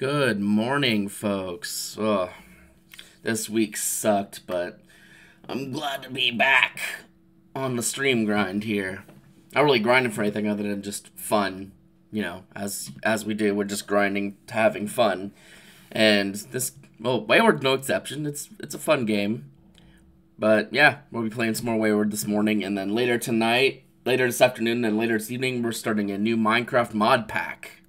Good morning, folks. Ugh, this week sucked, but I'm glad to be back on the stream grind here. Not really grinding for anything other than just fun, you know, as as we do. We're just grinding, to having fun, and this well, Wayward no exception. It's it's a fun game, but yeah, we'll be playing some more Wayward this morning, and then later tonight, later this afternoon, and later this evening, we're starting a new Minecraft mod pack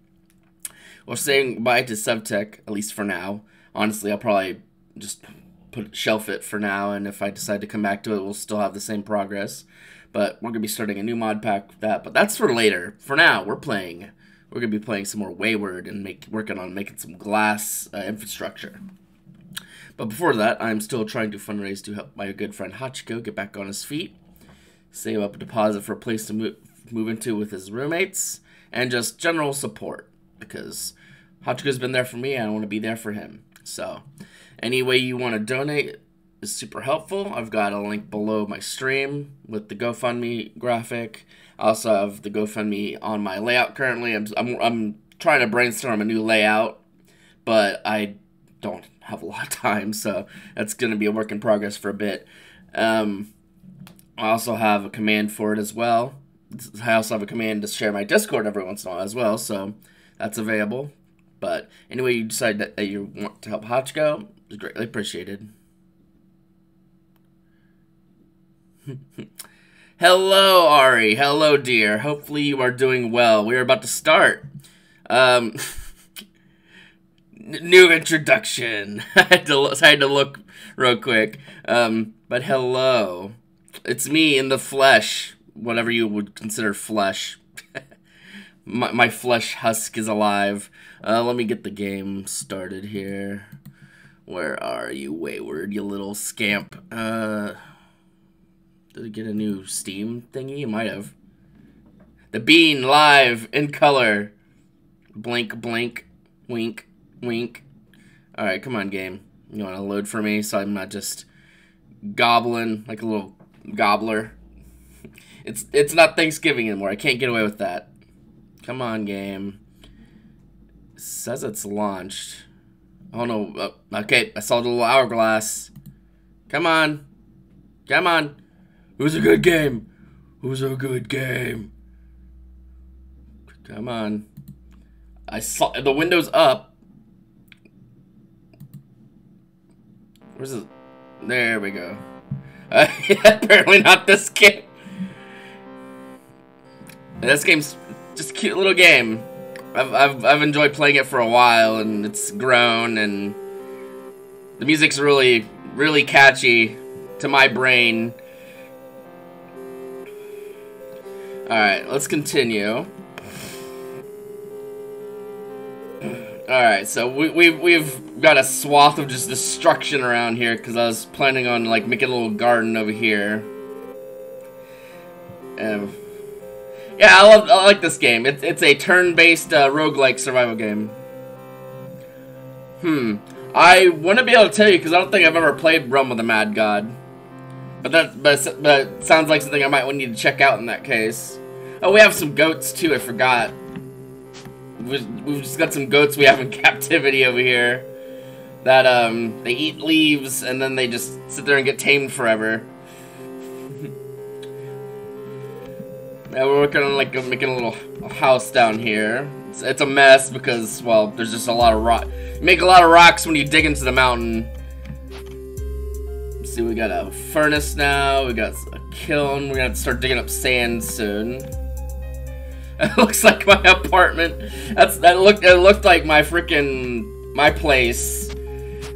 we're saying goodbye to SevTech, at least for now. Honestly, I'll probably just put shelf it for now, and if I decide to come back to it, we'll still have the same progress. But we're gonna be starting a new mod pack that. But that's for later. For now, we're playing. We're gonna be playing some more Wayward and make working on making some glass uh, infrastructure. But before that, I'm still trying to fundraise to help my good friend Hachiko get back on his feet, save up a deposit for a place to move move into with his roommates, and just general support because Hachiko's been there for me. I want to be there for him. So, any way you want to donate is super helpful. I've got a link below my stream with the GoFundMe graphic. I also have the GoFundMe on my layout currently. I'm, I'm, I'm trying to brainstorm a new layout, but I don't have a lot of time, so that's going to be a work in progress for a bit. Um, I also have a command for it as well. I also have a command to share my Discord every once in a while as well, so that's available. But anyway, you decide that, that you want to help Hachiko, it's greatly appreciated. Hello, Ari. Hello, dear. Hopefully you are doing well. We are about to start. Um, new introduction. I had to I had to look real quick. Um, but hello, it's me in the flesh, whatever you would consider flesh my, my flesh husk is alive. Uh, let me get the game started here. Where are you, Wayward, you little scamp? Uh, did it get a new Steam thingy? It might have. The Bean live in color. Blink, blink, wink, wink. Alright, come on, game. You want to load for me so I'm not just gobbling like a little gobbler? It's it's not Thanksgiving anymore. I can't get away with that. Come on, game. Says it's launched. Oh no. Oh, okay, I saw the little hourglass. Come on. Come on. Who's a good game? Who's a good game? Come on. I saw the window's up. Where's it? There we go. Apparently not this game. This game's just a cute little game. I've, I've, I've enjoyed playing it for a while, and it's grown, and the music's really, really catchy to my brain. Alright, let's continue. Alright, so we, we've, we've got a swath of just destruction around here, because I was planning on, like, making a little garden over here. And yeah, I love. I like this game. It's it's a turn-based uh, roguelike survival game. Hmm. I wouldn't be able to tell you because I don't think I've ever played Realm of the Mad God. But that but, but sounds like something I might need to check out in that case. Oh, we have some goats too. I forgot. We've, we've just got some goats we have in captivity over here. That um they eat leaves and then they just sit there and get tamed forever. Yeah, we're working on like making a little house down here. It's, it's, a mess because, well, there's just a lot of rock. You make a lot of rocks when you dig into the mountain. Let's see, we got a furnace now. We got a kiln. We're gonna start digging up sand soon. It looks like my apartment. That's that looked. It looked like my freaking my place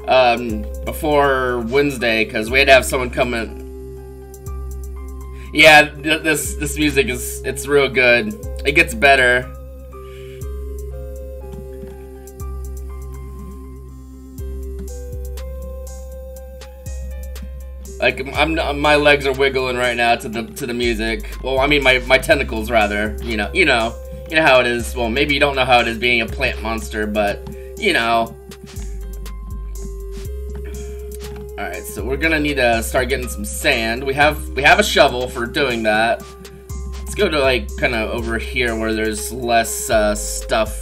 um, before Wednesday because we had to have someone come in yeah, this this music is it's real good. It gets better. Like I'm, uh, my legs are wiggling right now to the to the music. Well, I mean my my tentacles rather. You know, you know, you know how it is. Well, maybe you don't know how it is being a plant monster, but you know, Alright, so we're gonna need to start getting some sand. We have we have a shovel for doing that. Let's go to like kind of over here where there's less uh, stuff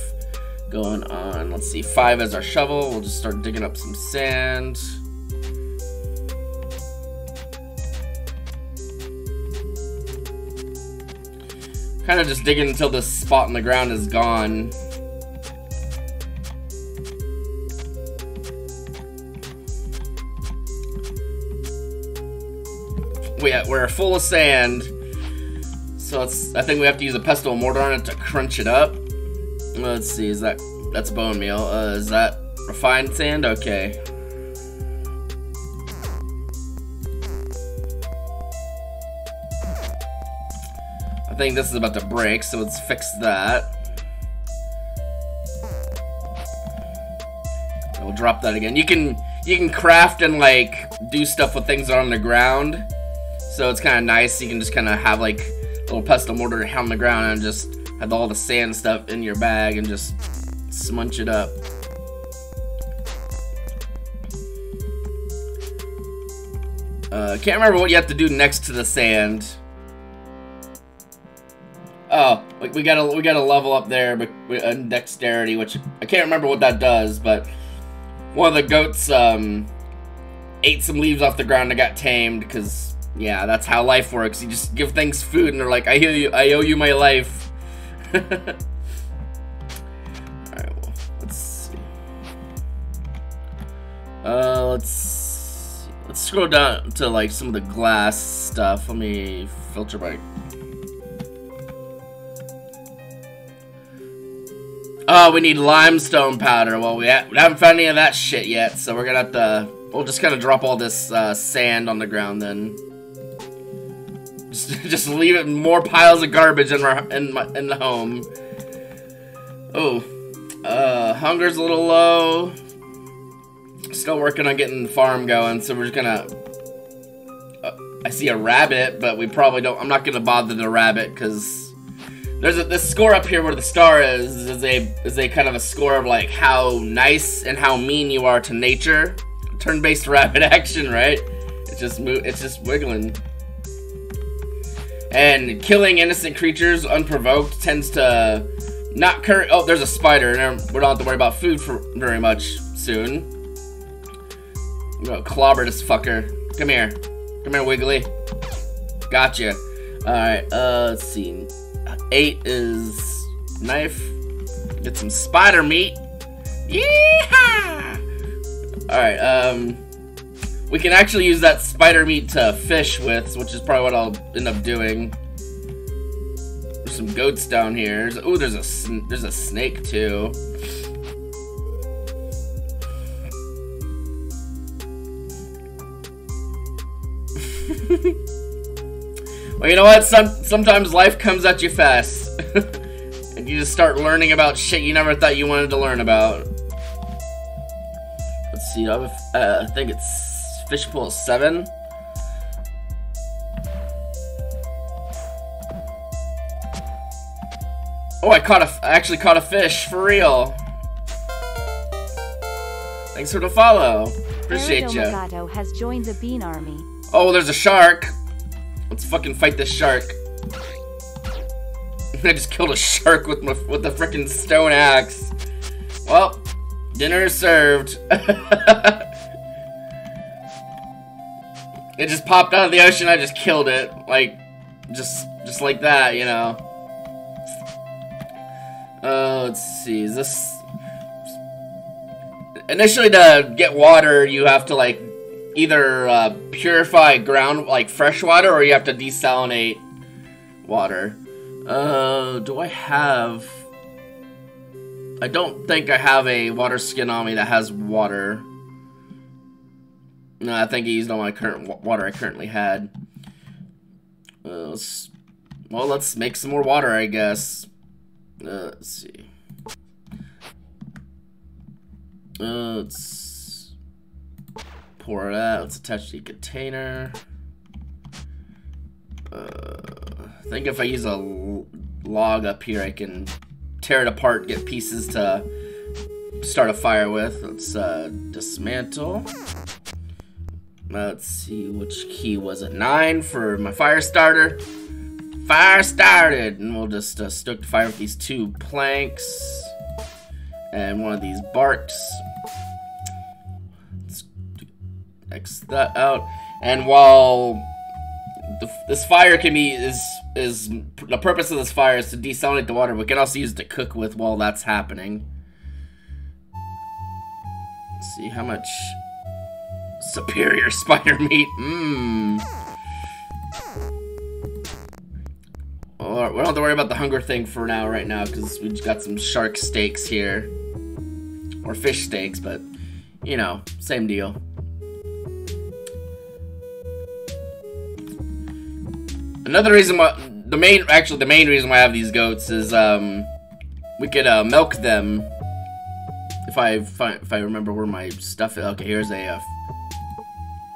going on. Let's see, five as our shovel. We'll just start digging up some sand. Kind of just digging until this spot in the ground is gone. We, we're full of sand. So let's, I think we have to use a pestle and mortar on it to crunch it up. Let's see, is that, that's bone meal. Uh, is that refined sand? Okay. I think this is about to break, so let's fix that. we'll drop that again. You can you can craft and like do stuff with things on the ground. So it's kind of nice. You can just kind of have like a little pestle mortar on the ground and just have all the sand stuff in your bag and just smunch it up. Uh, can't remember what you have to do next to the sand. Oh, we gotta we gotta level up there, but uh, dexterity, which I can't remember what that does, but one of the goats um, ate some leaves off the ground and got tamed because yeah, that's how life works. You just give things food and they're like, I owe you, I owe you my life. All right, well, let's see. Uh, let's let's scroll down to like some of the glass stuff. Let me filter by Oh, we need limestone powder. Well, we, ha we, haven't found any of that shit yet, so we're gonna have to... We'll just kind of drop all this uh, sand on the ground then. Just, just leave it more piles of garbage in, our, in, my, in the home. Oh. Uh, hunger's a little low. Still working on getting the farm going, so we're just gonna... Uh, I see a rabbit, but we probably don't... I'm not gonna bother the rabbit, because there's a, this score up here where the star is is a is a kind of a score of like how nice and how mean you are to nature. Turn-based rapid action, right? It's just it's just wiggling. And killing innocent creatures unprovoked tends to not current. Oh, there's a spider, and we don't have to worry about food for very much soon. I'm gonna clobber this fucker. Come here, come here, Wiggly. Gotcha. All right. Uh, let's see. Eight is knife. Get some spider meat. Yeah. All right. Um, we can actually use that spider meat to fish with, which is probably what I'll end up doing. There's some goats down here. Oh, there's a there's a snake too. Well, you know what? Some sometimes life comes at you fast. and you just start learning about shit you never thought you wanted to learn about. Let's see, I, uh, I think it's fishbowl 7. Oh, I caught a, I actually caught a fish, for real. Thanks for the follow. Appreciate you. has joined the bean army. Oh, there's a shark. Let's fucking fight this shark. I just killed a shark with my with the freaking stone axe. Well, dinner is served. it just popped out of the ocean. I just killed it, like just just like that, you know. Uh, let's see. Is this initially to get water? You have to like either uh, purify ground, like fresh water, or you have to desalinate water. Uh, do I have... I don't think I have a water skin on me that has water. No, I think I used all my current water I currently had. Uh, let's, well, let's make some more water, I guess. Uh, let's see. Uh, let's pour that. Let's attach the container. Uh, I think if I use a log up here, I can tear it apart, get pieces to start a fire with. Let's uh, dismantle. Let's see, which key was it? Nine for my fire starter. Fire started! And we'll just uh, stoke the fire with these two planks. and one of these barks. Let's X that out. And while the, this fire can be is is the purpose of this fire is to desalinate the water, but can also use it to cook with while that's happening. Let's see how much superior spider meat. Mmm. we don't have to worry about the hunger thing for now, right now, because we just got some shark steaks here. Or fish steaks, but, you know, same deal. Another reason why, the main, actually the main reason why I have these goats is, um, we could, uh, milk them. If I, if I remember where my stuff is. Okay, here's a, uh,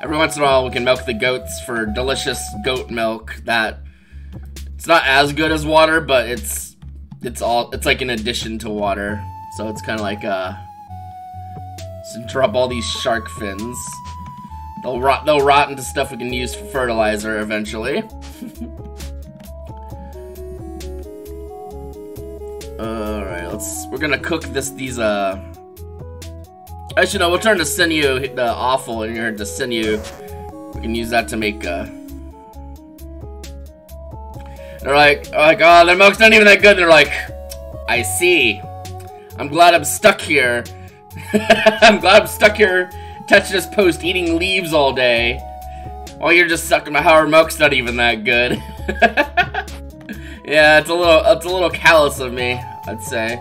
every once in a while we can milk the goats for delicious goat milk that it's not as good as water, but it's it's all it's like an addition to water. So it's kind of like uh drop all these shark fins. They'll rot they'll rot into stuff we can use for fertilizer eventually. Alright, let's we're gonna cook this these uh Actually no, we'll turn the sinew the offal in here to sinew. We can use that to make uh they're like, oh, their milk's not even that good. They're like, I see. I'm glad I'm stuck here. I'm glad I'm stuck here touching this post, eating leaves all day. While you're just sucking my how milk's not even that good. yeah, it's a little, it's a little callous of me, I'd say.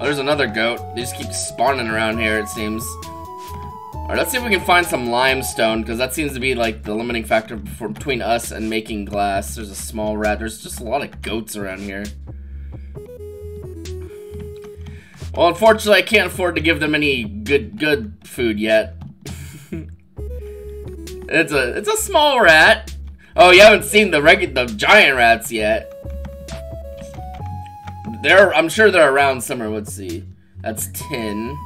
Oh, there's another goat. They just keep spawning around here, it seems. Alright, let's see if we can find some limestone, because that seems to be like the limiting factor between us and making glass. There's a small rat. There's just a lot of goats around here. Well, unfortunately, I can't afford to give them any good good food yet. it's a it's a small rat. Oh, you haven't seen the the giant rats yet. They're I'm sure they're around somewhere. Let's see. That's 10.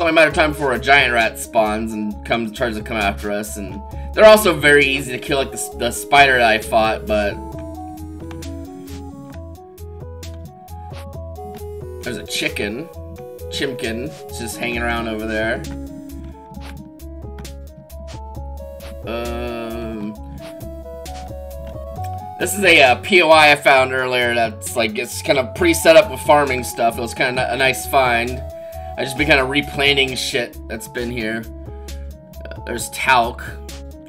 It's only a matter of time before a giant rat spawns and comes tries to come after us. And they're also very easy to kill, like the, the spider that I fought, but... There's a chicken. Chimkin. just hanging around over there. Um... This is a uh, POI I found earlier that's like, it's kind of pre-set up with farming stuff. It was kind of a nice find. I just been kind of replanting shit that's been here. Uh, there's talc.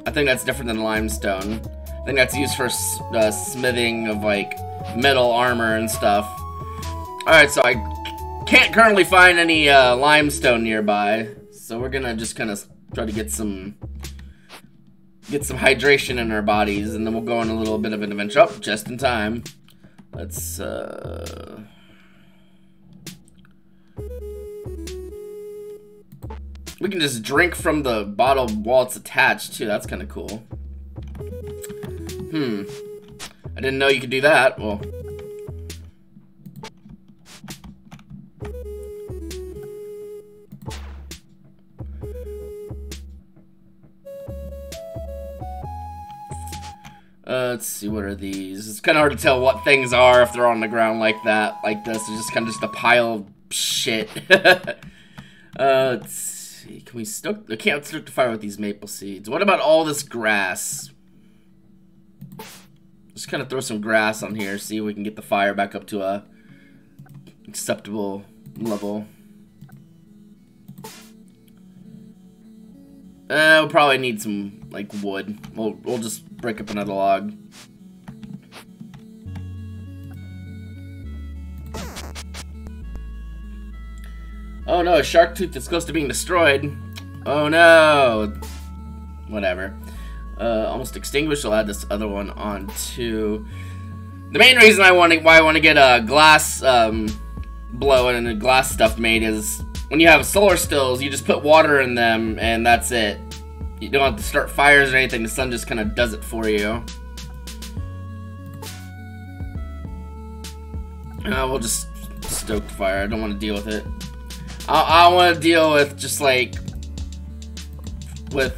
I think that's different than limestone. I think that's used for uh, smithing of like metal armor and stuff. Alright, so I can't currently find any uh, limestone nearby. So we're gonna just kind of try to get some get some hydration in our bodies, and then we'll go on a little bit of an adventure. Oh, just in time. Let's, uh... We can just drink from the bottle while it's attached, too. That's kind of cool. Hmm. I didn't know you could do that. Well... Uh, let's see, what are these? It's kind of hard to tell what things are if they're on the ground like that, like this. It's just kind of just a pile of shit. uh, let's see. Can we stoke? I can't stoke the fire with these maple seeds. What about all this grass? Just kind of throw some grass on here. See if we can get the fire back up to a acceptable level. Uh, we'll probably need some, like, wood. We'll, we'll just break up another log. Oh no, a shark tooth is close to being destroyed. Oh no. Whatever. Uh, almost extinguished. I'll add this other one on too. The main reason I want to, why I want to get a glass um, blow and a glass stuff made is when you have solar stills, you just put water in them and that's it. You don't have to start fires or anything. The sun just kind of does it for you. Uh, we'll just stoke the fire. I don't want to deal with it. I, I want to deal with just like with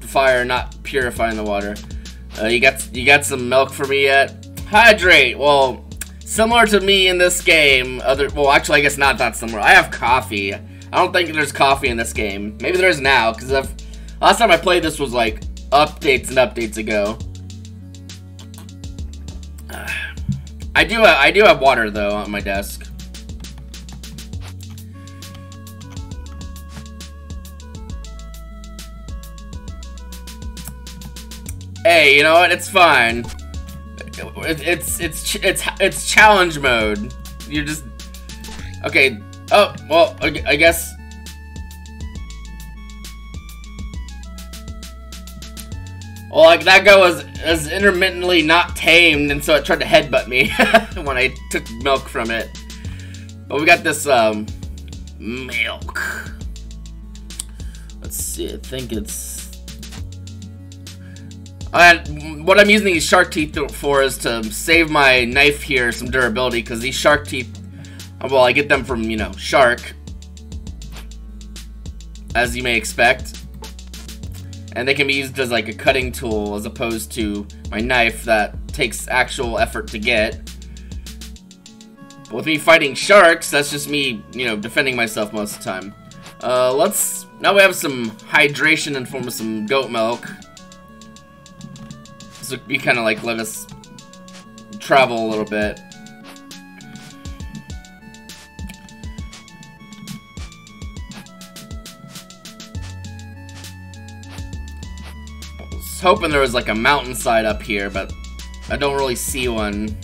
the fire not purifying the water. Uh, you got you got some milk for me yet? Hydrate. Well, similar to me in this game. Other well, actually, I guess not that similar. I have coffee. I don't think there's coffee in this game. Maybe there is now because last time I played this was like updates and updates ago. I do I do have water though on my desk. Hey, you know what? It's fine. It's it's it's it's challenge mode. You're just okay. Oh well, I guess. Well, like that guy was was intermittently not tamed, and so it tried to headbutt me when I took milk from it. But we got this um milk. Let's see. I think it's what I'm using these shark teeth for is to save my knife here some durability, because these shark teeth, well, I get them from, you know, shark, as you may expect. And they can be used as like a cutting tool as opposed to my knife that takes actual effort to get. But with me fighting sharks, that's just me, you know, defending myself most of the time. Uh, let's, now we have some hydration in form of some goat milk. So you kind of like let us travel a little bit. Hoping there was like a mountainside up here, but I don't really see one.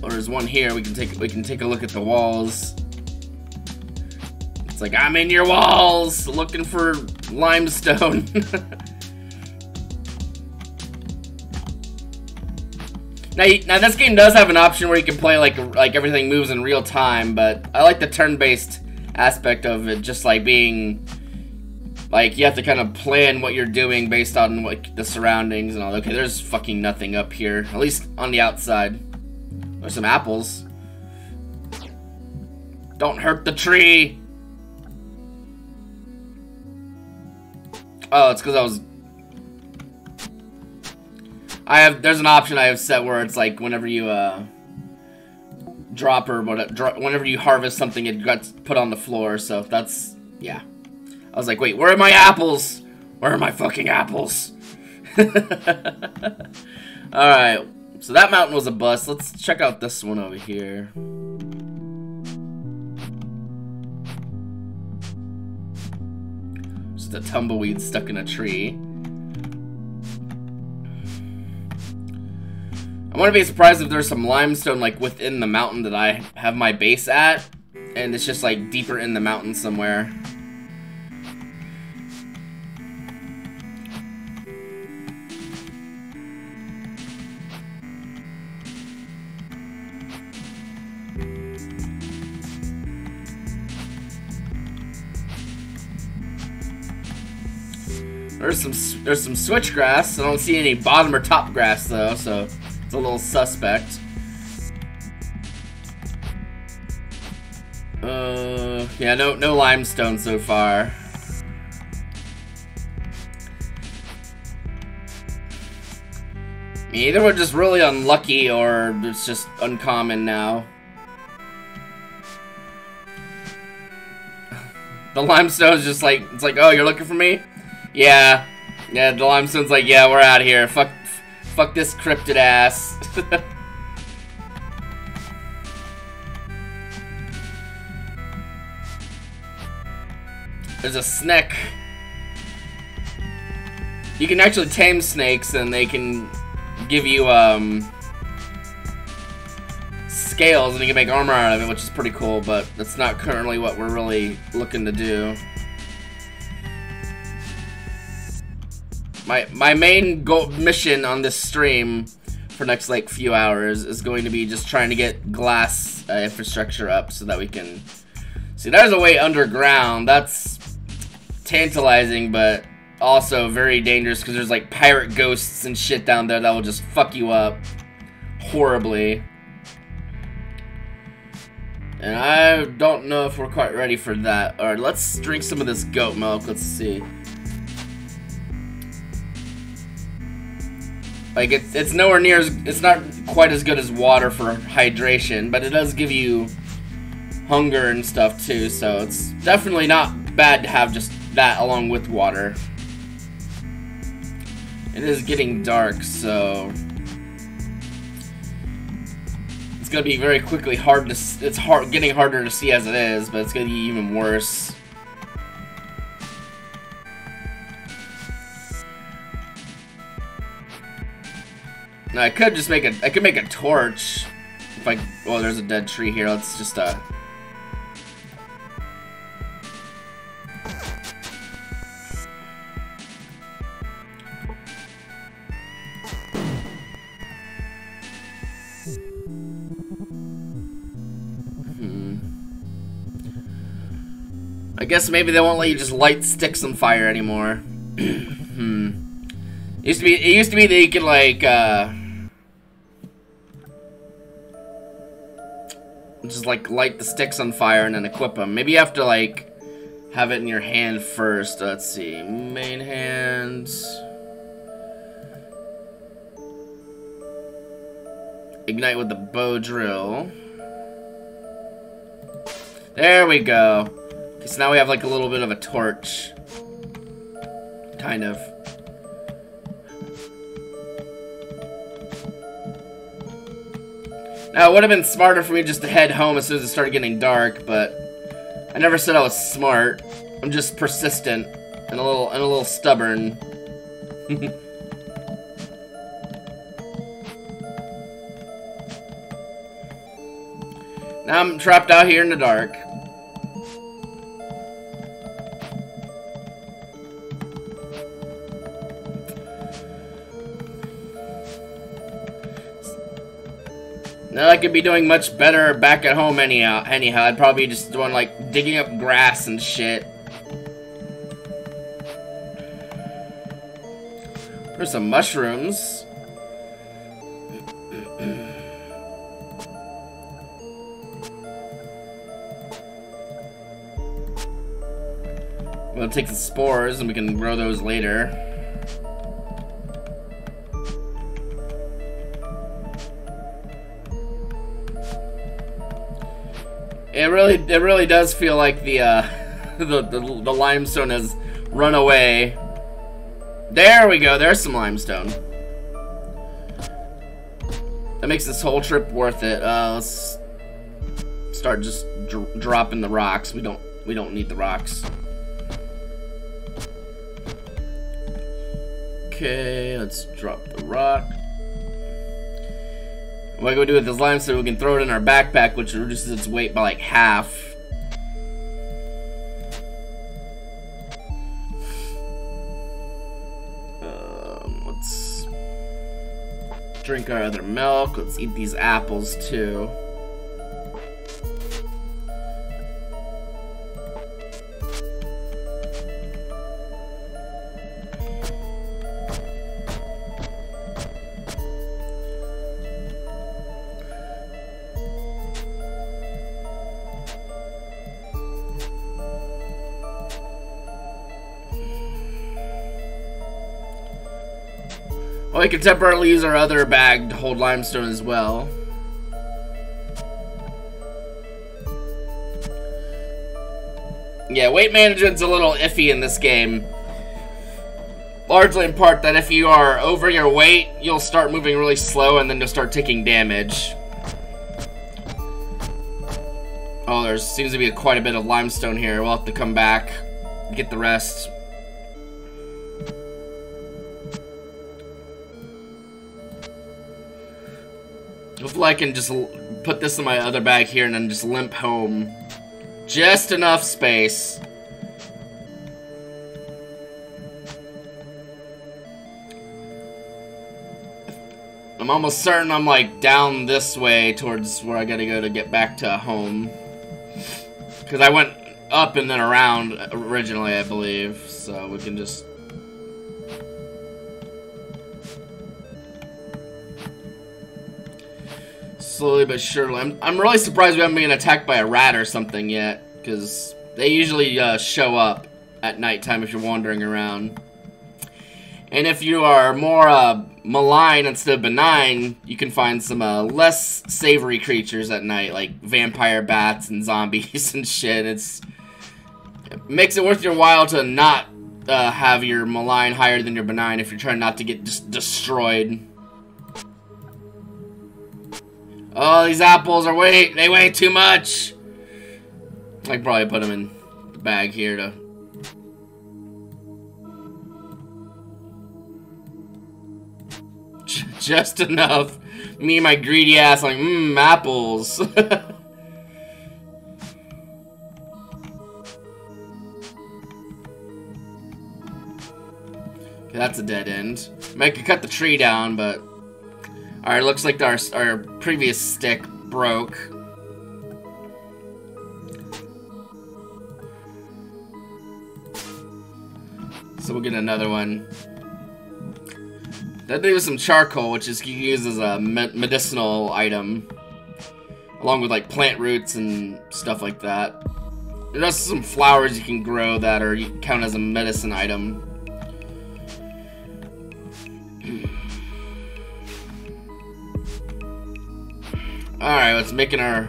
there's one here. We can take we can take a look at the walls. It's like I'm in your walls, looking for limestone. now, now this game does have an option where you can play like like everything moves in real time, but I like the turn-based aspect of it, just like being like you have to kind of plan what you're doing based on like the surroundings and all. Okay, there's fucking nothing up here, at least on the outside. There's some apples. Don't hurt the tree! Oh, it's because I was... I have... There's an option I have set where it's like whenever you, uh... Drop or whatever, whenever you harvest something, it gets put on the floor, so that's... Yeah. I was like, wait, where are my apples? Where are my fucking apples? Alright. So that mountain was a bust. Let's check out this one over here. Just a tumbleweed stuck in a tree. I wouldn't be surprised if there's some limestone like within the mountain that I have my base at. And it's just like deeper in the mountain somewhere. There's some there's some switchgrass. I don't see any bottom or top grass though, so it's a little suspect. Uh, yeah, no no limestone so far. Either we're just really unlucky or it's just uncommon now. The limestone is just like, it's like, oh, you're looking for me? Yeah. Yeah, the limestone's like, yeah, we're out here. Fuck, fuck this cryptid ass. There's a snake. You can actually tame snakes and they can give you, um, scales and you can make armor out of it, which is pretty cool, but that's not currently what we're really looking to do. My my main goal mission on this stream for next like few hours is going to be just trying to get glass uh, infrastructure up so that we can see there's a way underground that's tantalizing but also very dangerous because there's like pirate ghosts and shit down there that will just fuck you up horribly And I don't know if we're quite ready for that. Alright, let's drink some of this goat milk. Let's see. Like, it's, it's nowhere near as... It's not quite as good as water for hydration, but it does give you hunger and stuff, too. So, it's definitely not bad to have just that along with water. It is getting dark, so it's gonna be very quickly hard to. It's hard, getting harder to see as it is, but it's gonna be even worse. Now I could just make a. I could make a torch. If I. Oh, there's a dead tree here. Let's just uh. Hmm. I guess maybe they won't let you just light sticks on fire anymore. hmm. It used to be. It used to be that you could like. uh... Just like light the sticks on fire and then equip them. Maybe you have to like have it in your hand first. Let's see. Main hands. Ignite with the bow drill. There we go. Okay, so now we have like a little bit of a torch. Kind of. Now, it would have been smarter for me just to head home as soon as it started getting dark, but I never said I was smart. I'm just persistent and a little and a little stubborn. now I'm trapped out here in the dark. Now I could be doing much better back at home anyhow. Anyhow, I'd probably just doing like digging up grass and shit. There's some mushrooms. We'll take the spores and we can grow those later. It really, it really does feel like the, uh, the, the, the limestone has run away. There we go. There's some limestone. That makes this whole trip worth it. Uh, let's start just dr dropping the rocks. We don't, we don't need the rocks. Okay, let's drop the rock. What can we do with this limestone, we can throw it in our backpack, which reduces its weight by like half. Um, let's drink our other milk. Let's eat these apples too. Can temporarily use our other bag to hold limestone as well. Yeah, weight management's a little iffy in this game. Largely in part that if you are over your weight, you'll start moving really slow and then you'll start taking damage. Oh, there seems to be quite a bit of limestone here. We'll have to come back, get the rest. Hopefully I can just put this in my other bag here and then just limp home. Just enough space. I'm almost certain I'm like down this way towards where I gotta go to get back to home. Because I went up and then around originally, I believe. So we can just slowly but surely. I'm, I'm really surprised we haven't been attacked by a rat or something yet, because they usually uh, show up at nighttime if you're wandering around. And if you are more uh, malign instead of benign, you can find some uh, less savory creatures at night, like vampire bats and zombies and shit. It's it makes it worth your while to not uh, have your malign higher than your benign if you're trying not to get just destroyed. Oh, these apples are weight. they weigh too much. I could probably put them in the bag here to just enough. Me and my greedy ass like, mmm, apples. that's a dead end. I could cut the tree down, but... Alright, looks like our, our previous stick broke. So we'll get another one. That was some charcoal, which is used as a medicinal item. Along with like plant roots and stuff like that. There's also some flowers you can grow that are count as a medicine item. Alright, let's making our...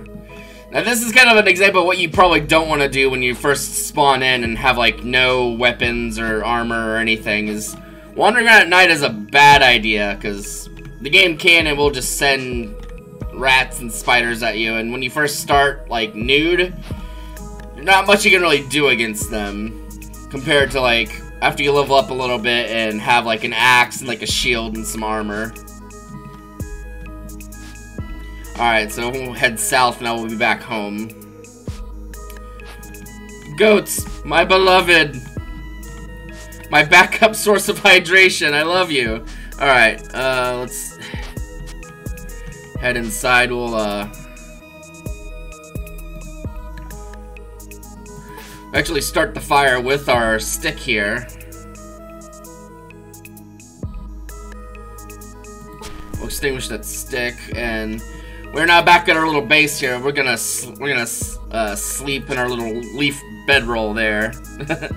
Now this is kind of an example of what you probably don't want to do when you first spawn in and have like no weapons or armor or anything is Wandering around at night is a bad idea, because the game can and will just send rats and spiders at you, and when you first start, like, nude, not much you can really do against them, compared to, like, after you level up a little bit and have, like, an axe and, like, a shield and some armor. Alright, so we'll head south, now we'll be back home. Goats, my beloved! My backup source of hydration. I love you. Alright, uh, let's head inside. We'll, uh... Actually start the fire with our stick here. We'll extinguish that stick, and we're now back at our little base here. We're gonna we're gonna uh, sleep in our little leaf bedroll there.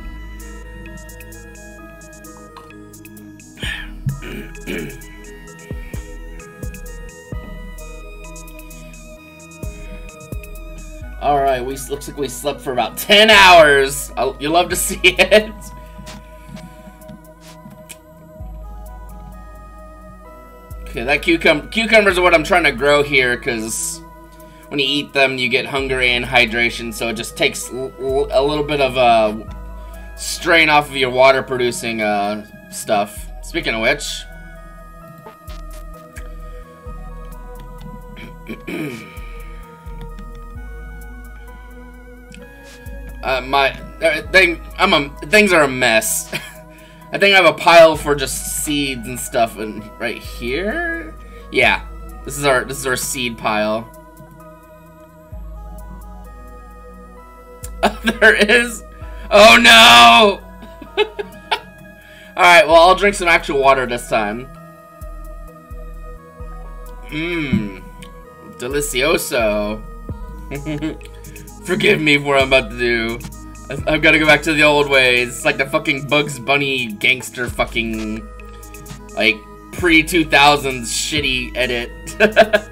Alright, we looks like we slept for about 10 hours. I'll, you love to see it. Okay, that cucumber cucumbers are what I'm trying to grow here because when you eat them, you get hunger and hydration. So it just takes a little bit of uh, strain off of your water producing uh, stuff. Speaking of which, uh, my uh, thing, I'm a things are a mess. I think I have a pile for just seeds and stuff, and right here, yeah, this is our this is our seed pile. there is. Oh no! Alright, well, I'll drink some actual water this time. Mmm. Delicioso. Forgive me for what I'm about to do. I've, got to go back to the old ways. It's like the fucking Bugs Bunny gangster fucking, like, pre-2000s shitty edit.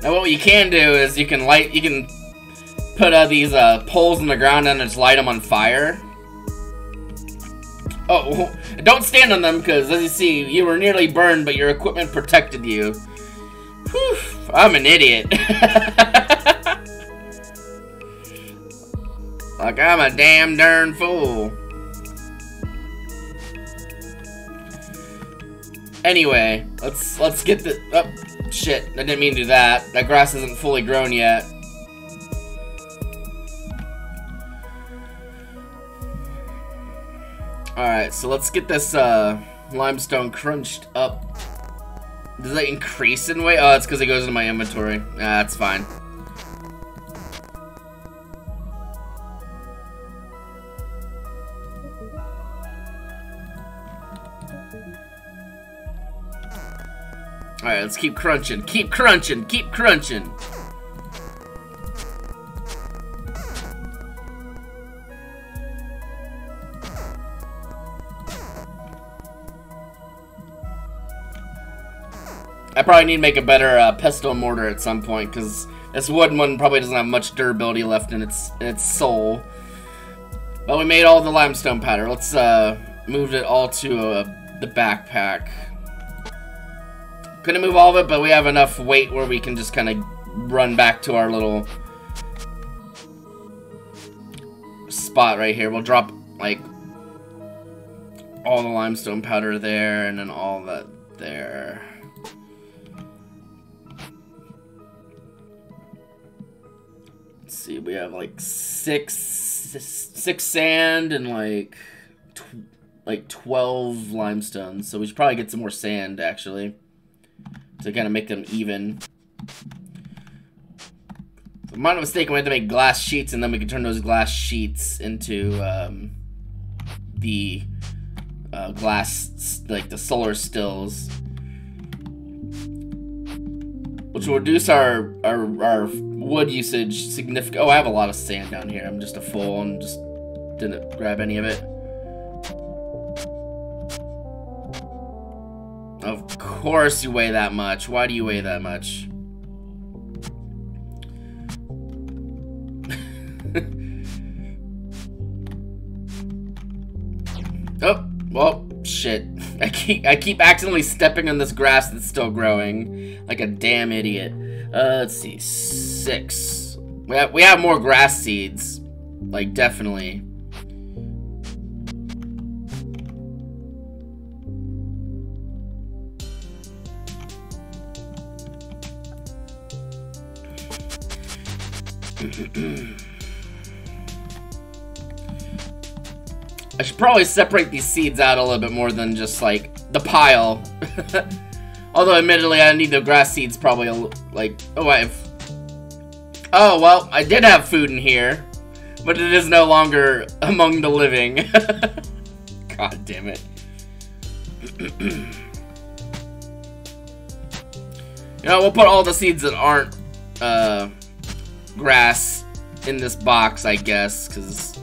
Now what you can do is you can light, you can put uh, these uh, poles in the ground and just light them on fire. Oh, don't stand on them because, as you see, you were nearly burned, but your equipment protected you. Whew, I'm an idiot. like I'm a damn darn fool. Anyway, let's let's get the. Oh, shit! I didn't mean to do that. That grass isn't fully grown yet. Alright, so let's get this uh, limestone crunched up. Does that increase in weight? Oh, it's because it goes into my inventory. Nah, that's fine. Alright, let's keep crunching. Keep crunching. Keep crunching. I probably need to make a better uh, pestle mortar at some point, because this wooden one probably doesn't have much durability left in its in its soul. But we made all the limestone powder. Let's uh, move it all to uh, the backpack. Couldn't move all of it, but we have enough weight where we can just kind of run back to our little spot right here. We'll drop, like, all the limestone powder there, and then all that there. See, we have like six, six sand and like, tw like 12 limestone. So we should probably get some more sand, actually, to kind of make them even. If I'm not mistaken, we have to make glass sheets, and then we can turn those glass sheets into um, the uh, glass, like the solar stills which will reduce our, our, our wood usage significant. Oh, I have a lot of sand down here. I'm just a fool and just didn't grab any of it. Of course you weigh that much. Why do you weigh that much? oh, well, shit. I keep I keep accidentally stepping on this grass that's still growing, like a damn idiot. Uh, let's see, six. We have we have more grass seeds, like definitely. I should probably separate these seeds out a little bit more than just, like, the pile. Although, admittedly, I need the grass seeds probably, like, oh, I've... Oh, well, I did have food in here, but it is no longer among the living. God damn it. you know, we'll put all the seeds that aren't, uh, grass in this box, I guess, because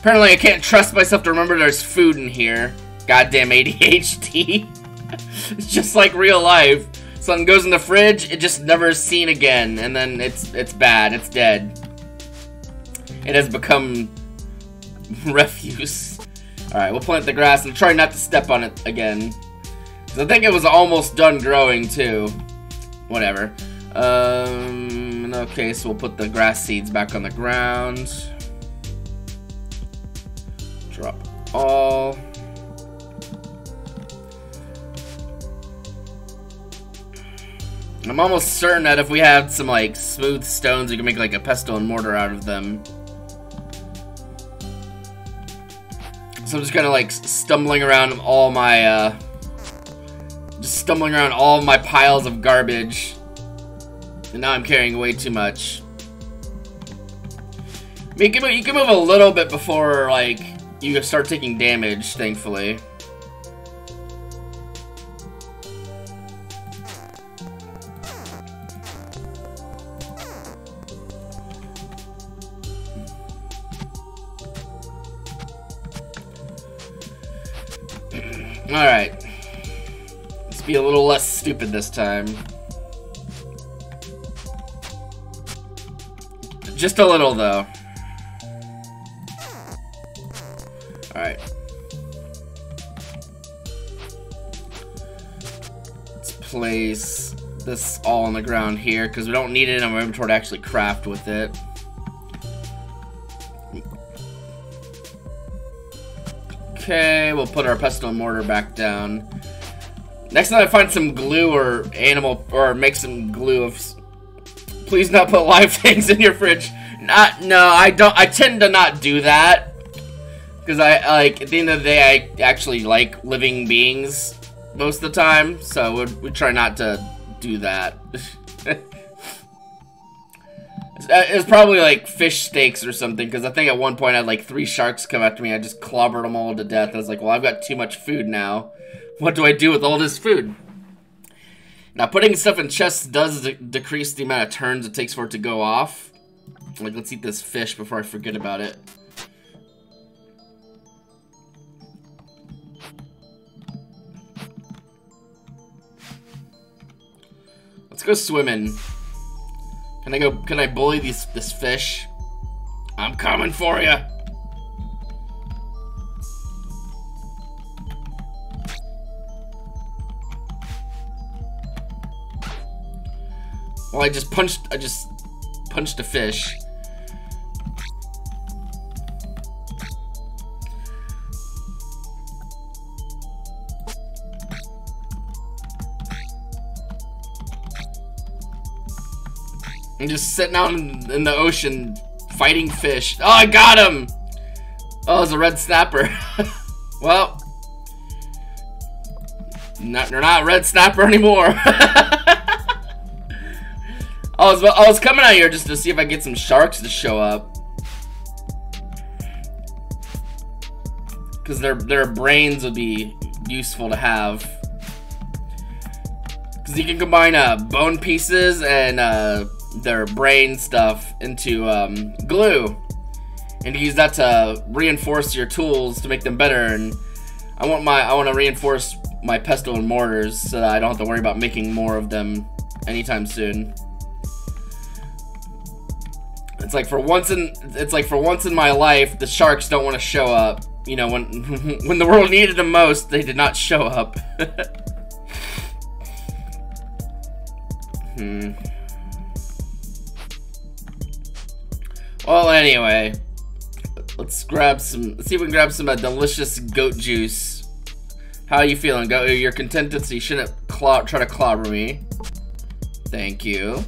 Apparently I can't trust myself to remember there's food in here. Goddamn ADHD. it's just like real life. Something goes in the fridge, it just never is seen again, and then it's it's bad, it's dead. It has become refuse. Alright, we'll plant the grass and try not to step on it again. I think it was almost done growing too. Whatever. Um, okay, so we'll put the grass seeds back on the ground. Drop all. I'm almost certain that if we had some, like, smooth stones, we can make, like, a pestle and mortar out of them. So I'm just kind of, like, stumbling around all my, uh... Just stumbling around all my piles of garbage. And now I'm carrying way too much. I mean, you can, you can move a little bit before, like, you start taking damage, thankfully. Alright. Let's be a little less stupid this time. Just a little, though. Alright. Let's place this all on the ground here, because we don't need it in our inventory to actually craft with it. Okay, we'll put our pestle and mortar back down. Next time I find some glue or animal, or make some glue of... Please not put live things in your fridge. Not, no, I don't, I tend to not do that. Because I, like, at the end of the day, I actually like living beings most of the time, so we, we try not to do that. Uh, It was probably like fish steaks or something, because I think at one point I had like three sharks come after me. I just clobbered them all to death. I was like, well, I've got too much food now. What do I do with all this food? Now, putting stuff in chests does de decrease the amount of turns it takes for it to go off. Like, let's eat this fish before I forget about it. Let's go swimming. Can I go? Can I bully these this fish? I'm coming for you. Well, I just punched. I just punched a fish. I'm just sitting out in, in the ocean fighting fish. Oh, I got him! Oh, it's a red snapper. well, not, they're not red snapper anymore. I was I was coming out here just to see if I get some sharks to show up. Cause their their brains would be useful to have. Cause you can combine uh, bone pieces and uh, their brain stuff into um, glue, and use that to reinforce your tools to make them better. And I want my I want to reinforce my pestle and mortars so that I don't have to worry about making more of them anytime soon. It's like for once in it's like for once in my life, the sharks don't want to show up. You know, when when the world needed them most, they did not show up. hmm. Well, anyway, let's grab some. Let's see if we can grab some uh, delicious goat juice. How are you feeling? Go. You're contented, you shouldn't claw, try to clobber me. Thank you.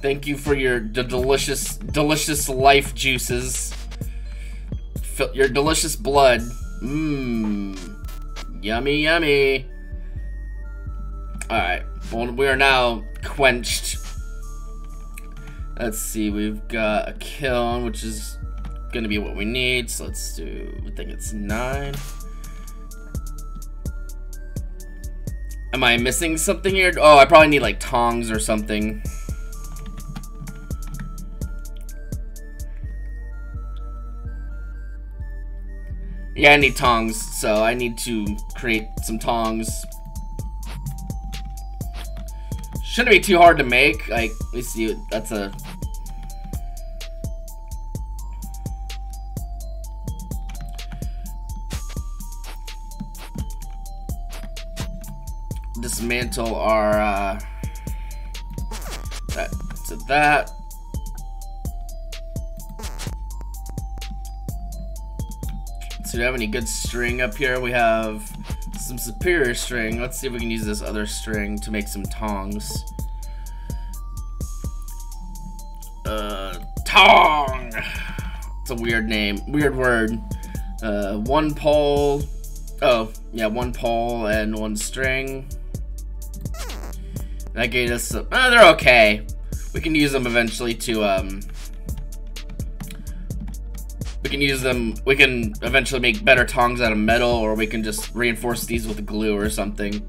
Thank you for your delicious, delicious life juices. Fill your delicious blood. Mmm. Yummy, yummy. Alright. Well, we are now quenched. Let's see. We've got a kiln, which is going to be what we need. So let's do, I think it's nine. Am I missing something here? Oh, I probably need like tongs or something. Yeah, I need tongs, so I need to create some tongs. Shouldn't be too hard to make. Like, let me see. That's a. Dismantle our. Uh, that to that. So do we have any good string up here? We have some superior string. Let's see if we can use this other string to make some tongs. Uh, tong! It's a weird name, weird word. Uh, one pole. Oh, yeah, one pole and one string. That gave us some, uh, they're okay. We can use them eventually to, um, we can use them, we can eventually make better tongs out of metal, or we can just reinforce these with glue or something.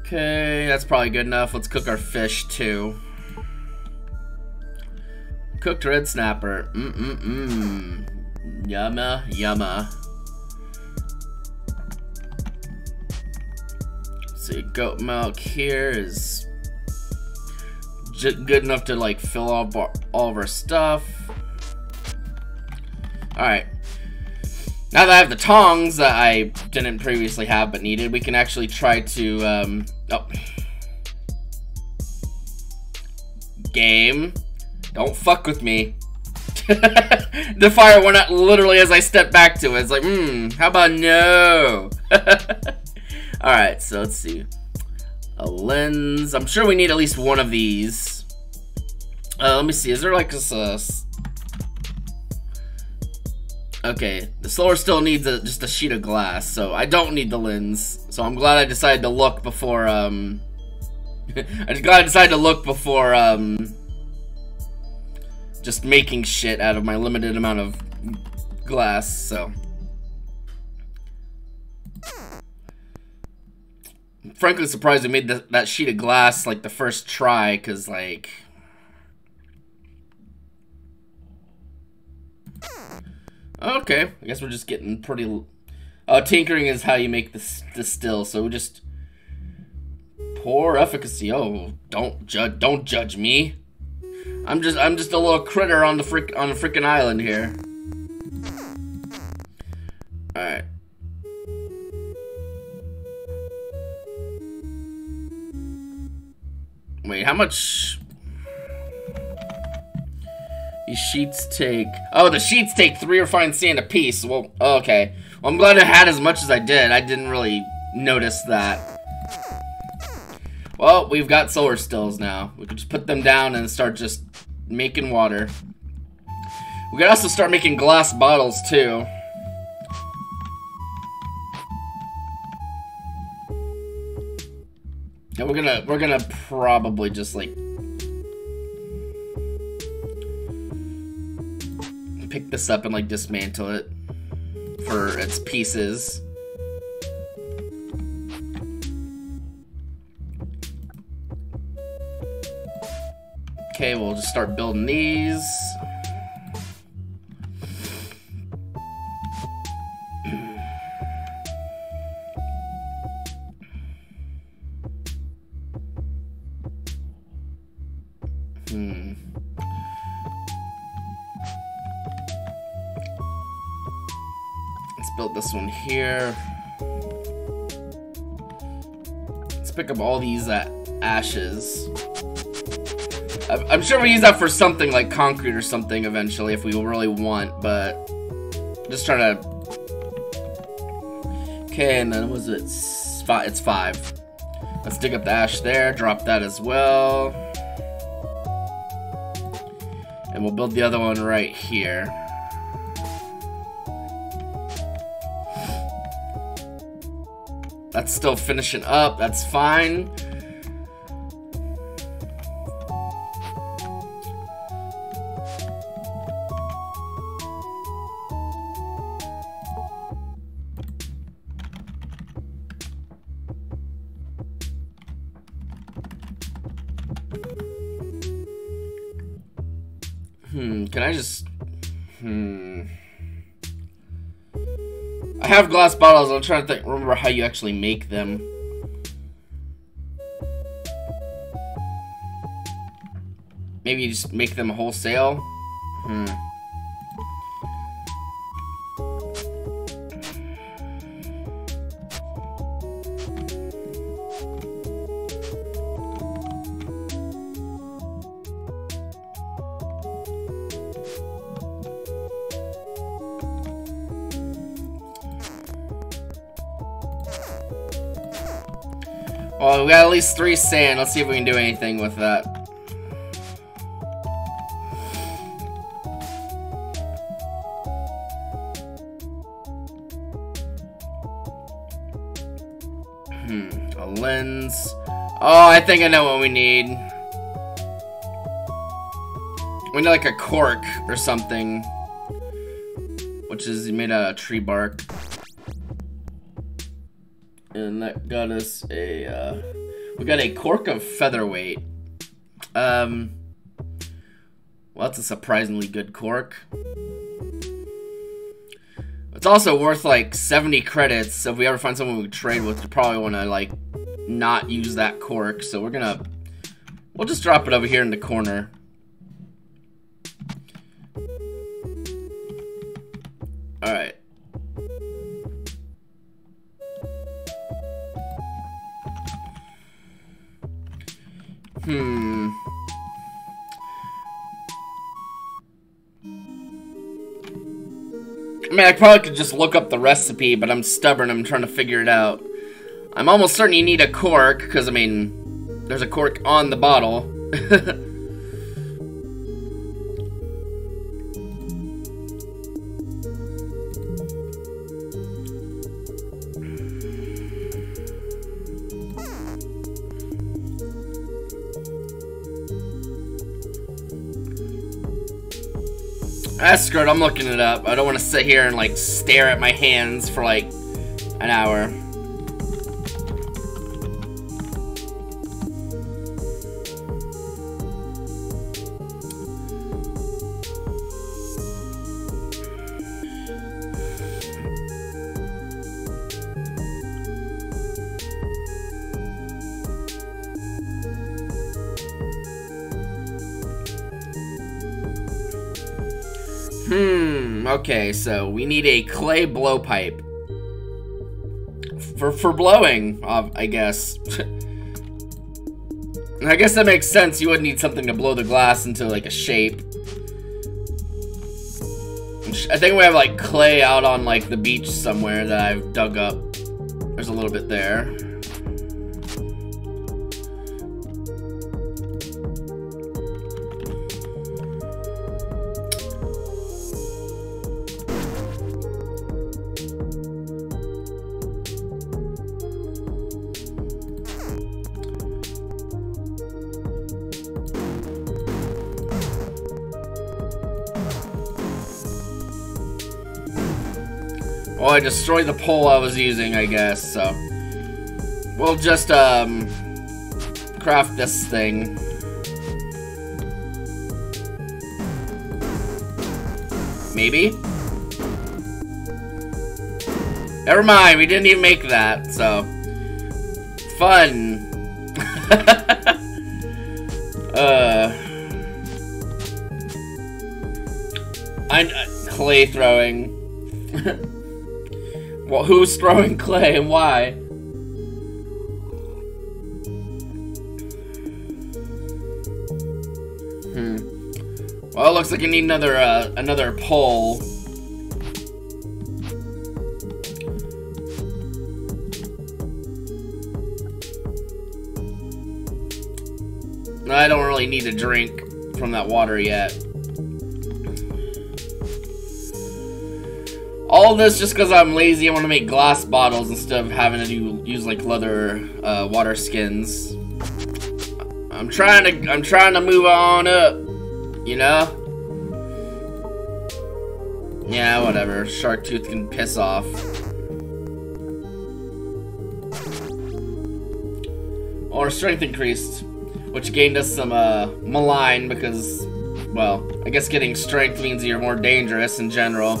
Okay, that's probably good enough. Let's cook our fish too. Cooked red snapper. Mm-mm-mm. Yumma, yumma. See, goat milk here is good enough to like fill all, all of our stuff. Alright. Now that I have the tongs that I didn't previously have but needed, we can actually try to, um, oh. Game. Don't fuck with me. the fire went out literally as I stepped back to it. It's like, hmm, how about no? Alright, so let's see. A lens. I'm sure we need at least one of these. Uh, let me see. Is there like a... Okay, the solar still needs a, just a sheet of glass, so I don't need the lens. So I'm glad I decided to look before, um... I'm glad I decided to look before, um just making shit out of my limited amount of glass, so. frankly surprised we made the, that sheet of glass like the first try, because like. Okay, I guess we're just getting pretty. Oh, tinkering is how you make this distill. So we just poor efficacy. Oh, don't judge! Don't judge me. I'm just I'm just a little critter on the frick on the freaking island here. Alright. Wait, how much these sheets take Oh, the sheets take three refined sand a piece. Well okay. Well I'm glad I had as much as I did. I didn't really notice that. Well, we've got solar stills now. We could just put them down and start just making water. We could also start making glass bottles too. And we're gonna we're gonna probably just like pick this up and like dismantle it for its pieces. Okay, we'll just start building these. hmm. Let's build this one here. Let's pick up all these uh, ashes. I'm sure we use that for something like concrete or something eventually if we really want, but just trying to. Okay, and then was it? five? It's five. Let's dig up the ash there, drop that as well. And we'll build the other one right here. That's still finishing up, that's fine. Have glass bottles. I'm trying to think, remember how you actually make them. Maybe you just make them wholesale? Hmm. We got at least three sand. Let's see if we can do anything with that. Hmm, a lens. Oh, I think I know what we need. We need like a cork or something. Which is made out of tree bark and that got us a uh, we got a cork of featherweight. Um, well, that's a surprisingly good cork. It's also worth like 70 credits, so if we ever find someone we trade with, we probably want to like not use that cork. So we're gonna we'll just drop it over here in the corner. All right. Hmm. I mean, I probably could just look up the recipe, but I'm stubborn. I'm trying to figure it out. I'm almost certain you need a cork, because, I mean, there's a cork on the bottle. That's. I'm looking it up. I don't want to sit here and like stare at my hands for like an hour. Hmm, okay, so we need a clay blowpipe. For, for blowing, uh, I guess. I guess that makes sense. You would need something to blow the glass into, like, a shape. I think we have, like, clay out on, like, the beach somewhere that I've dug up. There's a little bit there. I destroyed the pole I was using, I guess, so... We'll just, um... Craft this thing. Maybe? Never mind, we didn't even make that, so... Fun! uh... I... Uh, clay throwing. Well, who's throwing clay and why? Hmm. Well, it looks like I need another, uh, another pole. I don't really need to drink from that water yet. All this just because I'm lazy. I want to make glass bottles instead of having to do, use like leather uh, water skins. I'm trying to I'm trying to move on up, you know. Yeah, whatever. Shark tooth can piss off. Or strength increased, which gained us some uh, malign because, well, I guess getting strength means you're more dangerous in general.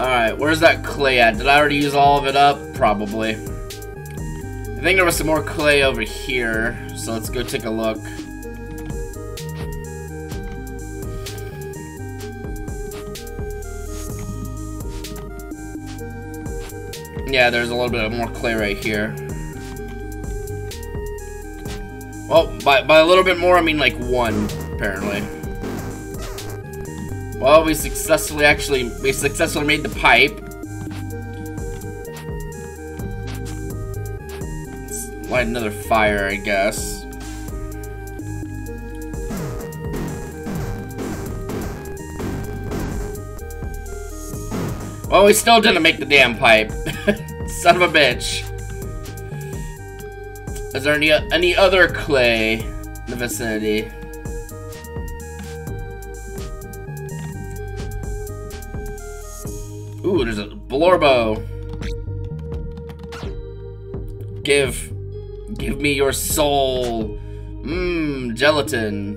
Alright, where's that clay at? Did I already use all of it up? Probably. I think there was some more clay over here, so let's go take a look. Yeah, there's a little bit of more clay right here. Well, by, by a little bit more, I mean like one, apparently. Well, we successfully actually, we successfully made the pipe. Let's light another fire, I guess. Well, we still didn't make the damn pipe. Son of a bitch. Is there any any other clay in the vicinity? Ooh, there's a Blorbo. Give, give me your soul. Mmm, gelatin.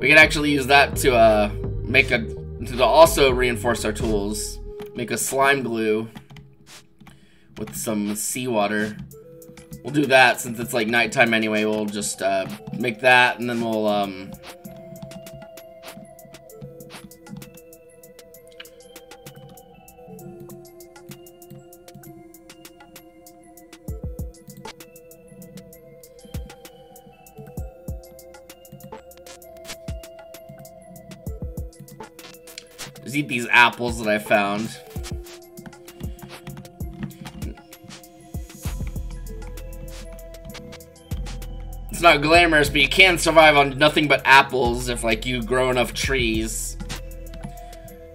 We can actually use that to uh make a to also reinforce our tools. Make a slime glue with some seawater. We'll do that since it's like nighttime anyway. We'll just uh, make that and then we'll um, eat these apples that I found. It's not glamorous, but you can survive on nothing but apples if, like, you grow enough trees.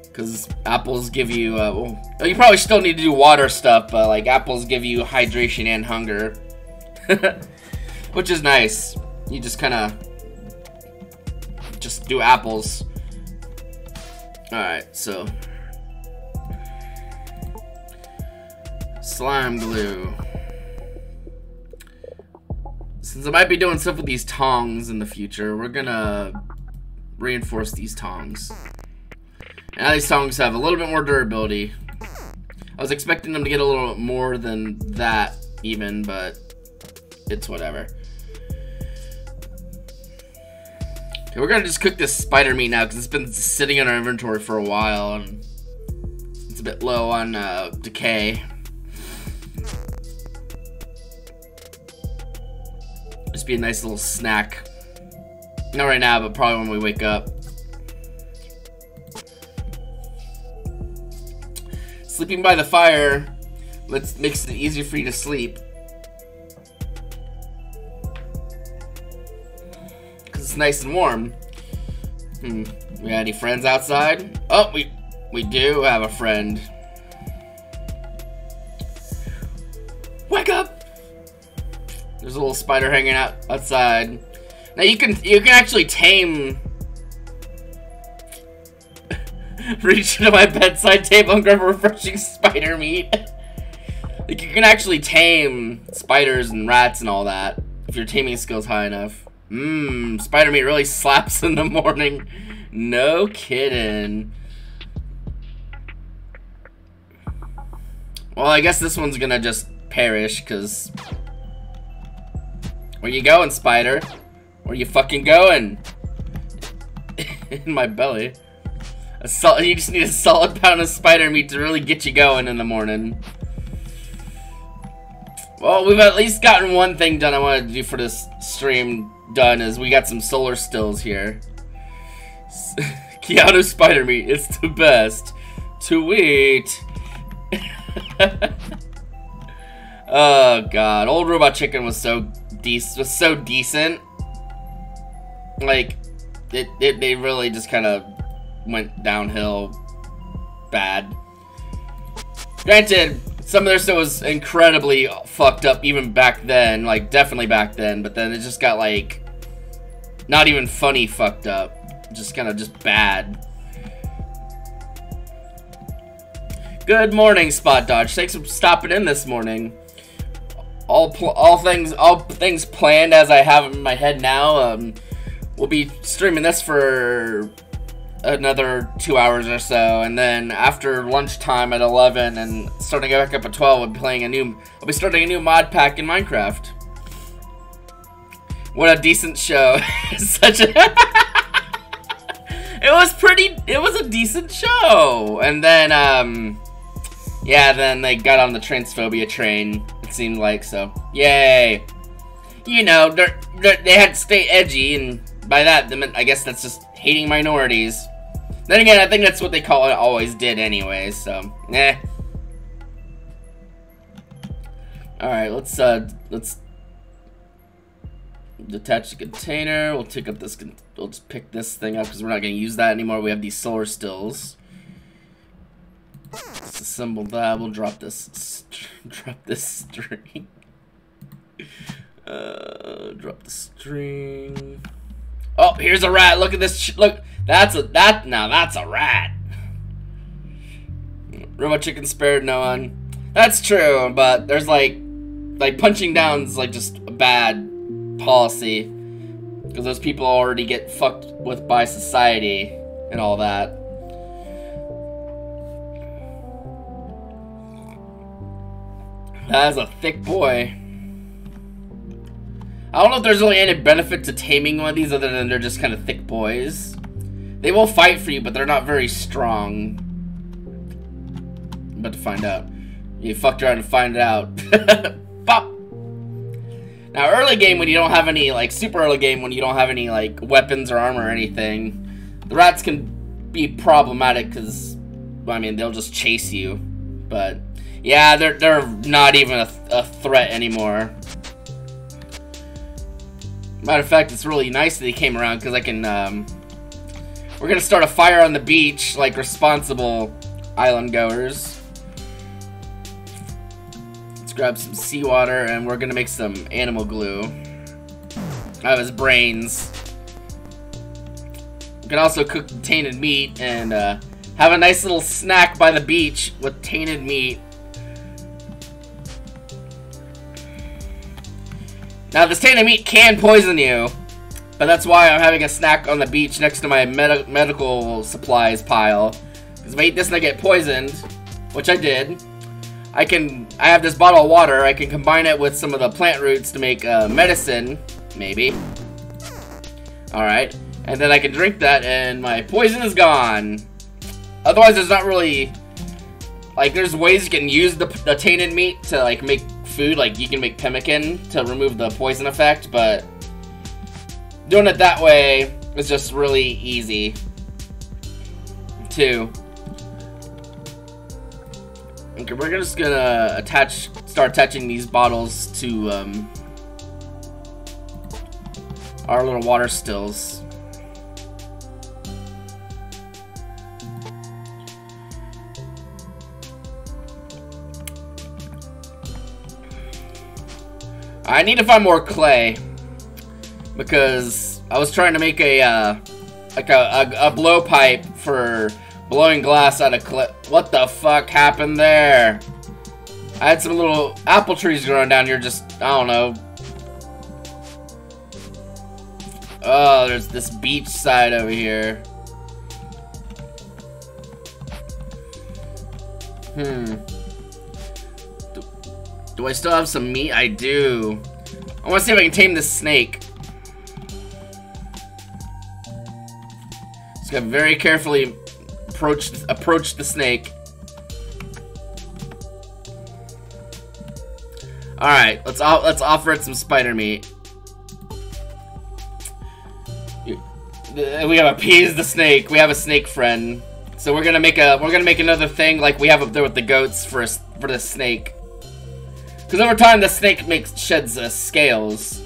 Because apples give you, uh, well, you probably still need to do water stuff, but, like, apples give you hydration and hunger. Which is nice. You just kind of just do apples. Alright, so. Slime glue. Since I might be doing stuff with these tongs in the future, we're gonna reinforce these tongs. Now these tongs have a little bit more durability. I was expecting them to get a little bit more than that even, but it's whatever. Okay, we're gonna just cook this spider meat now because it's been sitting in our inventory for a while and it's a bit low on uh, decay. Just be a nice little snack. Not right now, but probably when we wake up. Sleeping by the fire let's makes it easier for you to sleep. It's nice and warm. Hmm. We got any friends outside? Oh, we we do have a friend. Wake up! There's a little spider hanging out outside. Now you can you can actually tame reach to my bedside table and grab a refreshing spider meat. like you can actually tame spiders and rats and all that if your taming skills high enough. Mmm, spider meat really slaps in the morning. No kidding. Well, I guess this one's gonna just perish because where you going, spider? Where you fucking going? in my belly. A sol you just need a solid pound of spider meat to really get you going in the morning. Well, we've at least gotten one thing done I wanted to do for this stream done is we got some solar stills here. Keanu spider meat, it's the best to eat. oh god, old robot chicken was so dec was so decent. Like, it, it they really just kind of went downhill bad. Granted, some of their stuff was incredibly fucked up even back then, like definitely back then, but then it just got like not even funny fucked up. Just kind of just bad. Good morning, Spot Dodge. Thanks for stopping in this morning all all things all things planned as I have in my head now. Um, we'll be streaming this for another two hours or so, and then after lunchtime at 11 and starting back up at 12, I'll be playing a new. I'll be starting a new mod pack in Minecraft. What a decent show! Such a. it was pretty. It was a decent show, and then um, yeah, then they got on the transphobia train it seemed like, so. Yay! You know, they're, they're, they had to stay edgy, and by that, I guess that's just hating minorities. Then again, I think that's what they call it, always did anyway, so, eh. Alright, let's, uh, let's detach the container. We'll take up this, we'll just pick this thing up because we're not going to use that anymore. We have these solar stills. Let's assemble that. We'll drop this. drop this string. Uh, drop the string. Oh, here's a rat. Look at this. look, that's a that. Now that's a rat. Robot chicken spared no one. That's true, but there's like, like punching down is like just a bad policy because those people already get fucked with by society and all that. That is a thick boy. I don't know if there's really any benefit to taming one of these other than they're just kind of thick boys. They will fight for you, but they're not very strong. I'm about to find out. You fucked around and find it out. Now, early game when you don't have any, like, super early game when you don't have any, like, weapons or armor or anything, the rats can be problematic because, well, I mean, they'll just chase you. But yeah, they're, they're not even a, a threat anymore. Matter of fact, it's really nice that he came around because I can, um, we're gonna start a fire on the beach like responsible island goers. Let's grab some seawater and we're gonna make some animal glue out of his brains. We can also cook tainted meat and uh, have a nice little snack by the beach with tainted meat. Now, this tainted meat can poison you, but that's why I'm having a snack on the beach next to my med medical supplies pile. Because if I eat this and I get poisoned, which I did, I can, I have this bottle of water, I can combine it with some of the plant roots to make uh, medicine, maybe. Alright, and then I can drink that and my poison is gone. Otherwise, there's not really, like, there's ways you can use the, the tainted meat to, like, make food, like you can make pemmican to remove the poison effect, but doing it that way is just really easy too. Okay, we're just gonna attach, start attaching these bottles to um, our little water stills. I need to find more clay. Because I was trying to make a, uh, like a, a, a blowpipe for blowing glass out of clay. What the fuck happened there? I had some little apple trees growing down here just, I don't know. Oh, there's this beach side over here. Hmm. Do I still have some meat? I do. I want to see if I can tame this snake. Just gotta very carefully approach approach the snake. All right, let's let's offer it some spider meat. We have appeased the snake. We have a snake friend. So we're gonna make a we're gonna make another thing like we have up there with the goats for a, for the snake. Because over time, the snake makes sheds uh, scales.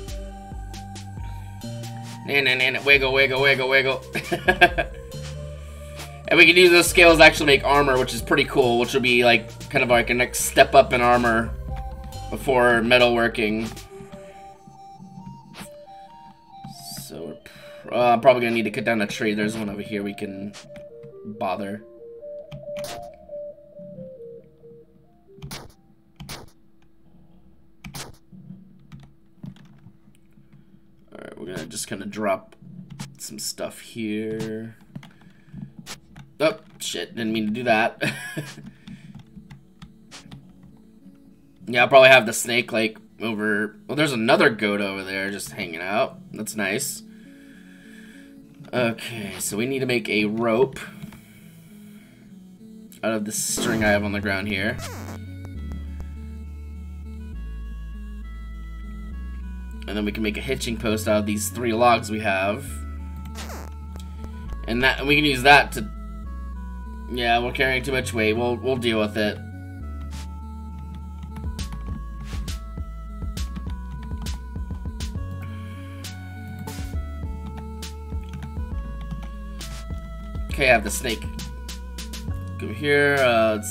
And, and wiggle, wiggle, wiggle, wiggle. and we can use those scales to actually make armor, which is pretty cool, which will be like kind of like a next step up in armor before metalworking. So uh, I'm probably gonna need to cut down a tree. There's one over here we can bother. We're gonna just kind of drop some stuff here. Oh, shit, didn't mean to do that. yeah, I'll probably have the snake, like, over... Well, there's another goat over there just hanging out. That's nice. Okay, so we need to make a rope out of the string I have on the ground here. And then we can make a hitching post out of these three logs we have. And that we can use that to Yeah, we're carrying too much weight. We'll we'll deal with it. Okay, I have the snake. Go here, uh,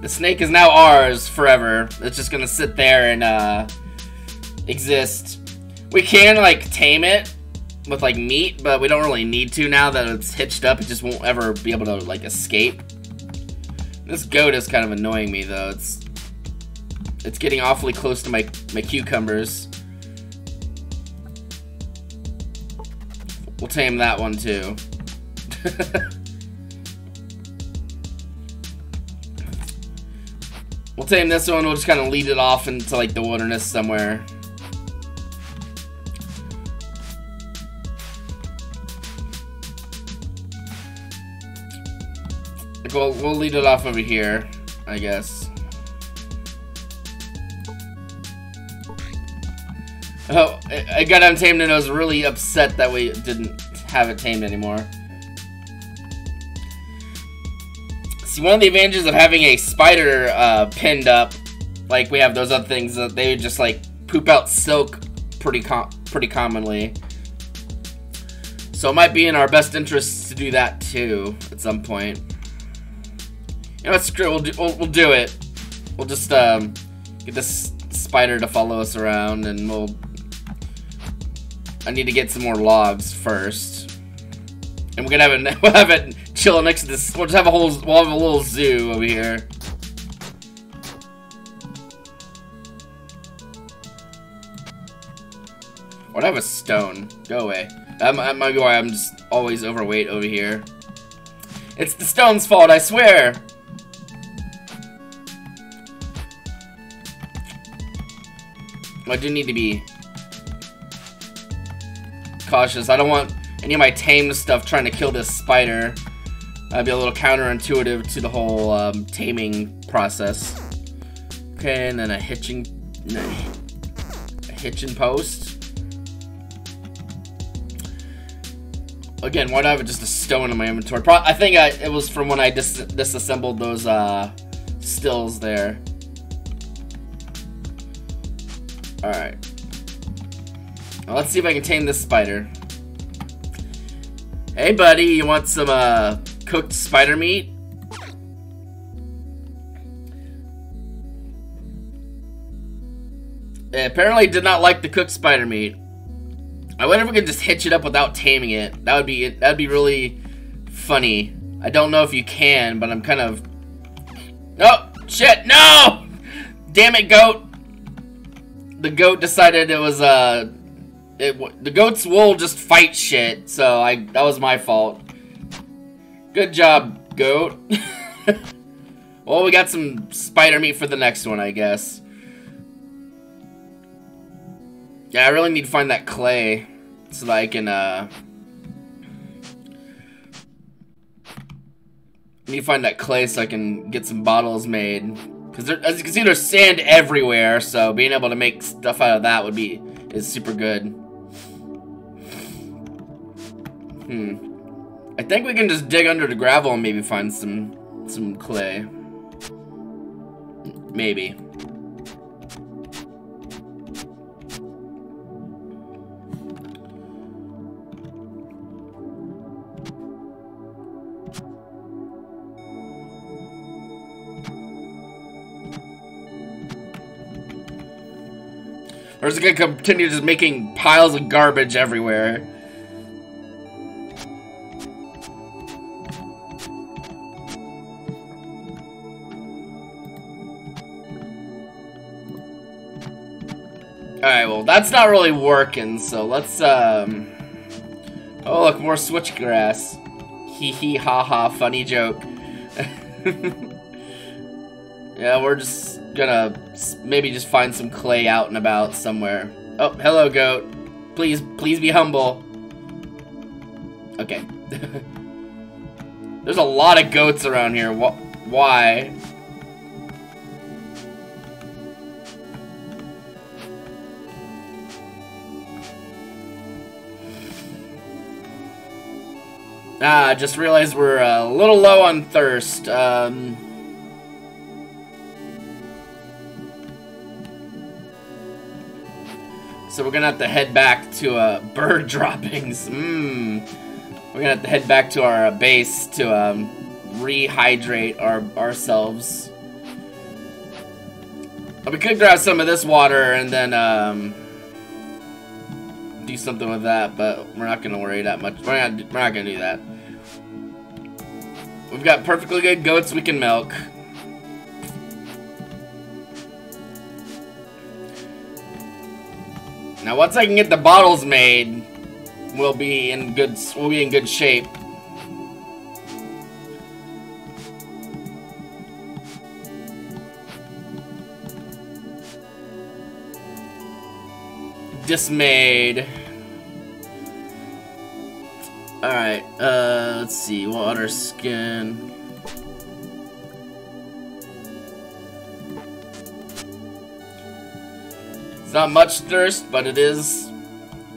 the snake is now ours forever. It's just gonna sit there and uh exist. We can, like, tame it with, like, meat, but we don't really need to now that it's hitched up. It just won't ever be able to, like, escape. This goat is kind of annoying me, though. It's it's getting awfully close to my, my cucumbers. We'll tame that one, too. we'll tame this one. We'll just kind of lead it off into, like, the wilderness somewhere. We'll, we'll lead it off over here, I guess. Oh, I got untamed and I was really upset that we didn't have it tamed anymore. See, one of the advantages of having a spider uh, pinned up, like we have those other things, that they just like poop out silk pretty com pretty commonly. So it might be in our best interest to do that too at some point. You know what, screw we'll do, we'll, we'll do it. We'll just um, get this spider to follow us around and we'll... I need to get some more logs first. And we're gonna have it, we'll have it chilling next to this, we'll just have a whole, we'll have a little zoo over here. What I have a stone? Go away. That that might be why I'm just always overweight over here. It's the stone's fault, I swear! I do need to be cautious. I don't want any of my tame stuff trying to kill this spider. That'd be a little counterintuitive to the whole um, taming process. Okay, and then a hitching, a hitching post. Again, why do I have just a stone in my inventory? Pro I think I, it was from when I dis disassembled those uh, stills there. Alright. let's see if I can tame this spider. Hey buddy, you want some uh, cooked spider meat? It apparently did not like the cooked spider meat. I wonder if we can just hitch it up without taming it. That would be that'd be really funny. I don't know if you can, but I'm kind of. Oh shit! No! Damn it, goat! The goat decided it was uh, it the goat's wool just fight shit. So I that was my fault. Good job, goat. well, we got some spider meat for the next one, I guess. Yeah, I really need to find that clay so that I can, uh... I need to find that clay so I can get some bottles made. Because there as you can see, there's sand everywhere, so being able to make stuff out of that would be, is super good. Hmm. I think we can just dig under the gravel and maybe find some, some clay. Maybe. Or is it gonna continue just making piles of garbage everywhere? Alright, well, that's not really working, so let's, um... Oh, look, more switchgrass. Hee hee ha ha, funny joke. yeah, we're just gonna maybe just find some clay out and about somewhere. Oh, hello, goat. Please, please be humble. Okay. There's a lot of goats around here. Wh why? Ah, just realized we're a little low on thirst. Um... So we're gonna have to head back to uh, bird droppings. Mmm. We're gonna have to head back to our uh, base to um, rehydrate our ourselves. But we could grab some of this water and then um, do something with that, but we're not gonna worry that much. We're not, we're not gonna do that. We've got perfectly good goats we can milk. Now once I can get the bottles made, we'll be in good we'll be in good shape. Dismayed. Alright, uh, let's see, water skin. It's not much thirst, but it is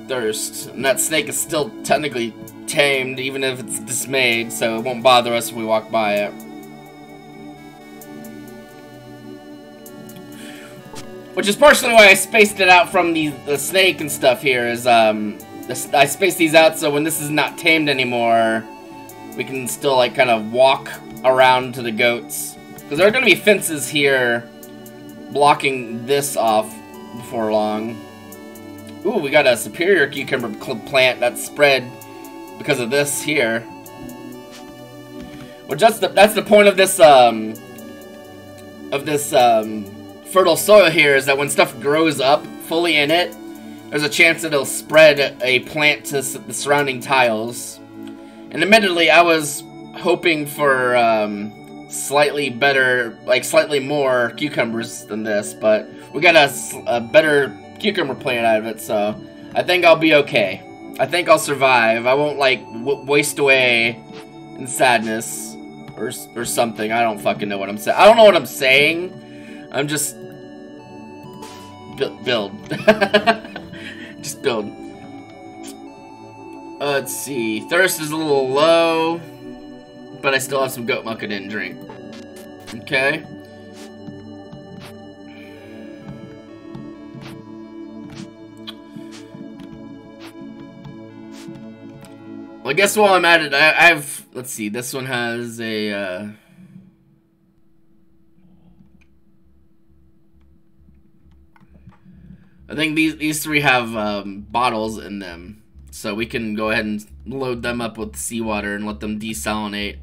thirst. And that snake is still technically tamed, even if it's dismayed, so it won't bother us if we walk by it. Which is partially why I spaced it out from the, the snake and stuff here, is, um, I spaced these out so when this is not tamed anymore, we can still, like, kind of walk around to the goats. Because there are going to be fences here blocking this off before long. Ooh, we got a superior cucumber plant that's spread because of this here. Well, just the, that's the point of this um of this um fertile soil here is that when stuff grows up fully in it, there's a chance that it'll spread a plant to the surrounding tiles. And admittedly, I was hoping for um, slightly better, like slightly more cucumbers than this, but we got a, a better cucumber plant out of it, so I think I'll be okay. I think I'll survive. I won't, like, waste away in sadness or, or something. I don't fucking know what I'm saying. I don't know what I'm saying. I'm just... build. just build. Uh, let's see. Thirst is a little low, but I still have some goat milk I didn't drink. Okay. Well, I guess while I'm at it, I, have let's see. This one has a. Uh, I think these these three have um, bottles in them, so we can go ahead and load them up with seawater and let them desalinate.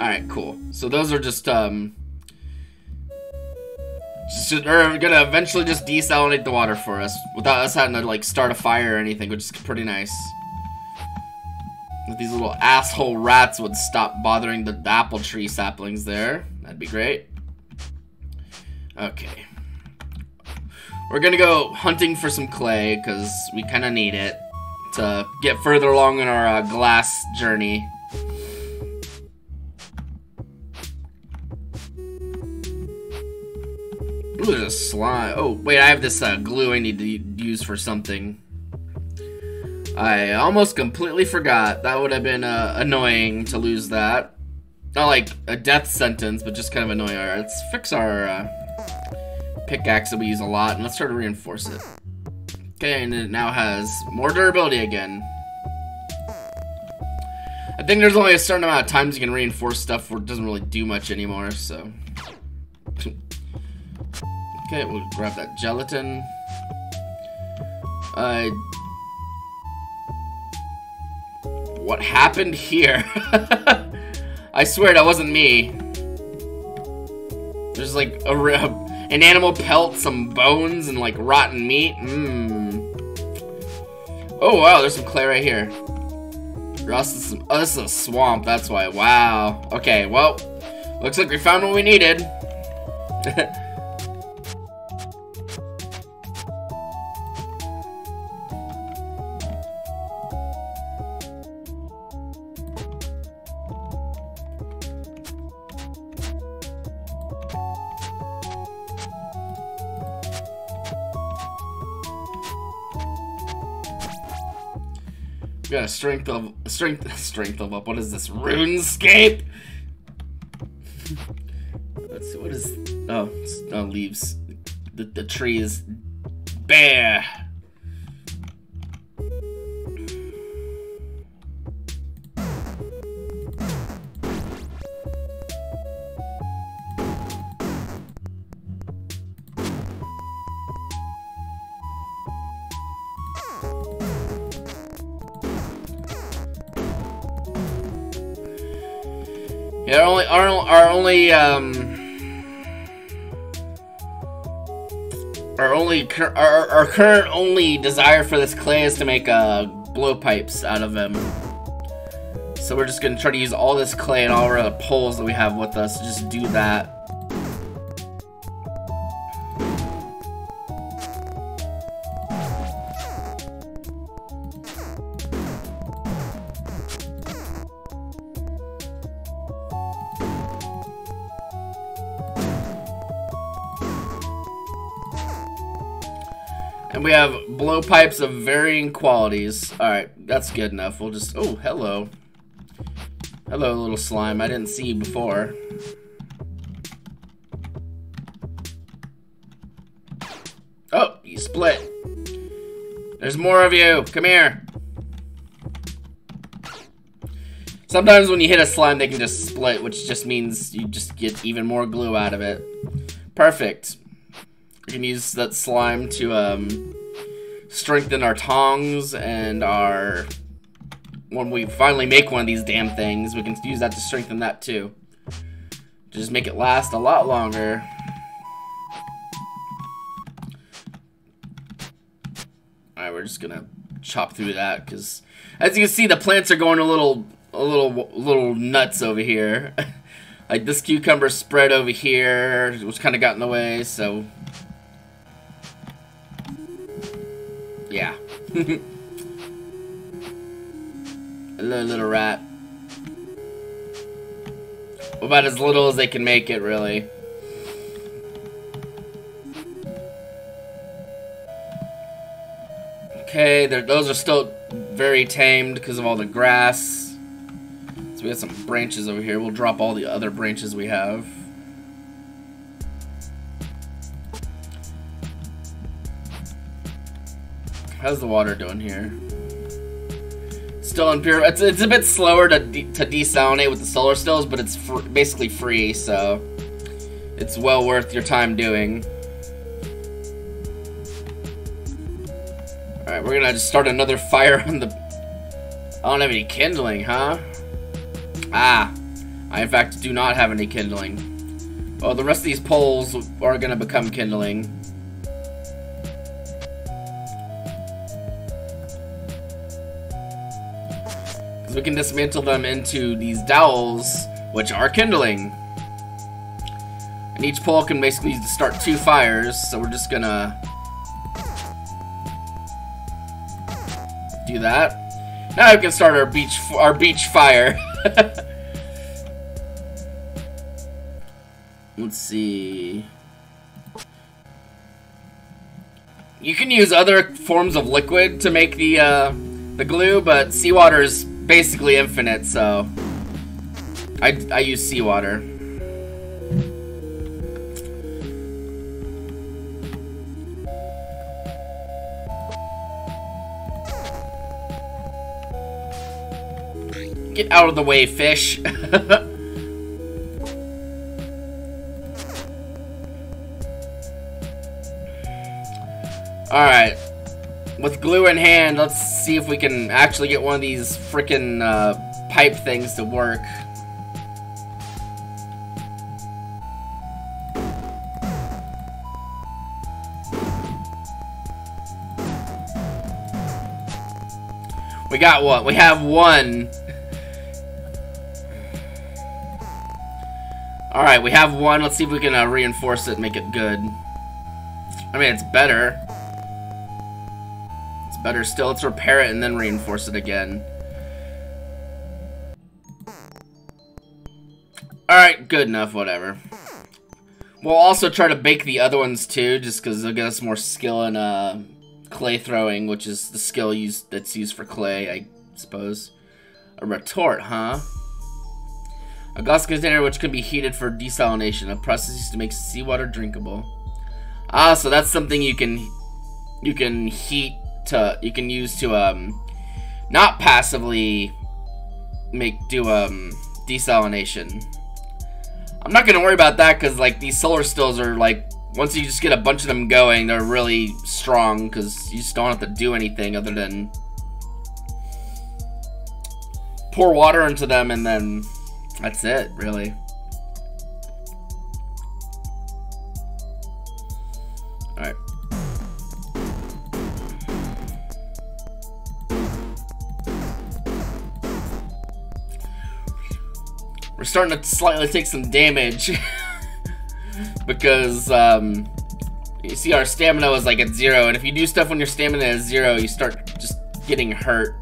Alright, cool. So those are just, um... Are gonna eventually just desalinate the water for us without us having to, like, start a fire or anything, which is pretty nice. If these little asshole rats would stop bothering the apple tree saplings there, that'd be great. Okay. We're gonna go hunting for some clay, because we kind of need it to get further along in our uh, glass journey. Ooh, there's a slime. Oh, wait, I have this uh, glue I need to use for something. I almost completely forgot. That would have been uh, annoying to lose that. Not like a death sentence, but just kind of annoying. Alright, let's fix our uh, pickaxe that we use a lot, and let's try to reinforce it. Okay, and it now has more durability again. I think there's only a certain amount of times you can reinforce stuff where it doesn't really do much anymore, so... Okay, we'll grab that gelatin. Uh, what happened here? I swear that wasn't me. There's like a, an animal pelt, some bones, and like rotten meat. Mmm. Oh wow, there's some clay right here. Ross is some, oh, this is a swamp, that's why. Wow. Okay, well, looks like we found what we needed. We got a strength of strength strength of up. What is this? RuneScape. Let's see. What is? Oh, oh leaves. The the tree is bare. Only um our only our, our current only desire for this clay is to make uh blowpipes out of them. So we're just gonna try to use all this clay and all our poles that we have with us. Just do that. Blowpipes of varying qualities. Alright, that's good enough. We'll just... Oh, hello. Hello, little slime. I didn't see you before. Oh, you split. There's more of you. Come here. Sometimes when you hit a slime, they can just split, which just means you just get even more glue out of it. Perfect. We can use that slime to um, strengthen our tongs and our... When we finally make one of these damn things, we can use that to strengthen that too. Just make it last a lot longer. Alright, we're just gonna chop through that because as you can see the plants are going a little a little little nuts over here. like this cucumber spread over here was kind of got in the way, so yeah. Hello, little rat. About as little as they can make it, really. Okay, those are still very tamed because of all the grass. So we got some branches over here. We'll drop all the other branches we have. How's the water doing here? Still impure. It's, it's a bit slower to, de to desalinate with the solar stills, but it's fr basically free, so it's well worth your time doing. Alright, we're gonna just start another fire on the... I don't have any kindling, huh? Ah, I in fact do not have any kindling. Well, the rest of these poles are gonna become kindling. Because we can dismantle them into these dowels, which are kindling. And each pole can basically start two fires, so we're just gonna do that. Now we can start our beach our beach fire. Let's see. You can use other forms of liquid to make the uh, the glue, but seawater is basically infinite, so I, I use seawater. Get out of the way, fish. Alright. With glue in hand, let's see if we can actually get one of these freaking uh, pipe things to work. We got what? We have one. Alright, we have one. Let's see if we can uh, reinforce it make it good. I mean, it's better. Better still. Let's repair it and then reinforce it again. Alright, good enough, whatever. We'll also try to bake the other ones too, just because they'll get us more skill in uh, clay throwing, which is the skill used that's used for clay, I suppose. A retort, huh? A glass container which can be heated for desalination, a process used to make seawater drinkable. Ah, so that's something you can you can heat to you can use to um not passively make do um desalination. I'm not gonna worry about that because like these solar stills are like once you just get a bunch of them going, they're really strong because you just don't have to do anything other than pour water into them and then that's it, really. We're starting to slightly take some damage. because, um, you see our stamina was like at zero, and if you do stuff when your stamina is zero, you start just getting hurt.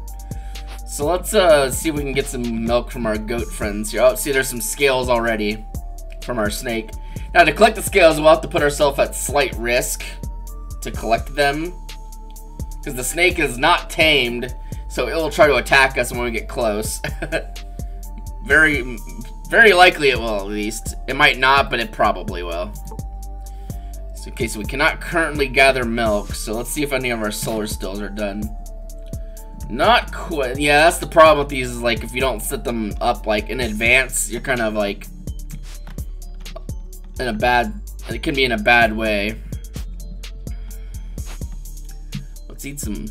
So let's uh, see if we can get some milk from our goat friends here. Oh, see, there's some scales already from our snake. Now, to collect the scales, we'll have to put ourselves at slight risk to collect them. Because the snake is not tamed, so it will try to attack us when we get close. very, very likely it will at least. It might not, but it probably will. So, okay, so we cannot currently gather milk, so let's see if any of our solar stills are done. Not quite. Yeah, that's the problem with these, is like, if you don't set them up, like, in advance, you're kind of, like, in a bad, it can be in a bad way. Let's eat some,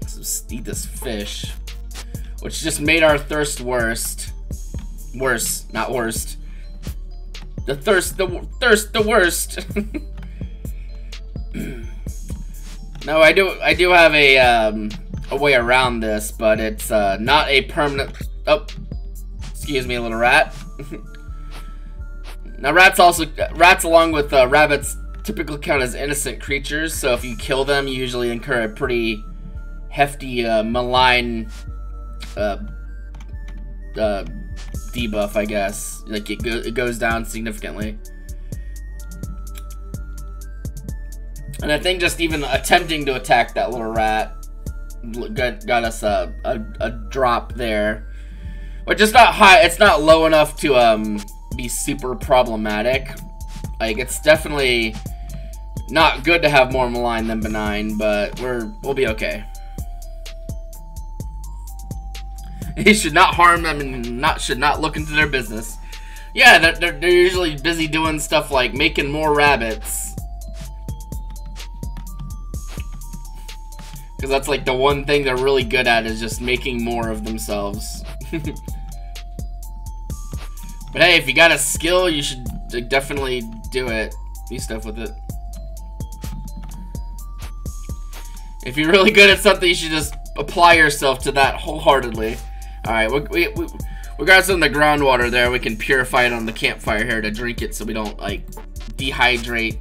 let's eat this fish, which just made our thirst Worse, not worst. The thirst, the thirst, the worst. no, I do, I do have a, um, a way around this, but it's, uh, not a permanent, oh, excuse me, a little rat. now, rats also, rats along with, uh, rabbits typically count as innocent creatures, so if you kill them, you usually incur a pretty hefty, uh, malign, uh, uh, debuff, I guess. Like, it, go it goes down significantly. And I think just even attempting to attack that little rat got, got us a, a, a drop there. Which is not high, it's not low enough to um be super problematic. Like, it's definitely not good to have more malign than benign, but we're we'll be okay. He should not harm them and not should not look into their business. Yeah, they're, they're, they're usually busy doing stuff like making more rabbits. Because that's like the one thing they're really good at is just making more of themselves. but hey, if you got a skill, you should definitely do it. Do stuff with it. If you're really good at something, you should just apply yourself to that wholeheartedly. Alright, we, we, we, we got some of the groundwater there. We can purify it on the campfire here to drink it so we don't, like, dehydrate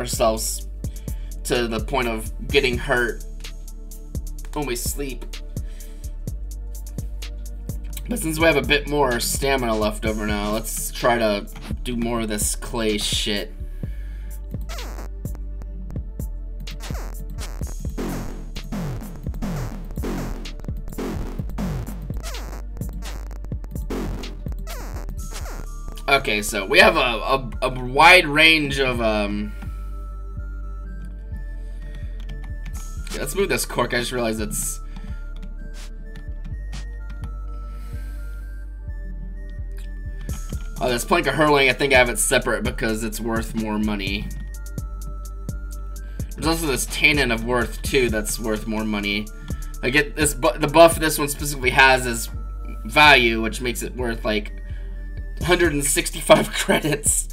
ourselves to the point of getting hurt when we sleep. But since we have a bit more stamina left over now, let's try to do more of this clay shit. Okay, so we have a, a, a wide range of, um... Let's move this cork. I just realized it's... Oh, this plank of hurling, I think I have it separate because it's worth more money. There's also this tannin of worth, too, that's worth more money. I get this, bu the buff this one specifically has is value, which makes it worth, like, 165 credits.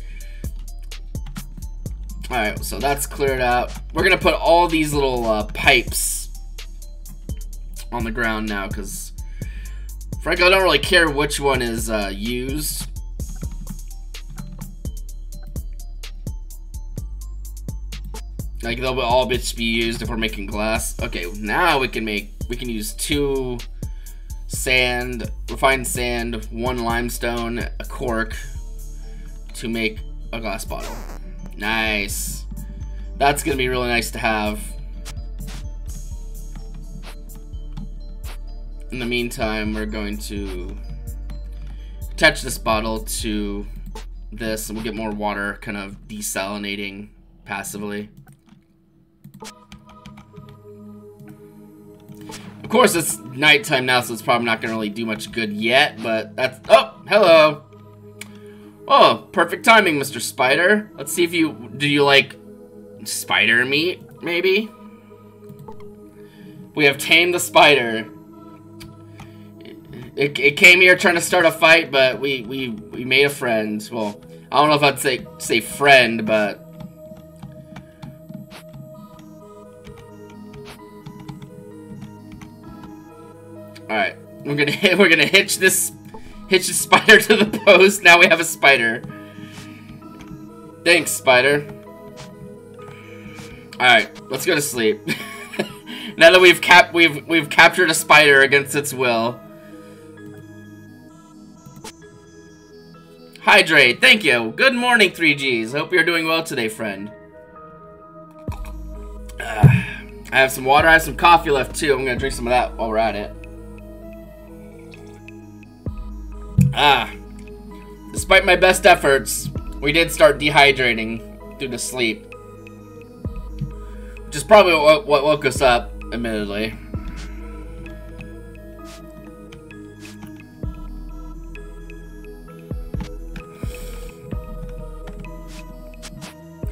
Alright, so that's cleared out. We're gonna put all these little uh, pipes on the ground now, because frankly, I don't really care which one is uh, used. Like, they'll all be used if we're making glass. Okay, now we can make, we can use two sand, refined sand, one limestone, a cork to make a glass bottle. Nice. That's gonna be really nice to have. In the meantime, we're going to attach this bottle to this and we'll get more water kind of desalinating passively. Of course, it's nighttime now, so it's probably not going to really do much good yet, but that's... Oh, hello! Oh, perfect timing, Mr. Spider. Let's see if you... Do you like spider meat, maybe? We have tamed the spider. It, it came here trying to start a fight, but we, we, we made a friend. Well, I don't know if I'd say, say friend, but Alright. We're gonna hit, we're gonna hitch this hitch the spider to the post. Now we have a spider. Thanks, spider. Alright, let's go to sleep. now that we've cap we've we've captured a spider against its will. Hydrate, thank you. Good morning, 3Gs. Hope you're doing well today, friend. Uh, I have some water, I have some coffee left too. I'm gonna drink some of that while we're at it. Ah. Despite my best efforts, we did start dehydrating due to sleep. Which is probably what, what woke us up, admittedly.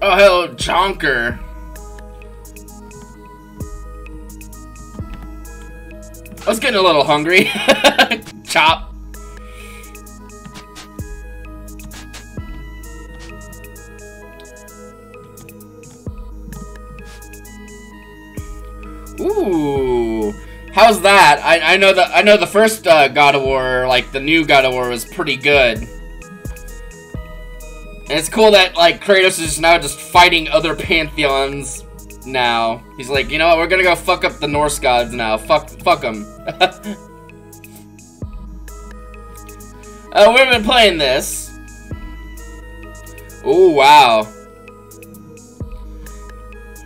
Oh, hello, Jonker. I was getting a little hungry. Chop. Ooh, how's that? I I know that I know the first uh, God of War, like the new God of War, was pretty good. And it's cool that like Kratos is now just fighting other pantheons. Now he's like, you know what? We're gonna go fuck up the Norse gods now. Fuck, fuck them. uh, we've been playing this. Oh wow.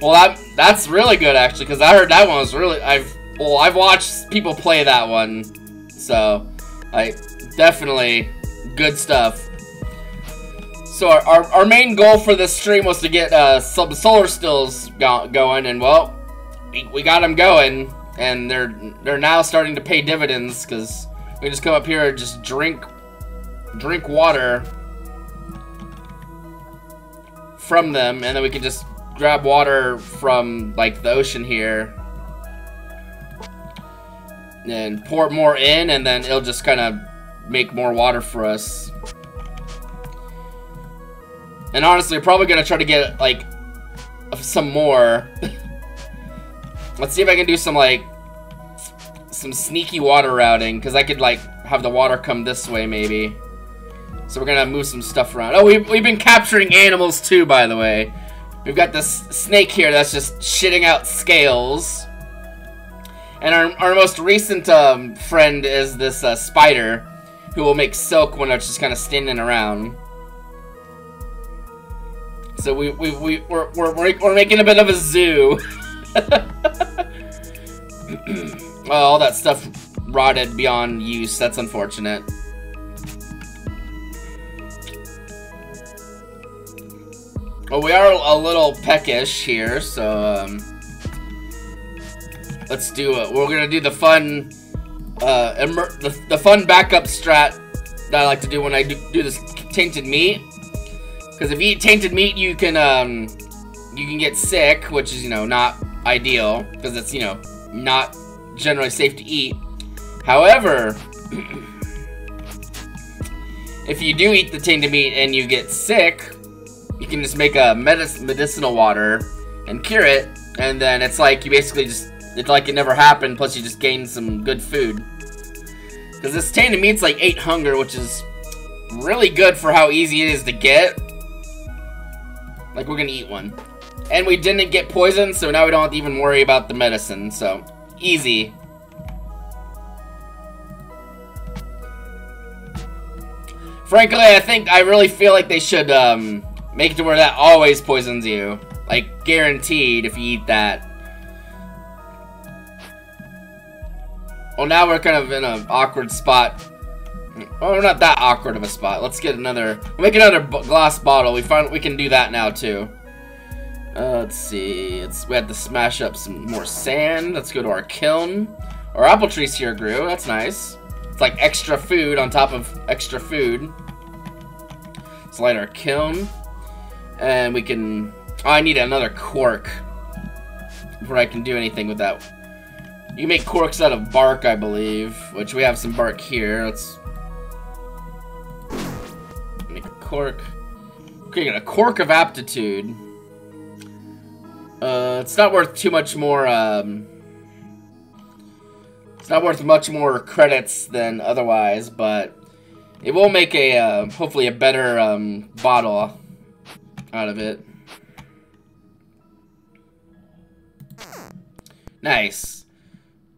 Well, that that's really good actually, because I heard that one was really. I've well, I've watched people play that one, so like definitely good stuff. So our, our, our main goal for this stream was to get uh, some solar stills go going, and well, we, we got them going, and they're they're now starting to pay dividends because we just come up here and just drink drink water from them, and then we can just grab water from like the ocean here. And pour more in and then it'll just kind of make more water for us. And honestly we're probably gonna try to get like some more. Let's see if I can do some like some sneaky water routing because I could like have the water come this way maybe. So we're gonna move some stuff around. Oh we've, we've been capturing animals too by the way We've got this snake here that's just shitting out scales. And our, our most recent um, friend is this uh, spider, who will make silk when it's just kind of standing around. So we, we, we, we're, we're, we're making a bit of a zoo. well, all that stuff rotted beyond use. That's unfortunate. Well, we are a little peckish here, so, um, let's do it. We're gonna do the fun, uh, the, the fun backup strat that I like to do when I do, do this tainted meat. Because if you eat tainted meat, you can, um, you can get sick, which is, you know, not ideal, because it's, you know, not generally safe to eat. However, if you do eat the tainted meat and you get sick, you can just make a medic medicinal water and cure it, and then it's like you basically just, it's like it never happened, plus you just gain some good food. Because this tainted meat's like 8 hunger, which is really good for how easy it is to get. Like, we're gonna eat one. And we didn't get poisoned, so now we don't have to even worry about the medicine, so easy. Frankly, I think, I really feel like they should, um, Make it to where that always poisons you. Like, guaranteed if you eat that. Well, now we're kind of in an awkward spot. Well, we're not that awkward of a spot. Let's get another... Make another glass bottle. We find we can do that now, too. Uh, let's see. It's, we had to smash up some more sand. Let's go to our kiln. Our apple trees here grew. That's nice. It's like extra food on top of extra food. Let's light our kiln. And we can... Oh, I need another cork. Before I can do anything with that. You make corks out of bark, I believe. Which we have some bark here. Let's... Make a cork. Okay, got a cork of aptitude. Uh, it's not worth too much more, um... It's not worth much more credits than otherwise, but... It will make a, uh, hopefully a better, um, bottle out of it. Nice.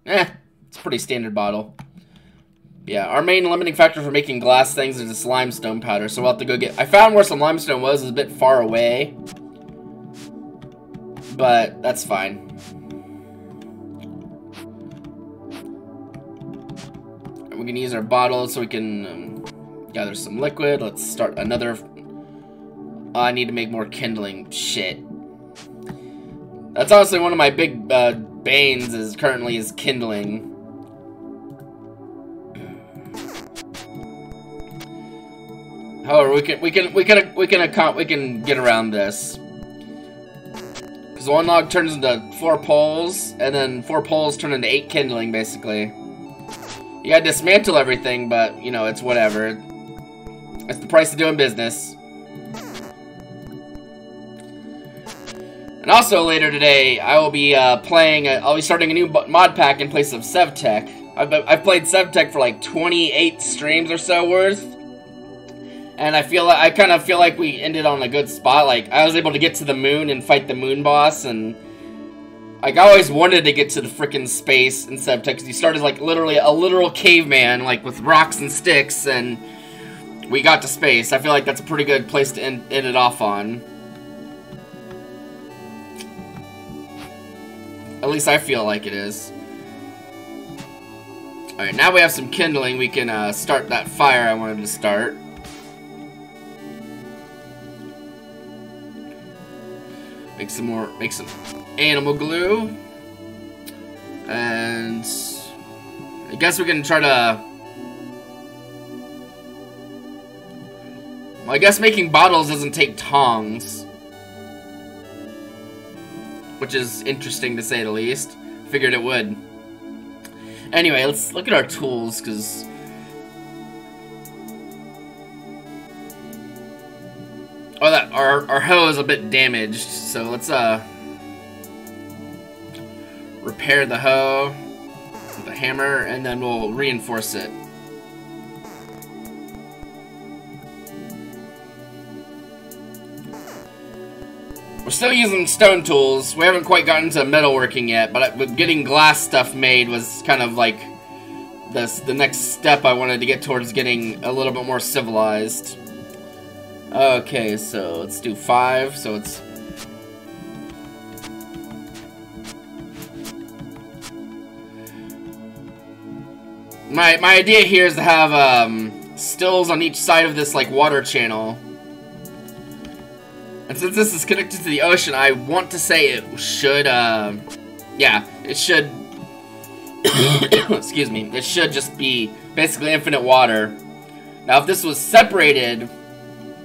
Eh, it's a pretty standard bottle. Yeah, our main limiting factor for making glass things is this limestone powder, so we'll have to go get... I found where some limestone was. It's a bit far away. But that's fine. We can use our bottle so we can um, gather some liquid. Let's start another Oh, I need to make more kindling. Shit. That's honestly one of my big uh, banes. Is currently is kindling. However, we can we can we can we can account we can get around this. Because one log turns into four poles, and then four poles turn into eight kindling, basically. Yeah, dismantle everything, but, you know, it's whatever. It's the price of doing business. And also later today, I will be uh, playing, i will be starting a new mod pack in place of SevTech. I've, I've played SevTech for like 28 streams or so worth. And I feel like, I kind of feel like we ended on a good spot. Like, I was able to get to the moon and fight the moon boss, and... Like, I always wanted to get to the freaking space in SevTech, because you started, like, literally a literal caveman, like, with rocks and sticks, and we got to space. I feel like that's a pretty good place to end, end it off on. At least I feel like it is. Alright, now we have some kindling. We can uh, start that fire I wanted to start. Make some more, make some animal glue. And I guess we can try to... Well, I guess making bottles doesn't take tongs. Which is interesting to say the least. Figured it would. Anyway, let's look at our tools, because Oh, that our our hoe is a bit damaged, so let's uh repair the hoe with a hammer, and then we'll reinforce it. We're still using stone tools. We haven't quite gotten to metalworking yet, but getting glass stuff made was kind of like the, the next step I wanted to get towards getting a little bit more civilized. Okay, so let's do five. So it's my my idea here is to have um, stills on each side of this like water channel. And since this is connected to the ocean, I want to say it should, uh, yeah, it should, excuse me, it should just be basically infinite water. Now, if this was separated,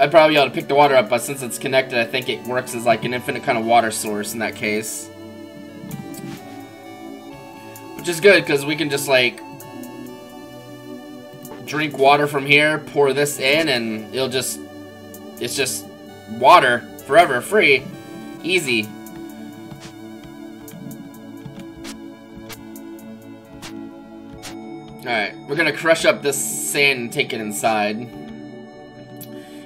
I'd probably be able to pick the water up, but since it's connected, I think it works as like an infinite kind of water source in that case. Which is good, because we can just like drink water from here, pour this in, and it'll just, it's just water forever, free, easy. Alright, we're gonna crush up this sand and take it inside.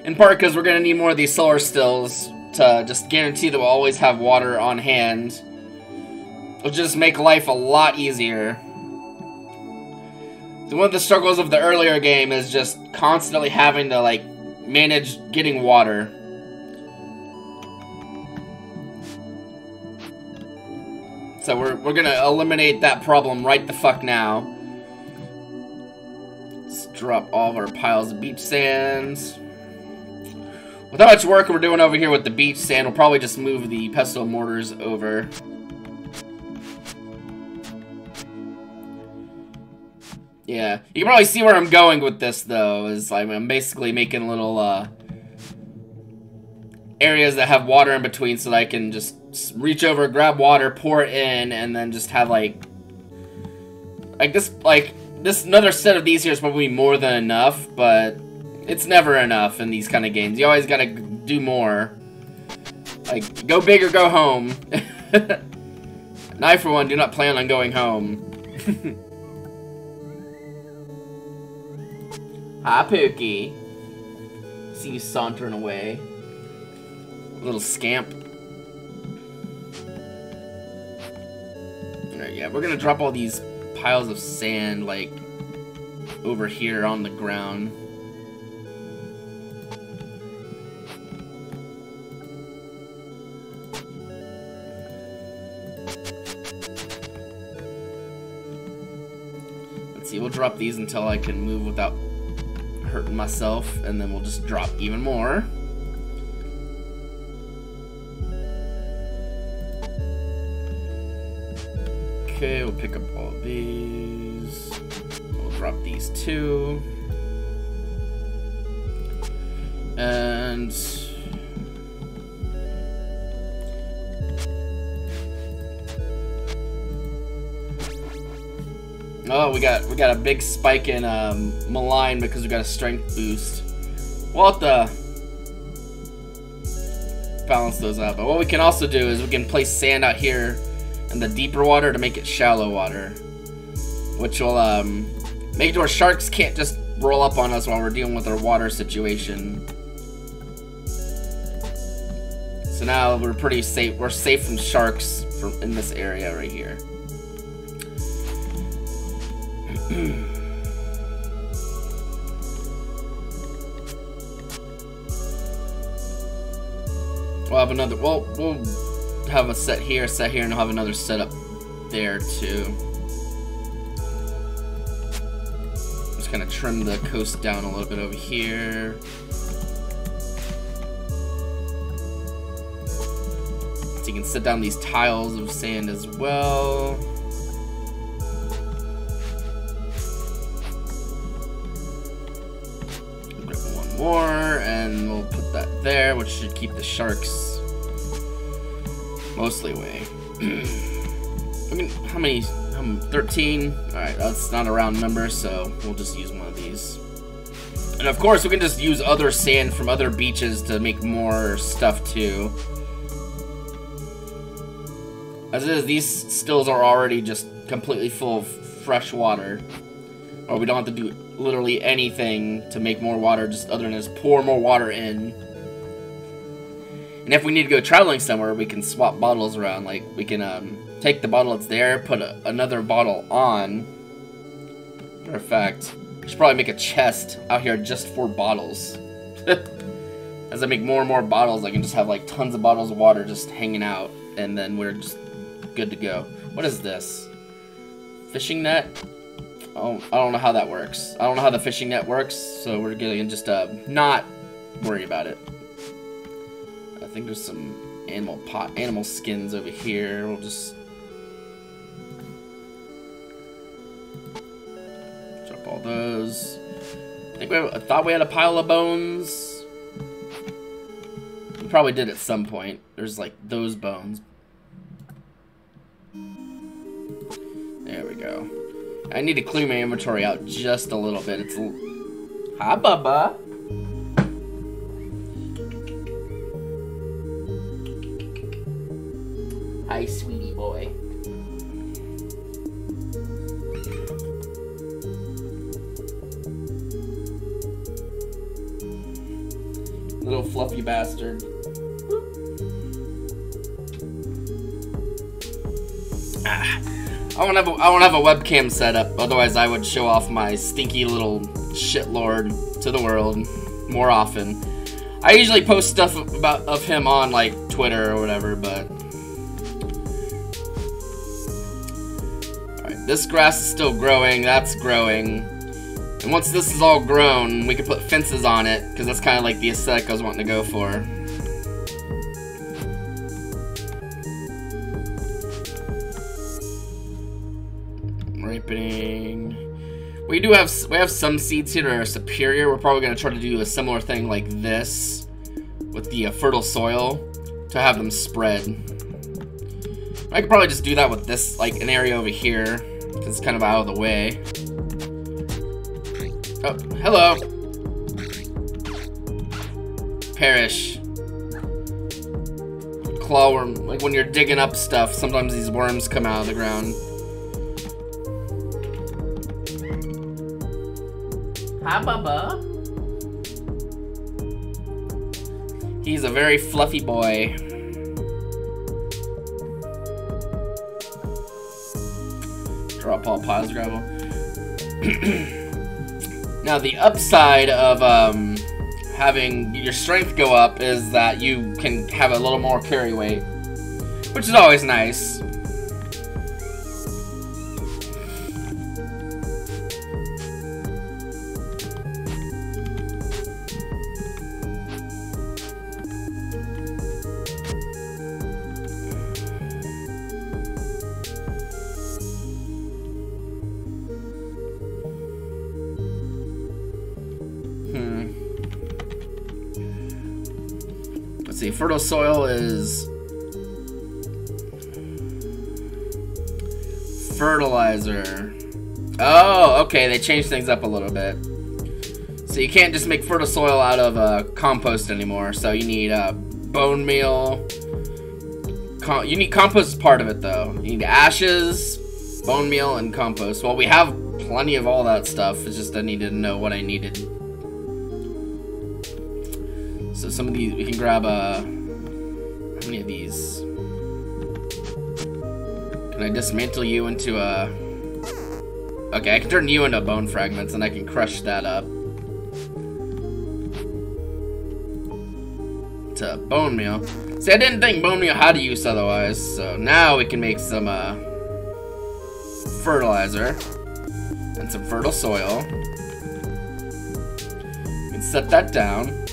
In part because we're to need more of these solar stills to just guarantee that we'll always have water on hand. It'll just make life a lot easier. So one of the struggles of the earlier game is just constantly having to, like, manage getting water. So we're, we're gonna eliminate that problem right the fuck now. Let's drop all of our piles of beach sands. With how much work we're doing over here with the beach sand, we'll probably just move the pestle mortars over. Yeah, you can probably see where I'm going with this, though, is I'm basically making little, uh, areas that have water in between so that I can just reach over, grab water, pour it in, and then just have, like, like this, like, this, another set of these here is probably more than enough, but it's never enough in these kind of games. You always gotta do more. Like, go big or go home. and I, for one, do not plan on going home. Hi, Pookie. See you sauntering away. Little scamp. Yeah, we're gonna drop all these piles of sand, like, over here on the ground. Let's see, we'll drop these until I can move without hurting myself, and then we'll just drop even more. Okay, we'll pick up all these. We'll drop these two. And Oh, we got we got a big spike in um, malign because we got a strength boost. What the? Balance those out. But what we can also do is we can place sand out here in the deeper water to make it shallow water, which will um, make it where sharks can't just roll up on us while we're dealing with our water situation. So now we're pretty safe. We're safe from sharks from in this area right here. we'll have another. Well, we'll have a set here, a set here, and I'll have another set up there too. Just kind of trim the coast down a little bit over here. So you can set down these tiles of sand as well. One more, and we'll put that there, which should keep the sharks mostly away. I mean, how many? Um, 13? Alright, that's not a round number, so we'll just use one of these. And of course, we can just use other sand from other beaches to make more stuff, too. As it is, these stills are already just completely full of fresh water. Or we don't have to do literally anything to make more water just other than just pour more water in. And if we need to go traveling somewhere, we can swap bottles around. Like, we can um, take the bottle that's there, put a, another bottle on. Perfect. We should probably make a chest out here just for bottles. As I make more and more bottles, I can just have like tons of bottles of water just hanging out. And then we're just good to go. What is this? Fishing net? Oh, I don't know how that works. I don't know how the fishing net works, so we're gonna just uh, not worry about it. I think there's some animal pot, animal skins over here. We'll just drop all those. I think we have, I thought we had a pile of bones. We probably did at some point. There's like those bones. There we go. I need to clear my inventory out just a little bit. It's Hi, Bubba. Hi, sweetie boy. Little fluffy bastard. Ah. I won't have a, I won't have a webcam set up. Otherwise, I would show off my stinky little shitlord to the world more often. I usually post stuff about of him on like Twitter or whatever, but this grass is still growing, that's growing. And once this is all grown, we can put fences on it, because that's kind of like the aesthetic I was wanting to go for. ripening. We do have we have some seeds here that are superior. We're probably going to try to do a similar thing like this with the uh, fertile soil to have them spread. I could probably just do that with this, like an area over here, it's kind of out of the way. Oh, hello. Perish. Clawworm. Like when you're digging up stuff, sometimes these worms come out of the ground. Hi, Bubba. He's a very fluffy boy. Drop all piles of gravel. now, the upside of um, having your strength go up is that you can have a little more carry weight, which is always nice. Soil is fertilizer. Oh, okay, they changed things up a little bit. So you can't just make fertile soil out of uh, compost anymore. So you need uh, bone meal. You need compost part of it though. You need ashes, bone meal, and compost. Well, we have plenty of all that stuff. It's just I needed to know what I needed. So some of these, we can grab uh, many of these? Can I dismantle you into a... Okay, I can turn you into bone fragments and I can crush that up. To bone meal. See, I didn't think bone meal had use otherwise, so now we can make some uh, fertilizer and some fertile soil. We can set that down.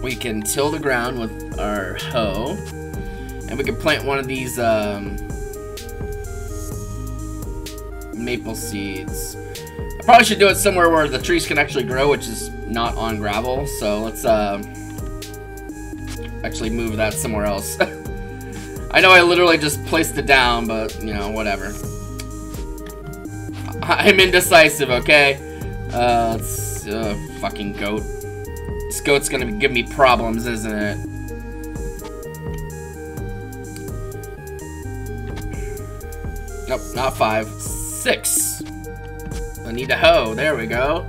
We can till the ground with our hoe. And we can plant one of these um, maple seeds. I probably should do it somewhere where the trees can actually grow, which is not on gravel. So let's uh, actually move that somewhere else. I know I literally just placed it down, but, you know, whatever. I'm indecisive, okay? Uh, let's, uh, fucking goat. This goat's gonna give me problems, isn't it? Nope, not five. Six. I need a hoe. There we go.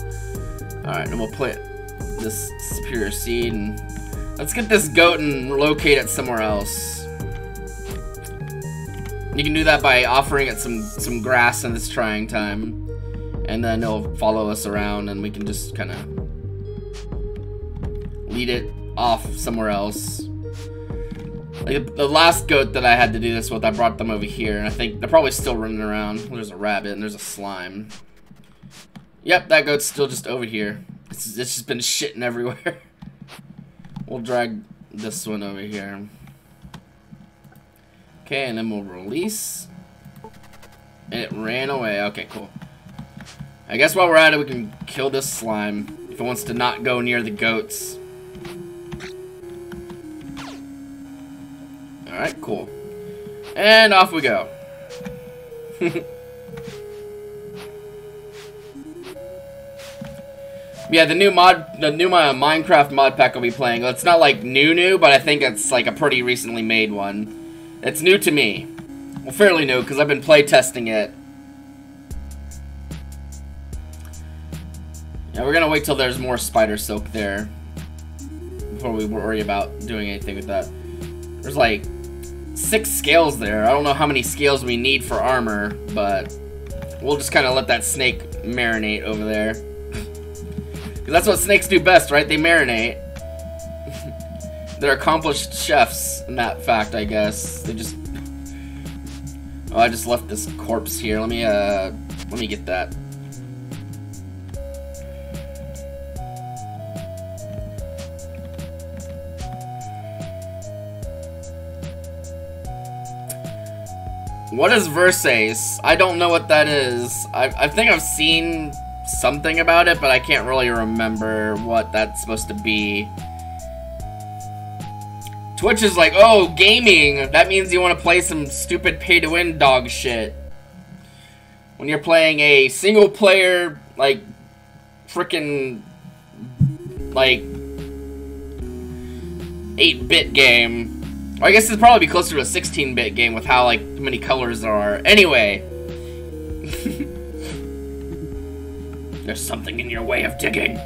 Alright, and we'll put this superior seed and let's get this goat and locate it somewhere else. You can do that by offering it some some grass in this trying time. And then it'll follow us around and we can just kind of lead it off somewhere else. Like the last goat that I had to do this with, I brought them over here, and I think they're probably still running around. There's a rabbit and there's a slime. Yep, that goat's still just over here. It's, it's just been shitting everywhere. we'll drag this one over here. Okay, and then we'll release. And it ran away. Okay, cool. I guess while we're at it, we can kill this slime if it wants to not go near the goats. Alright, cool. And off we go. yeah, the new mod, the new uh, Minecraft mod pack I'll be playing. It's not like new new, but I think it's like a pretty recently made one. It's new to me. Well, fairly new, because I've been playtesting it. Yeah, we're gonna wait till there's more spider silk there. Before we worry about doing anything with that. There's like six scales there. I don't know how many scales we need for armor, but we'll just kind of let that snake marinate over there. Because that's what snakes do best, right? They marinate. They're accomplished chefs in that fact, I guess. They just... Oh, I just left this corpse here. Let me, uh... Let me get that. What is Versace? I don't know what that is. I, I think I've seen something about it, but I can't really remember what that's supposed to be. Twitch is like, oh, gaming. That means you want to play some stupid pay-to-win dog shit. When you're playing a single-player, like, freaking, like, 8-bit game I guess it'd probably be closer to a 16-bit game with how, like, many colors there are. Anyway. There's something in your way of digging.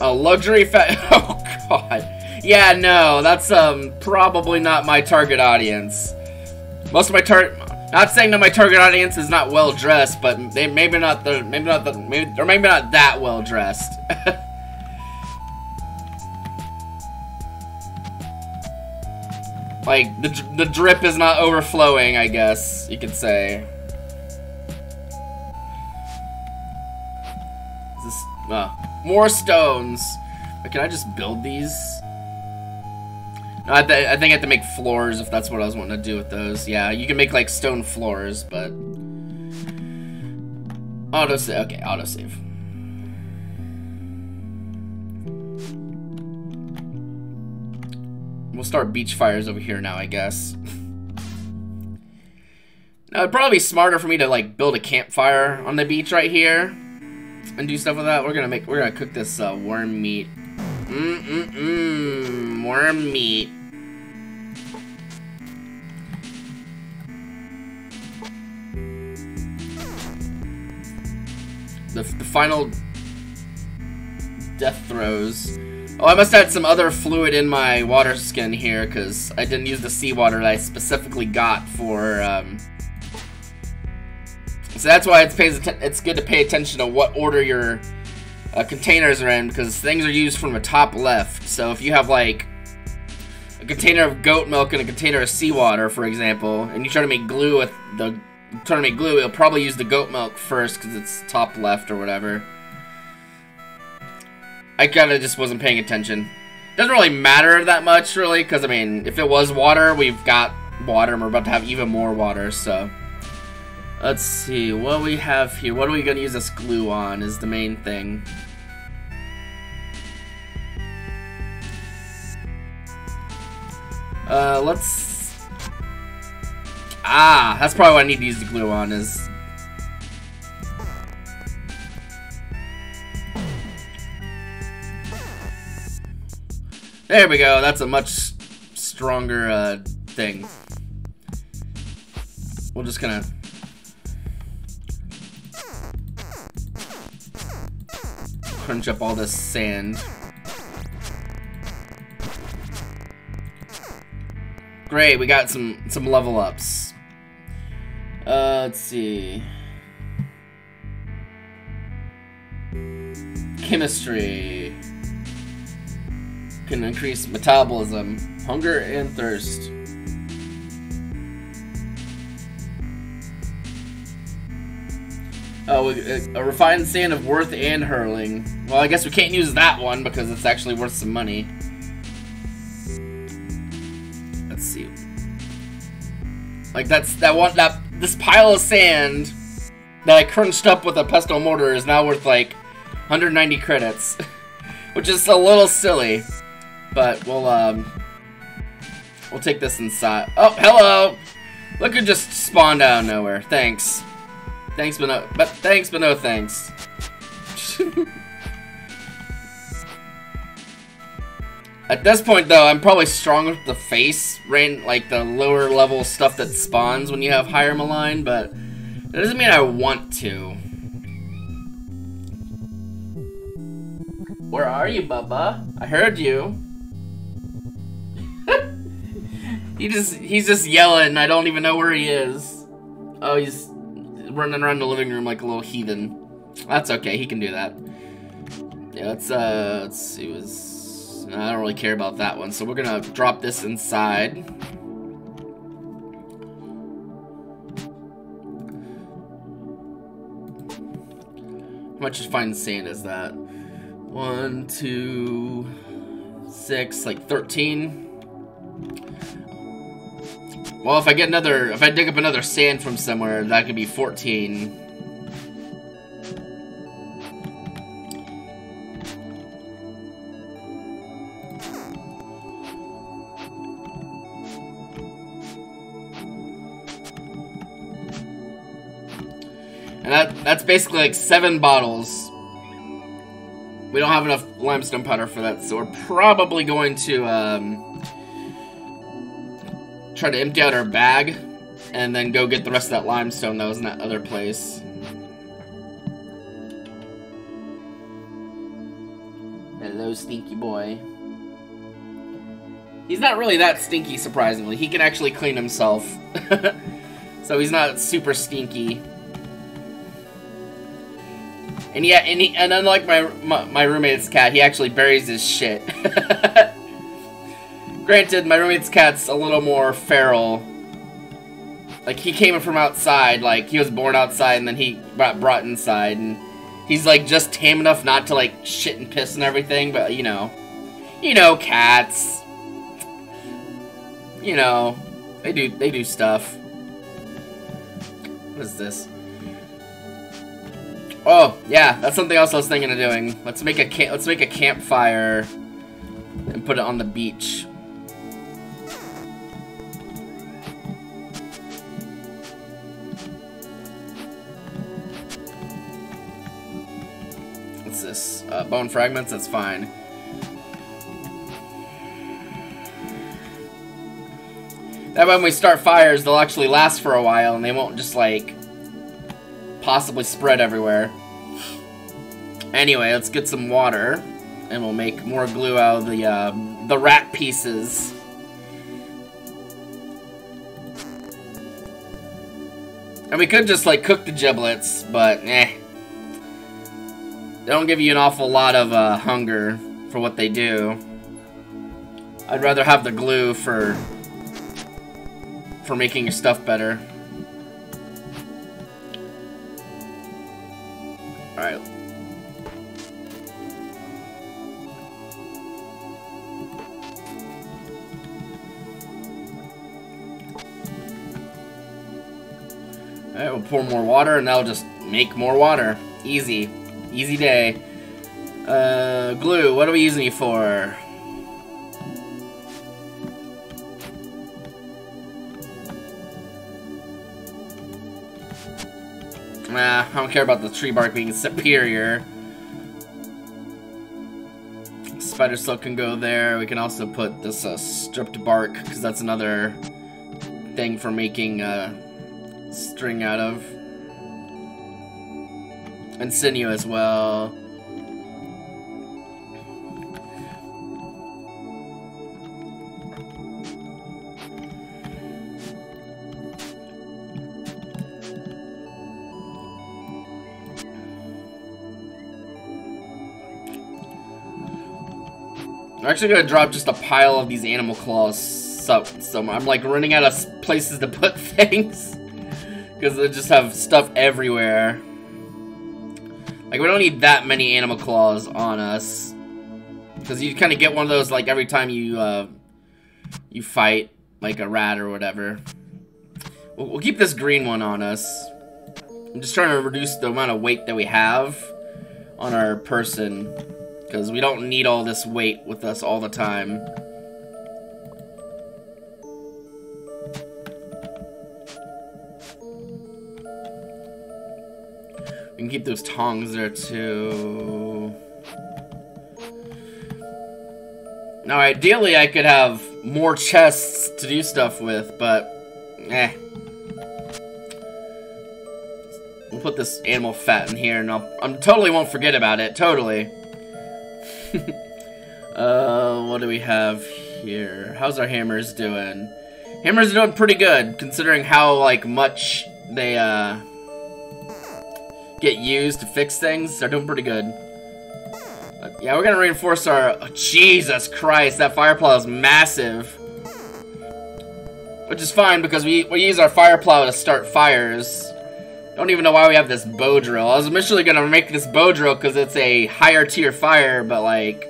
A luxury fa- Oh, God. Yeah, no, that's, um, probably not my target audience. Most of my target not saying that my target audience is not well dressed, but they maybe not the maybe not the maybe or maybe not that well dressed. like the the drip is not overflowing, I guess you could say. Is this uh, more stones? But can I just build these? I, th I think I have to make floors if that's what I was wanting to do with those. Yeah, you can make like stone floors, but auto save. Okay, auto save. We'll start beach fires over here now, I guess. now it'd probably be smarter for me to like build a campfire on the beach right here and do stuff with that. We're gonna make we're gonna cook this uh, worm meat. Mmm mmm mmm worm meat. The, the final death throes. Oh, I must add some other fluid in my water skin here, because I didn't use the seawater that I specifically got for, um... So that's why it's, pays it's good to pay attention to what order your uh, containers are in, because things are used from the top left. So if you have, like, a container of goat milk and a container of seawater, for example, and you try to make glue with the... Try to make glue, it'll probably use the goat milk first, because it's top left or whatever. I kind of just wasn't paying attention. Doesn't really matter that much, really, because, I mean, if it was water, we've got water, and we're about to have even more water, so... Let's see, what we have here? What are we going to use this glue on is the main thing. Uh, let's... Ah, that's probably what I need to use the glue on, is There we go. That's a much stronger uh, thing. We'll just of... Crunch up all this sand. Great, we got some some level ups. Uh, let's see. Chemistry can increase metabolism, hunger, and thirst. Oh, a refined sand of worth and hurling. Well, I guess we can't use that one because it's actually worth some money. Let's see. Like that's that one that this pile of sand that I crunched up with a pestle mortar is now worth like 190 credits, which is a little silly. But we'll um we'll take this inside. Oh, hello! Look who just spawned out of nowhere. Thanks. Thanks, but no but thanks, but no thanks. At this point, though, I'm probably strong with the face, rain, like the lower level stuff that spawns when you have higher malign, but that doesn't mean I want to. Where are you, Bubba? I heard you. He just he's just yelling. I don't even know where he is. Oh, he's running around the living room like a little heathen. That's okay. He can do that. Yeah, let's uh let's see. Was I don't really care about that one. So we're gonna drop this inside. How much fine sand is that? One, two, six, like 13. Well, if I get another, if I dig up another sand from somewhere, that could be 14. And that that's basically like seven bottles. We don't have enough limestone powder for that, so we're probably going to um, try to empty out our bag, and then go get the rest of that limestone that was in that other place. Hello, stinky boy. He's not really that stinky, surprisingly. He can actually clean himself. so he's not super stinky. And yeah, and, he, and unlike my, my, my roommate's cat, he actually buries his shit. Granted, my roommate's cat's a little more feral. Like, he came from outside, like, he was born outside and then he got brought inside, and he's, like, just tame enough not to, like, shit and piss and everything, but, you know. You know, cats. you know, they do they do stuff. What is this? Oh, yeah, that's something else I was thinking of doing. Let's make a camp let's make a campfire and put it on the beach. What's this? Uh, bone fragments, that's fine. That way when we start fires, they'll actually last for a while and they won't just like possibly spread everywhere. Anyway, let's get some water and we'll make more glue out of the uh, the rat pieces. And we could just like cook the giblets, but eh. They don't give you an awful lot of uh, hunger for what they do. I'd rather have the glue for for making your stuff better. Alright. Alright, we'll pour more water and that'll just make more water. Easy. Easy day. Uh, glue, what are we using you for? Nah, I don't care about the tree bark being superior. Spider silk can go there. We can also put this uh, stripped bark, because that's another thing for making uh, string out of. And sinew as well. I'm actually gonna drop just a pile of these animal claws so, so I'm like running out of places to put things. Because they just have stuff everywhere. Like, we don't need that many animal claws on us. Because you kind of get one of those, like, every time you, uh, you fight, like, a rat or whatever. We'll, we'll keep this green one on us. I'm just trying to reduce the amount of weight that we have on our person. Because we don't need all this weight with us all the time. We can keep those tongs there too. Now, ideally, I could have more chests to do stuff with, but eh. We'll put this animal fat in here, and I'll I totally won't forget about it. Totally. uh, what do we have here? How's our hammers doing? Hammers are doing pretty good, considering how like much they uh get used to fix things. They're doing pretty good. Yeah, we're gonna reinforce our... Oh, Jesus Christ, that fire plow is massive. Which is fine, because we, we use our fire plow to start fires. Don't even know why we have this bow drill. I was initially gonna make this bow drill because it's a higher tier fire, but like...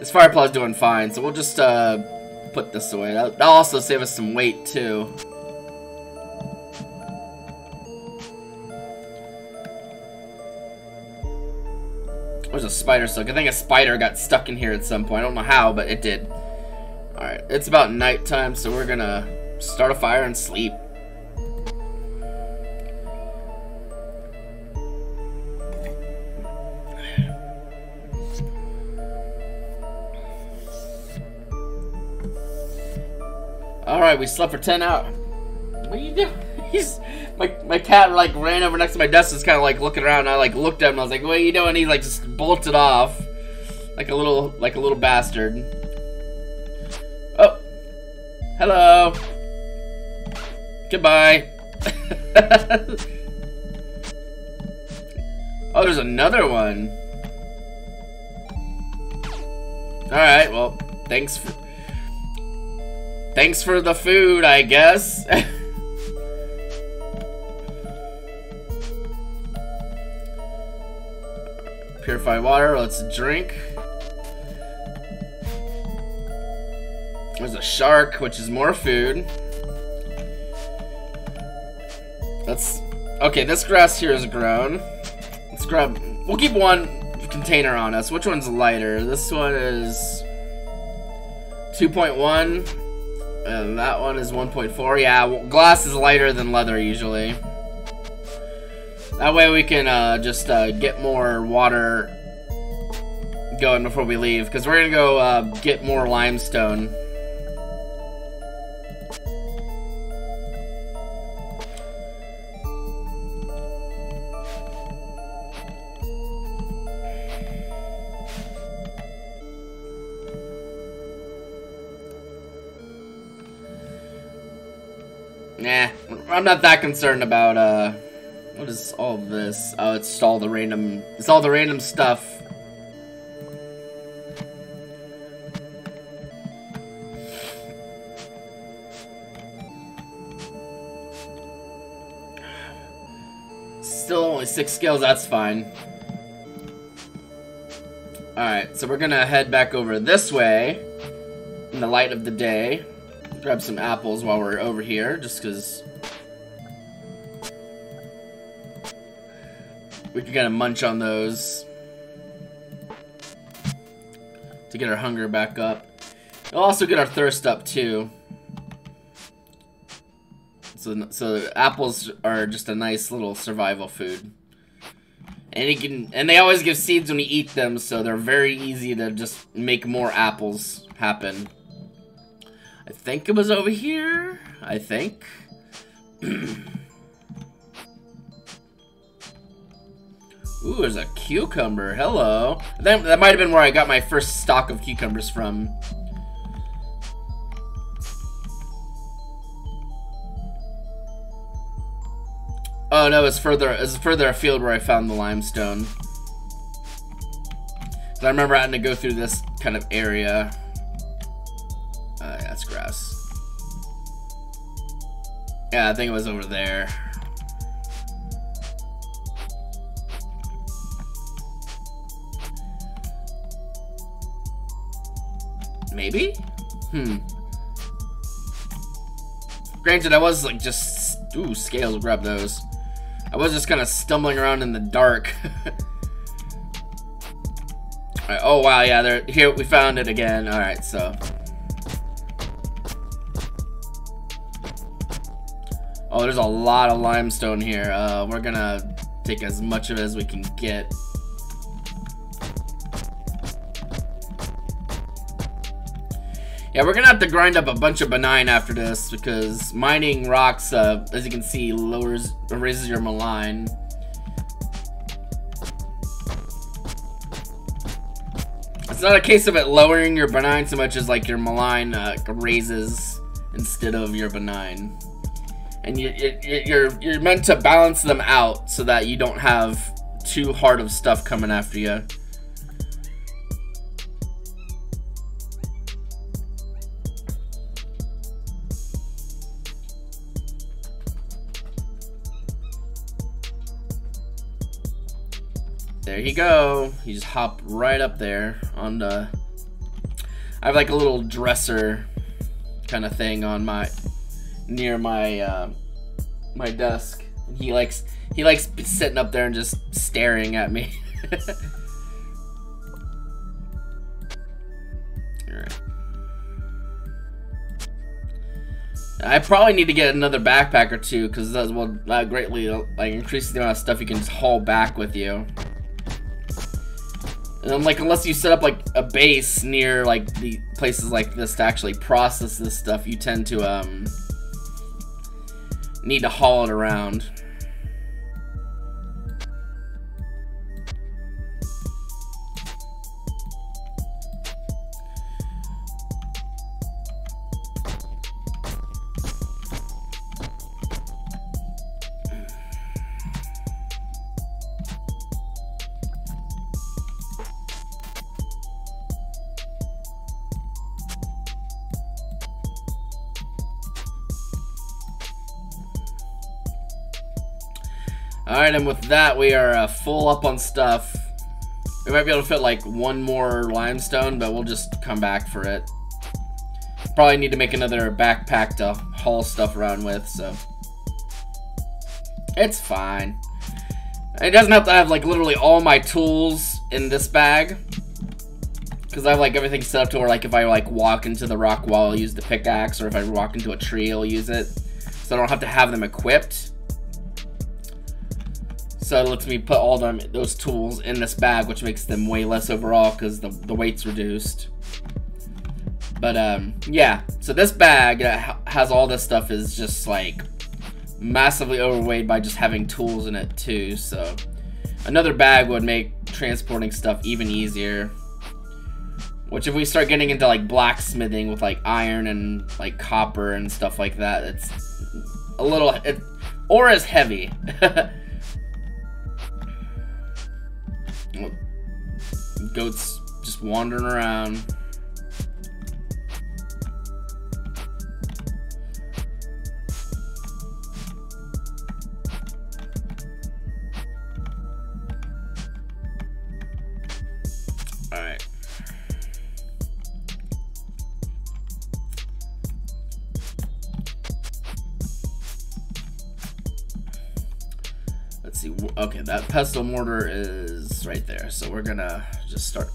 This fire plow is doing fine, so we'll just uh, put this away. That'll, also save us some weight, too. There's a spider silk. I think a spider got stuck in here at some point. I don't know how, but it did. Alright, it's about nighttime, so we're gonna start a fire and sleep. Alright, we slept for 10 hours. What are you doing? He's my my cat like ran over next to my desk, just kind of like looking around. And I like looked at him. I was like, "What are you doing?" He like just bolted off, like a little like a little bastard. Oh, hello. Goodbye. oh, there's another one. All right. Well, thanks for thanks for the food, I guess. Purified water, let's drink. There's a shark, which is more food. Let's... Okay, this grass here is grown. Let's grab... We'll keep one container on us. Which one's lighter? This one is... 2.1. And that one is 1.4. Yeah, glass is lighter than leather usually. That way we can uh, just uh, get more water going before we leave. Because we're going to go uh, get more limestone. Nah, I'm not that concerned about, uh, what is all this? Oh, it's all the random, it's all the random stuff. Still only six skills, that's fine. Alright, so we're gonna head back over this way in the light of the day grab some apples while we're over here, just because we can kind of munch on those to get our hunger back up. It'll also get our thirst up too. So, so apples are just a nice little survival food. And you can, and they always give seeds when you eat them, so they're very easy to just make more apples happen. I think it was over here. I think. Ooh, there's a cucumber. Hello. That, that might have been where I got my first stock of cucumbers from. Oh no, it's further it's further afield where I found the limestone. I remember having to go through this kind of area. Uh, that's grass. Yeah, I think it was over there. Maybe? Hmm. Granted, I was like just... Ooh, scales, grab those. I was just kind of stumbling around in the dark. oh wow, yeah, there. Here we found it again. All right, so Oh, there's a lot of limestone here. Uh, we're gonna take as much of it as we can get. Yeah, we're gonna have to grind up a bunch of benign after this because mining rocks, uh, as you can see, lowers raises your malign. It's not a case of it lowering your benign so much as like your malign uh, raises instead of your benign and you, you, you're you're meant to balance them out so that you don't have too hard of stuff coming after you. There you go. You just hop right up there on the... I have like a little dresser kind of thing on my near my uh, my desk. And he likes he likes sitting up there and just staring at me. Alright. I probably need to get another backpack or two because that will greatly like increase the amount of stuff you can just haul back with you. And I'm like, unless you set up like a base near like the places like this to actually process this stuff, you tend to um need to haul it around. And with that, we are uh, full up on stuff. We might be able to fit like one more limestone, but we'll just come back for it. Probably need to make another backpack to haul stuff around with, so. It's fine. It doesn't have to have, like, literally all my tools in this bag. Because I have, like, everything set up to where, like, if I, like, walk into the rock wall, I'll use the pickaxe, or if I walk into a tree, I'll use it. So I don't have to have them equipped. So it lets me put all them those tools in this bag, which makes them way less overall because the, the weight's reduced. But, um, yeah. So this bag that has all this stuff is just, like, massively overweight by just having tools in it, too. So another bag would make transporting stuff even easier. Which if we start getting into, like, blacksmithing with, like, iron and, like, copper and stuff like that, it's a little... It, ore is heavy. Goats just wandering around. Okay, that pestle mortar is right there. So we're gonna just start.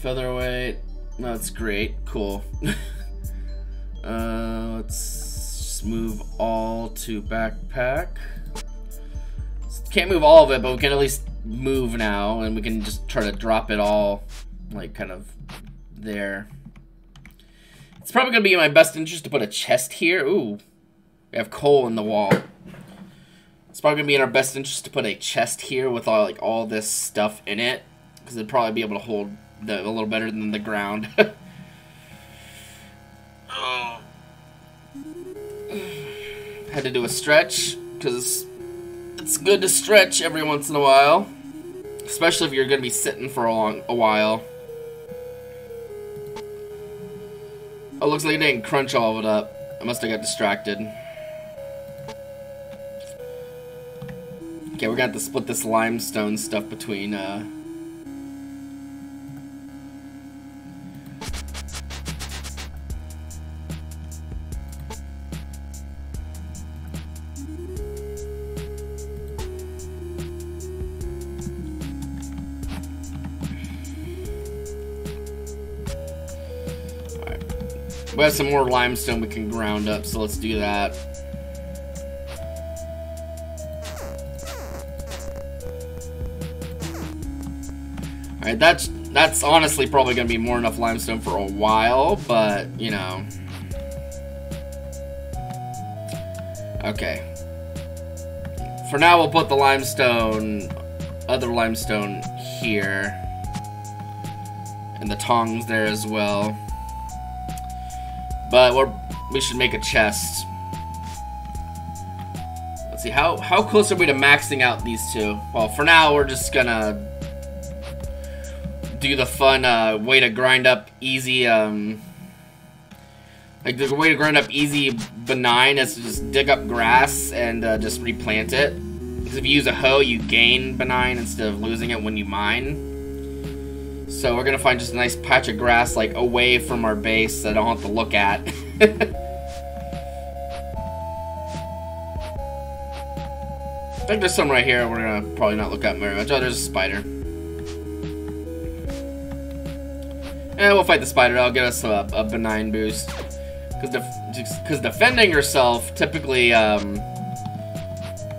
Featherweight. That's great. Cool. uh, let's move all to backpack. Can't move all of it, but we can at least move now, and we can just try to drop it all, like, kind of there. It's probably going to be in my best interest to put a chest here. Ooh, we have coal in the wall. It's probably going to be in our best interest to put a chest here with all, like, all this stuff in it, because it'd probably be able to hold the, a little better than the ground. oh. Had to do a stretch, because it's good to stretch every once in a while. Especially if you're going to be sitting for a long a while. Oh, looks like I didn't crunch all of it up. I must have got distracted. Okay, we're gonna have to split this limestone stuff between, uh... We have some more limestone we can ground up, so let's do that. Alright, that's that's honestly probably going to be more enough limestone for a while, but, you know. Okay. For now, we'll put the limestone, other limestone here. And the tongs there as well. But we're, we should make a chest. Let's see, how, how close are we to maxing out these two? Well, for now, we're just gonna do the fun uh, way to grind up easy, um, like the way to grind up easy benign is to just dig up grass and uh, just replant it. Because if you use a hoe, you gain benign instead of losing it when you mine. So we're gonna find just a nice patch of grass like away from our base that I don't have to look at. I think there's some right here we're gonna probably not look at very much. Oh, there's a spider. Eh, we'll fight the spider. I'll get us a, a benign boost. Because def defending yourself typically, um,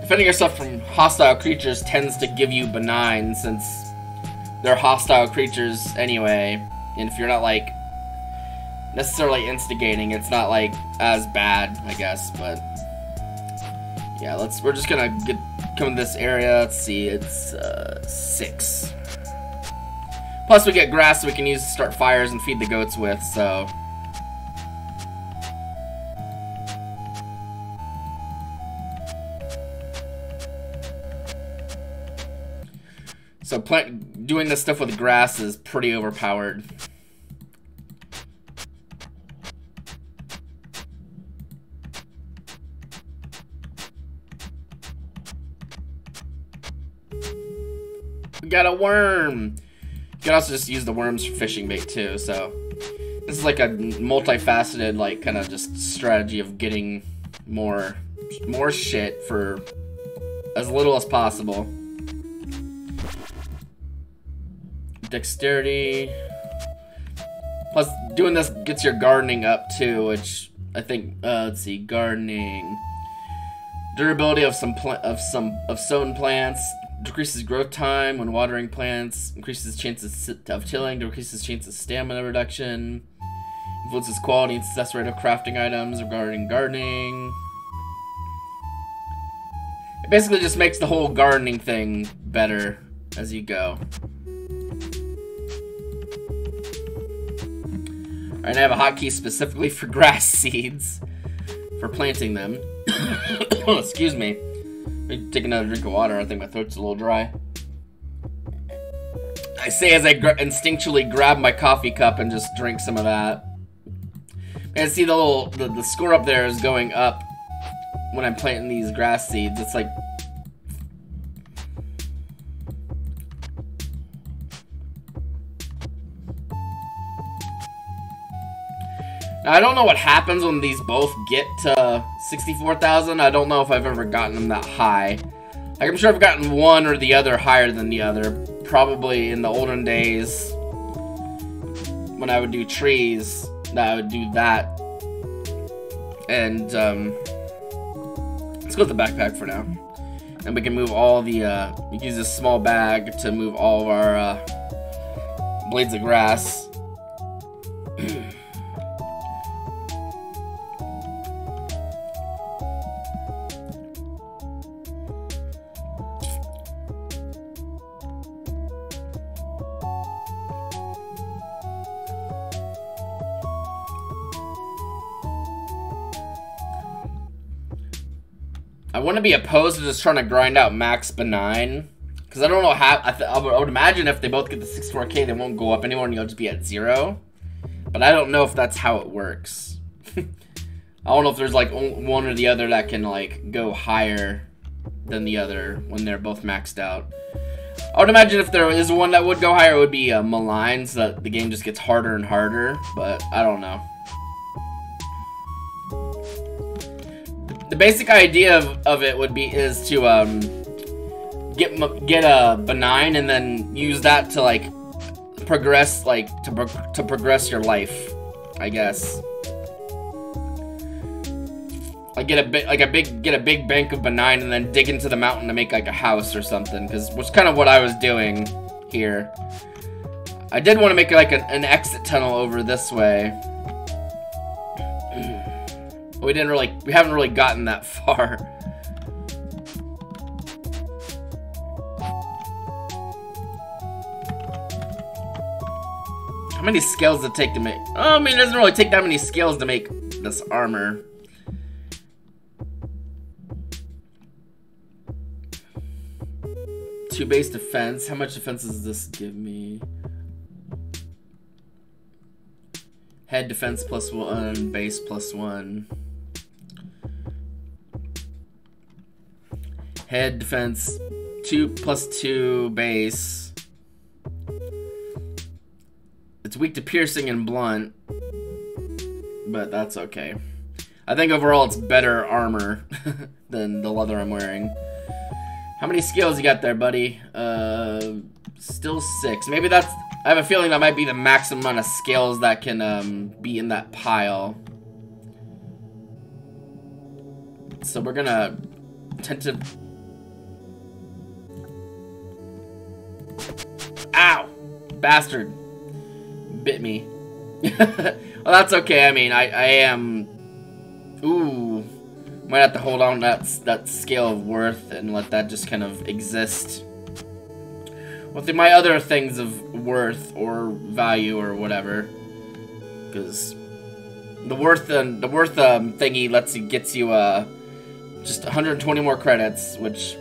defending yourself from hostile creatures tends to give you benign since they're hostile creatures anyway. And if you're not like necessarily instigating, it's not like as bad, I guess. But yeah, let's. We're just gonna get come to this area. Let's see, it's uh, six. Plus, we get grass we can use to start fires and feed the goats with. So. So plant doing this stuff with grass is pretty overpowered. We got a worm! You can also just use the worms for fishing bait too, so... This is like a multifaceted, like, kind of just strategy of getting more, more shit for as little as possible. Dexterity. Plus, doing this gets your gardening up too, which I think. Uh, let's see, gardening. Durability of some of some of sown plants decreases growth time when watering plants. Increases chances of tilling. Decreases chances of stamina reduction. Influences quality and success rate of crafting items regarding gardening. It basically just makes the whole gardening thing better as you go. Alright, I have a hotkey specifically for grass seeds. For planting them. Excuse me. Take another drink of water. I think my throat's a little dry. I say as I instinctually grab my coffee cup and just drink some of that. And see the little the, the score up there is going up when I'm planting these grass seeds. It's like I don't know what happens when these both get to 64,000. I don't know if I've ever gotten them that high. Like, I'm sure I've gotten one or the other higher than the other. Probably in the olden days, when I would do trees, that I would do that. And, um, let's go with the backpack for now. And we can move all the, uh, we can use this small bag to move all of our, uh, blades of grass. want to be opposed to just trying to grind out max benign. Because I don't know how... I, I, would, I, would, imagine if they both get the 64k, they won't go up anymore and you'll just be at zero. But I don't know if that's how it works. I don't know if there's like one or the other that can like go higher than the other when they're both maxed out. I would imagine if there is one that would go higher, it would be uh, malign, so that the game just gets harder and harder. But I don't know. The basic idea of, of it would be is to um, get get a benign and then use that to like progress like to pro to progress your life, I guess. Like get a bit like a big get a big bank of benign and then dig into the mountain to make like a house or something because which kind of what I was doing here. I did want to make like an, an exit tunnel over this way. We didn't really, we haven't really gotten that far. How many scales does it take to make? Oh, I mean, it doesn't really take that many scales to make this armor. Two base defense. How much defense does this give me? Head defense plus one, base plus one. Head defense, 2 plus 2 base. It's weak to piercing and blunt, but that's okay. I think overall it's better armor than the leather I'm wearing. How many skills you got there, buddy? Uh, still six. Maybe that's... I have a feeling that might be the maximum amount of skills that can um, be in that pile. So we're gonna tend Ow! Bastard. Bit me. well, that's okay. I mean, I, I am... Ooh. Might have to hold on that, that scale of worth and let that just kind of exist. With my other things of worth or value or whatever. Because the worth um, the worth um, thingy lets you gets you uh just 120 more credits, which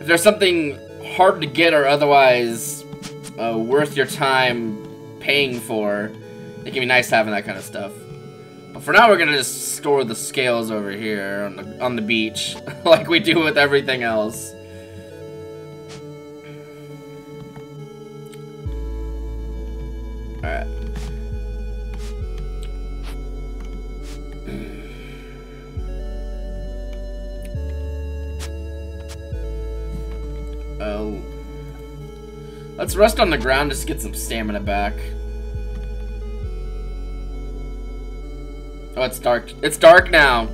if there's something hard to get or otherwise uh, worth your time paying for. It can be nice having that kind of stuff. But for now, we're gonna just store the scales over here on the, on the beach, like we do with everything else. Alright. Let's rest on the ground just to get some stamina back. Oh, it's dark. It's dark now.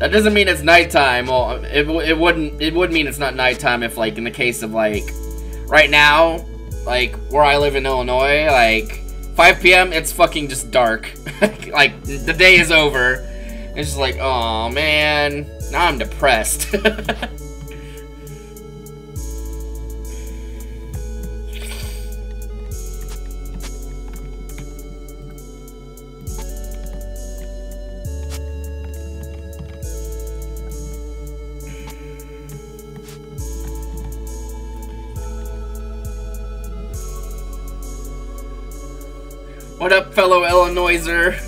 That doesn't mean it's nighttime. Well, it, it wouldn't it would mean it's not nighttime if like in the case of like right now, like where I live in Illinois, like 5 p.m. it's fucking just dark. like the day is over. It's just like, oh man, now I'm depressed. What up, fellow Illinoiser?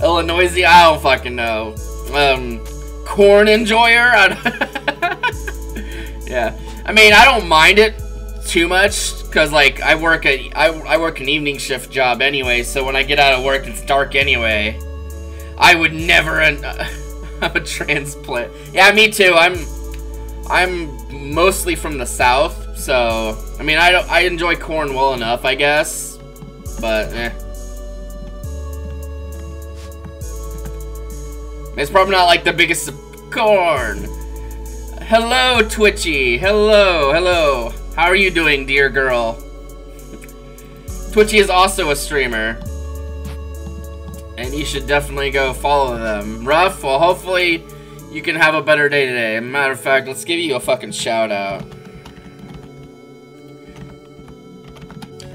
Illinoisy? I don't fucking know. Um, corn enjoyer? yeah. I mean, I don't mind it too much because like I work a I, I work an evening shift job anyway. So when I get out of work, it's dark anyway. I would never have a transplant. Yeah, me too. I'm I'm mostly from the south, so I mean I don't I enjoy corn well enough, I guess. But eh. It's probably not like the biggest corn. Hello, Twitchy. Hello, hello. How are you doing, dear girl? Twitchy is also a streamer. And you should definitely go follow them. Rough, well, hopefully you can have a better day today. Matter of fact, let's give you a fucking shout out.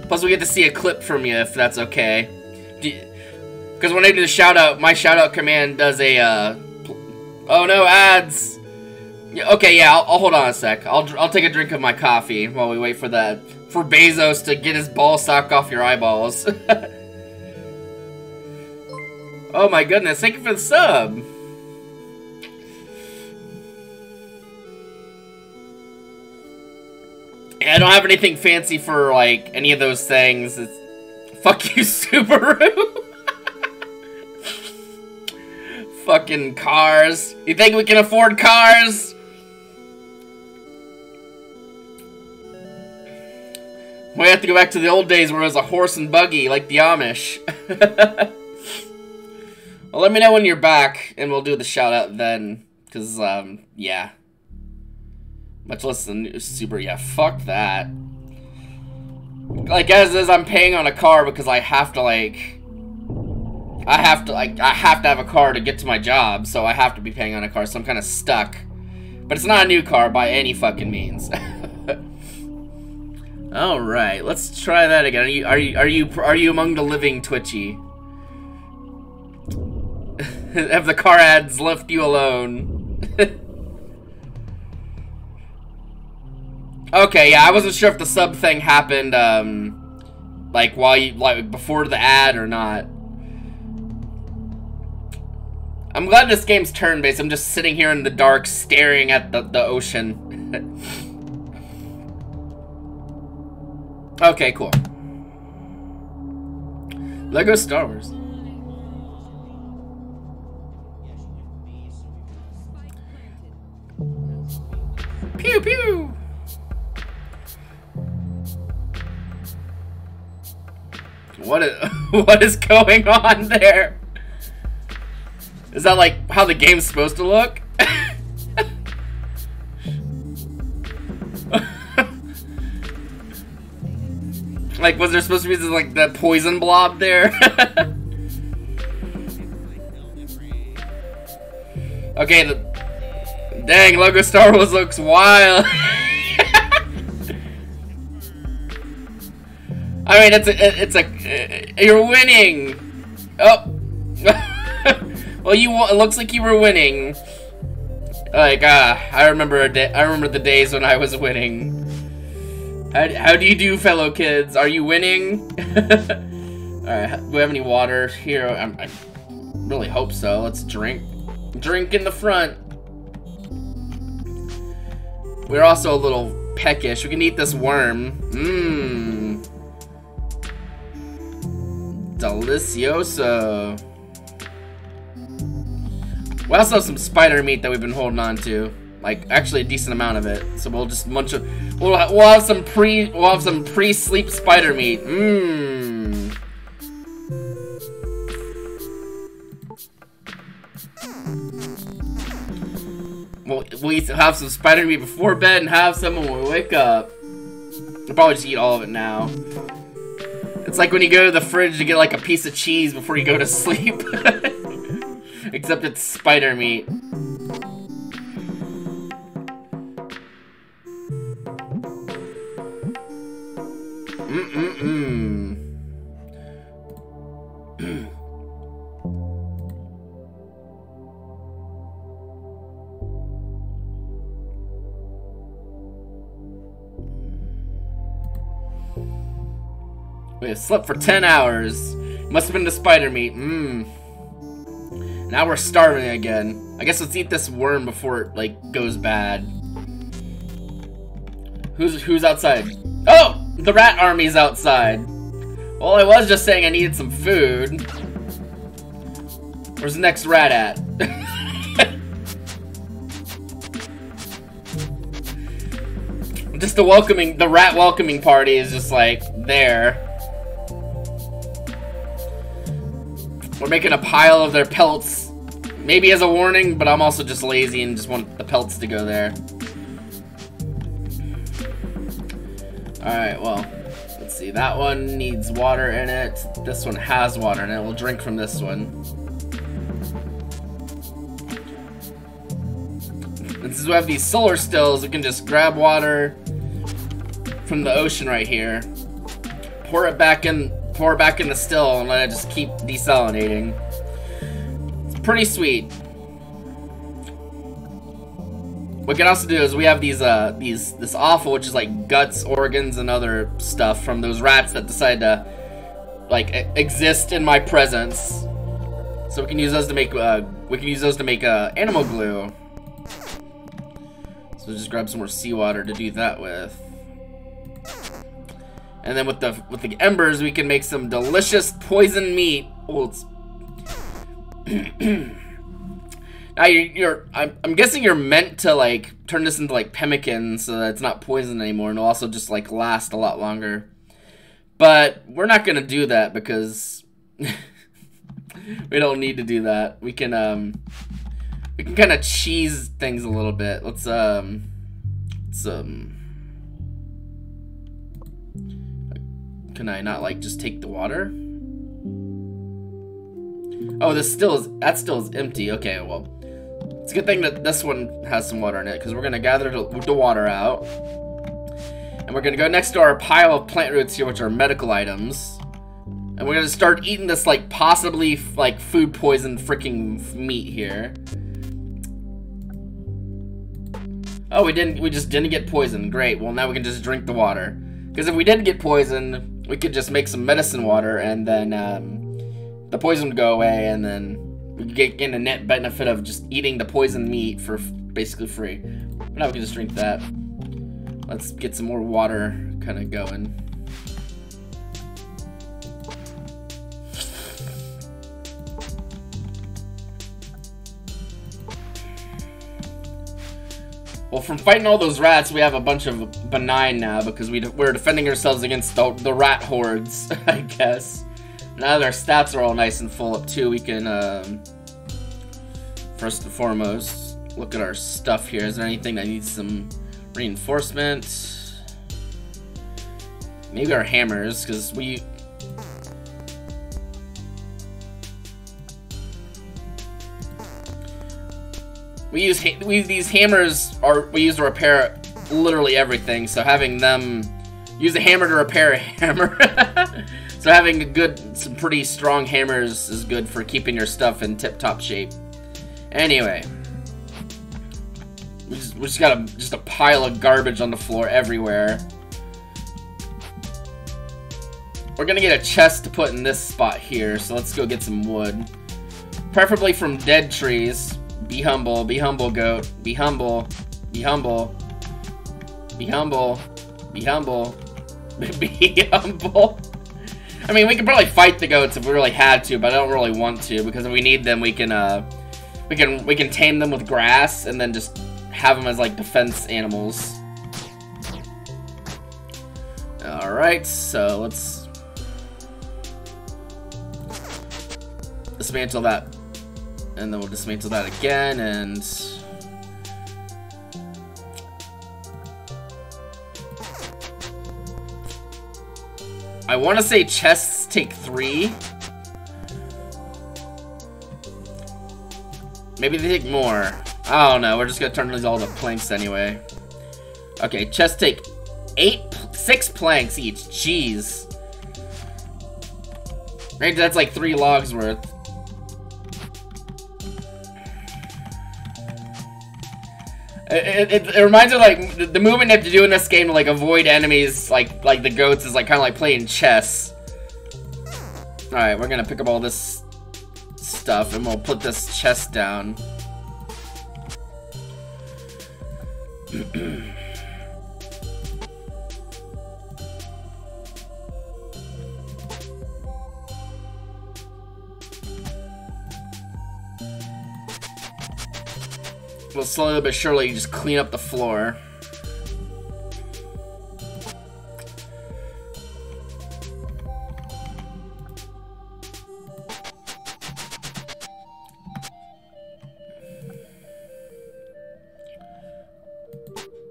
Plus, we get to see a clip from you, if that's okay. Because when I do the shout out, my shout out command does a, uh... Oh no, ads! Okay, yeah, I'll, I'll, hold on a sec. I'll, I'll take a drink of my coffee while we wait for that. For Bezos to get his ball sock off your eyeballs. oh my goodness, thank you for the sub! I don't have anything fancy for, like, any of those things. It's... Fuck you, Subaru! Fucking cars. You think we can afford cars? We have to go back to the old days where it was a horse and buggy, like the Amish. well, let me know when you're back, and we'll do the shout-out then. Because, um, yeah. Much less than super. Yeah, fuck that. Like as is, I'm paying on a car because I have to like. I have to like I have to have a car to get to my job, so I have to be paying on a car. So I'm kind of stuck. But it's not a new car by any fucking means. All right, let's try that again. Are you are you are you are you among the living, Twitchy? Have the car ads left you alone? Okay, yeah, I wasn't sure if the sub thing happened, um, like, while you, like, before the ad or not. I'm glad this game's turn-based. I'm just sitting here in the dark staring at the, the ocean. okay, cool. Lego Star Wars. Pew pew! What is, what is going on there? Is that like how the game's supposed to look? like, was there supposed to be this, like that poison blob there? okay, the dang Lego Star Wars looks wild. I mean, it's a, it's a, you're winning. Oh. well, you, it looks like you were winning. Like, ah, uh, I remember a day, I remember the days when I was winning. How, how do you do, fellow kids? Are you winning? Alright, do we have any water here? I, I really hope so. Let's drink. Drink in the front. We're also a little peckish. We can eat this worm. Mmm. delicioso. We also have some spider meat that we've been holding on to. Like, actually a decent amount of it. So we'll just munch it. We'll, we'll have some pre- we'll have some pre-sleep spider meat. Mmm. We'll, we'll have some spider meat before bed and have some when we wake up. I'll probably just eat all of it now. It's like when you go to the fridge to get like a piece of cheese before you go to sleep. Except it's spider meat. Slept for 10 hours. Must have been the spider meat. Mmm. Now we're starving again. I guess let's eat this worm before it, like, goes bad. Who's who's outside? Oh! The rat army's outside. Well, I was just saying I needed some food. Where's the next rat at? just the welcoming, the rat welcoming party is just like there. We're making a pile of their pelts. Maybe as a warning, but I'm also just lazy and just want the pelts to go there. Alright, well, let's see. That one needs water in it. This one has water in it. We'll drink from this one. And since we have these solar stills, we can just grab water from the ocean right here. Pour it back in pour it back in the still and let it just keep desalinating. It's pretty sweet. What we can also do is we have these uh these this offal which is like guts, organs, and other stuff from those rats that decide to like exist in my presence. So we can use those to make uh we can use those to make uh animal glue. So just grab some more seawater to do that with. And then with the with the embers, we can make some delicious poison meat. Oh, now you're, you're I'm, I'm guessing you're meant to like turn this into like pemmican so that it's not poison anymore, and it'll also just like last a lot longer. But we're not gonna do that because we don't need to do that. We can um we can kind of cheese things a little bit. Let's um let's um Can I not, like, just take the water? Oh, this still is, that still is empty. Okay, well. It's a good thing that this one has some water in it, because we're going to gather the water out. And we're going to go next to our pile of plant roots here, which are medical items. And we're going to start eating this, like, possibly, like, food poison freaking meat here. Oh, we didn't, we just didn't get poisoned. Great. Well, now we can just drink the water. Because if we did get poisoned, we could just make some medicine water and then um, the poison would go away and then we get, get a net benefit of just eating the poison meat for basically free. But now we can just drink that. Let's get some more water kind of going. Well, from fighting all those rats, we have a bunch of benign now because we we're defending ourselves against the, the rat hordes, I guess. Now that our stats are all nice and full up too, we can, um, first and foremost, look at our stuff here. Is there anything that needs some reinforcement? Maybe our hammers, because we we use we these hammers are we use to repair literally everything. So having them use a hammer to repair a hammer. So having a good some pretty strong hammers is good for keeping your stuff in tip-top shape. Anyway, we just, we just got a, just a pile of garbage on the floor everywhere. We're gonna get a chest to put in this spot here, so let's go get some wood. Preferably from dead trees. Be humble, be humble, goat. Be humble, be humble. Be humble, be humble, be humble. I mean, we could probably fight the goats if we really had to, but I don't really want to because if we need them, we can uh, we can we can tame them with grass and then just have them as like defense animals. All right, so let's dismantle that, and then we'll dismantle that again, and I want to say chests take three. Maybe they take more. I don't know. We're just gonna turn these all to planks anyway. Okay, chests take eight, six planks each. Jeez. Maybe that's like three logs worth. It, it, it, reminds me like the, the movement you have to do in this game to like avoid enemies like like the goats is like kind of like playing chess. All right, we're gonna pick up all this stuff and we'll put this chest down. We'll slowly but surely you just clean up the floor.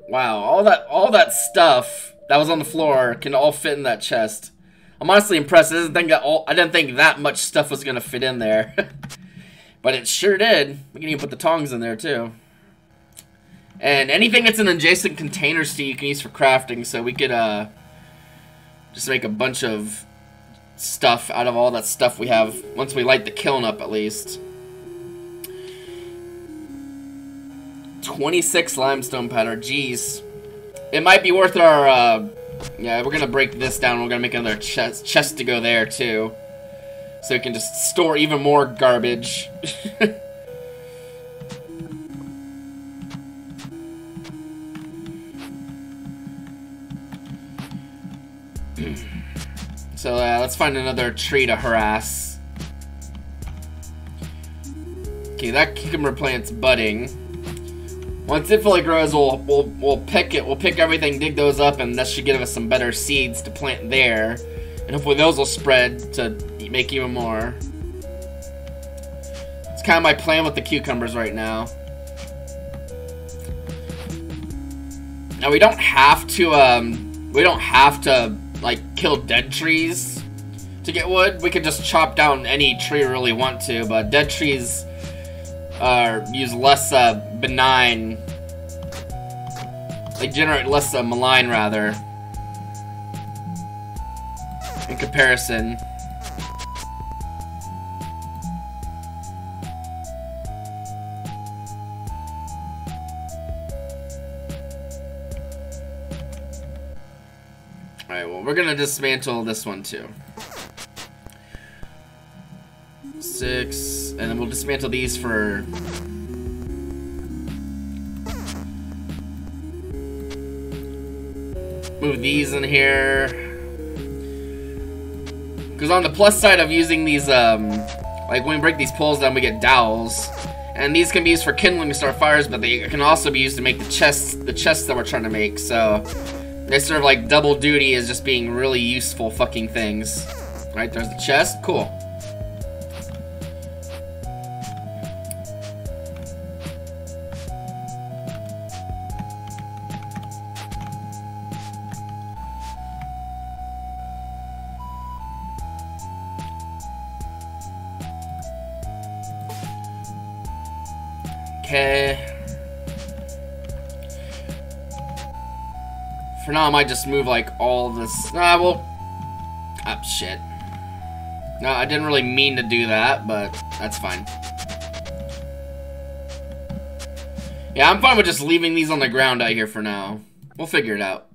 Wow, all that all that stuff that was on the floor can all fit in that chest. I'm honestly impressed. I didn't think that all I didn't think that much stuff was gonna fit in there. but it sure did. We can even put the tongs in there too. And anything that's in adjacent containers to you can use for crafting, so we could uh, just make a bunch of stuff out of all that stuff we have once we light the kiln up at least. 26 limestone powder, jeez. It might be worth our, uh, yeah, we're gonna break this down, we're gonna make another chest, chest to go there too. So we can just store even more garbage. let's find another tree to harass. Okay, that cucumber plant's budding. Once it fully grows, we'll, we'll, we'll pick it, we'll pick everything, dig those up, and that should give us some better seeds to plant there. And hopefully those will spread to make even more. It's kind of my plan with the cucumbers right now. Now we don't have to, um, we don't have to like kill dead trees to get wood. We could just chop down any tree we really want to, but dead trees are use less uh, benign. They generate less uh, malign rather. In comparison. Alright, well, we're gonna dismantle this one too. Six, and then we'll dismantle these for... Move these in here. Because on the plus side of using these, um, like when we break these poles down, we get dowels. And these can be used for kindling to start fires, but they can also be used to make the chests, the chests that we're trying to make, so... They serve like double duty as just being really useful fucking things. Right, there's the chest. Cool. Okay. For now, I might just move, like, all this... Nah, well... Ah, shit. No, I didn't really mean to do that, but that's fine. Yeah, I'm fine with just leaving these on the ground out here for now. We'll figure it out.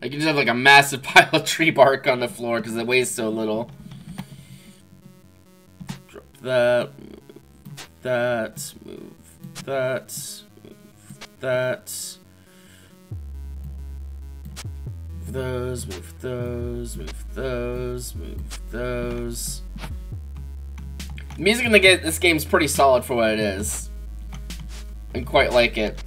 I can just have like a massive pile of tree bark on the floor because it weighs so little. That, move that, move that, that. Those, move those, move those, move those. Music in the game, this game's pretty solid for what it is. I quite like it.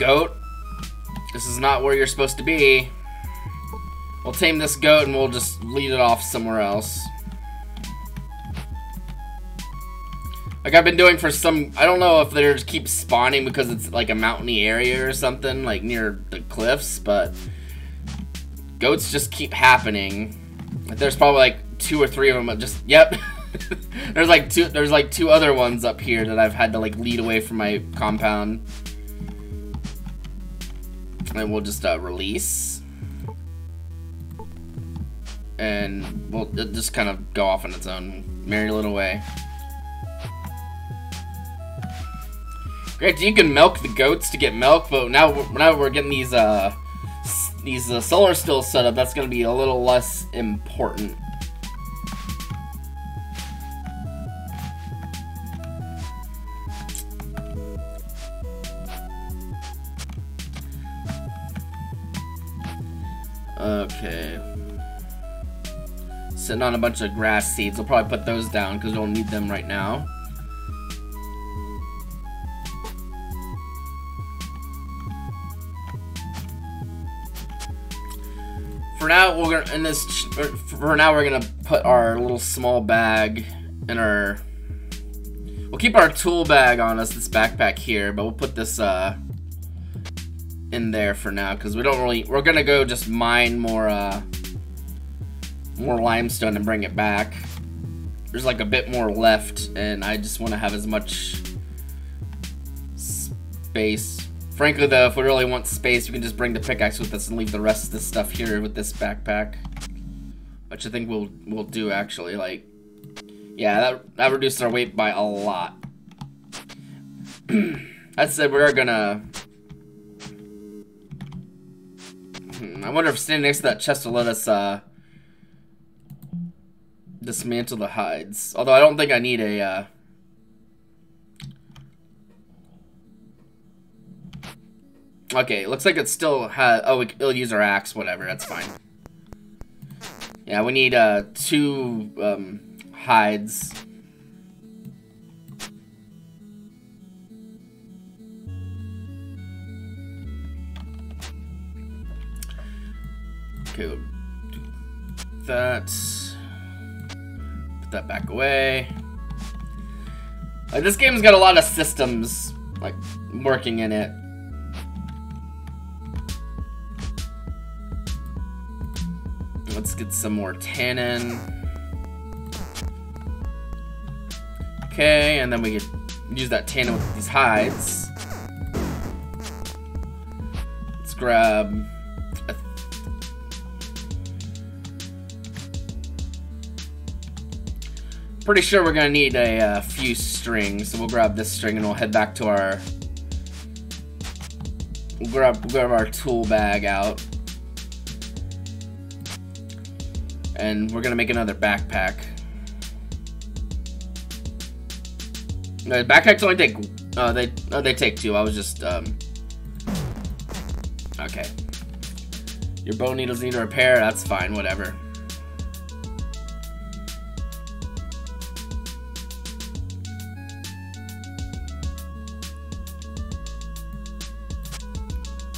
Goat, this is not where you're supposed to be. We'll tame this goat and we'll just lead it off somewhere else. Like I've been doing for some, I don't know if they just keep spawning because it's like a mountainy area or something, like near the cliffs, but goats just keep happening. There's probably like two or three of them, just, yep. there's like two, there's like two other ones up here that I've had to like lead away from my compound. And we'll just uh, release and we'll just kind of go off on its own merry little way. Great, you can milk the goats to get milk, but now now we're getting these uh these uh, solar stills set up. That's going to be a little less important. Okay sitting on a bunch of grass seeds. I'll probably put those down because we don't need them right now. For now, we're gonna in this. For now, we're gonna put our little small bag in our. We'll keep our tool bag on us, this backpack here, but we'll put this uh in there for now because we don't really. We're gonna go just mine more uh more limestone and bring it back. There's like a bit more left, and I just want to have as much space. Frankly, though, if we really want space, we can just bring the pickaxe with us and leave the rest of this stuff here with this backpack. Which I think we'll we'll do actually. Like, yeah, that that reduced our weight by a lot. that said, we are gonna. I wonder if standing next to that chest will let us uh, dismantle the hides. Although I don't think I need a, uh... Okay, looks like it still has... Oh, it'll use our axe, whatever, that's fine. Yeah, we need, uh, two, um, hides. Okay, Put that back away. Like, this game's got a lot of systems, like, working in it. Let's get some more tannin. Okay, and then we could use that tannin with these hides. Let's grab Pretty sure we're gonna need a uh, few strings, so we'll grab this string and we'll head back to our... We'll grab, we'll grab our tool bag out. And we're gonna make another backpack. No, the backpacks only take... Oh, they, oh, they take two. I was just, um... Okay. Your bone needles need a repair? That's fine, whatever.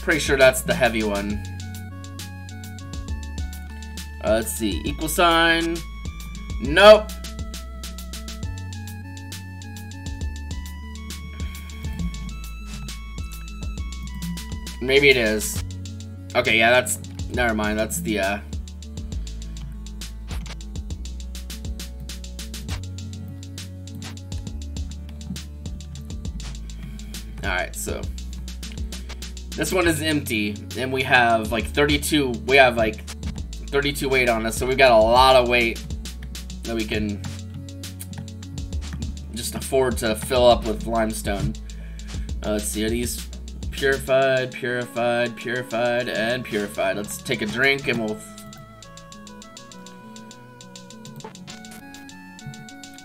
Pretty sure that's the heavy one. Uh, let's see. Equal sign. Nope. Maybe it is. Okay, yeah, that's... Never mind, that's the, uh... Alright, so... This one is empty, and we have like 32, we have like 32 weight on us, so we've got a lot of weight that we can just afford to fill up with limestone. Uh, let's see, are these purified, purified, purified, and purified? Let's take a drink and we'll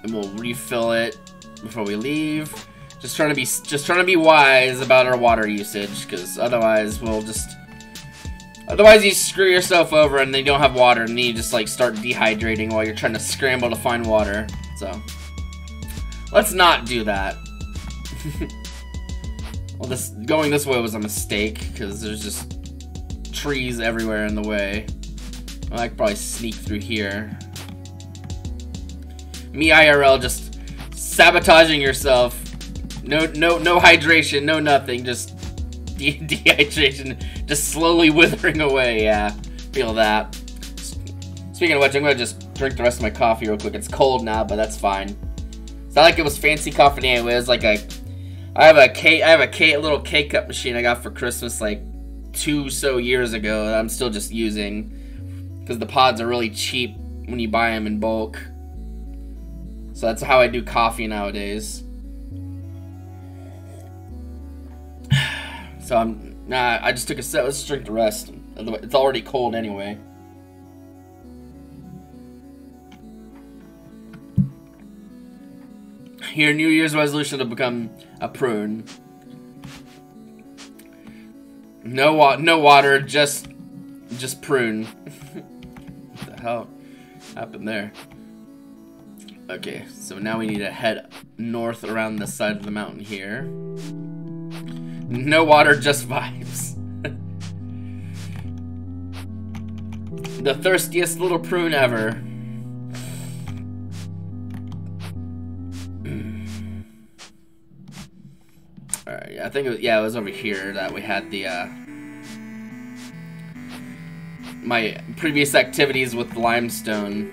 and we'll refill it before we leave. Just trying to be just trying to be wise about our water usage, because otherwise we'll just otherwise you screw yourself over and then you don't have water and then you just like start dehydrating while you're trying to scramble to find water. So let's not do that. well, this going this way was a mistake because there's just trees everywhere in the way. Well, I could probably sneak through here. Me IRL just sabotaging yourself. No, no, no hydration, no nothing. Just de dehydration, just slowly withering away. Yeah, feel that. Speaking of which, I'm gonna just drink the rest of my coffee real quick. It's cold now, but that's fine. It's not like it was fancy coffee anyway. It was like a, I have a K, I have a K, a little K cup machine I got for Christmas like two so years ago that I'm still just using because the pods are really cheap when you buy them in bulk. So that's how I do coffee nowadays. So I'm nah. I just took a set. Let's drink the rest. It's already cold anyway. Your New Year's resolution to become a prune. No wa no water, just just prune. what the hell happened there? Okay, so now we need to head north around the side of the mountain here. No water, just vibes. the thirstiest little prune ever. Alright, I think it was, yeah, it was over here that we had the, uh, my previous activities with limestone.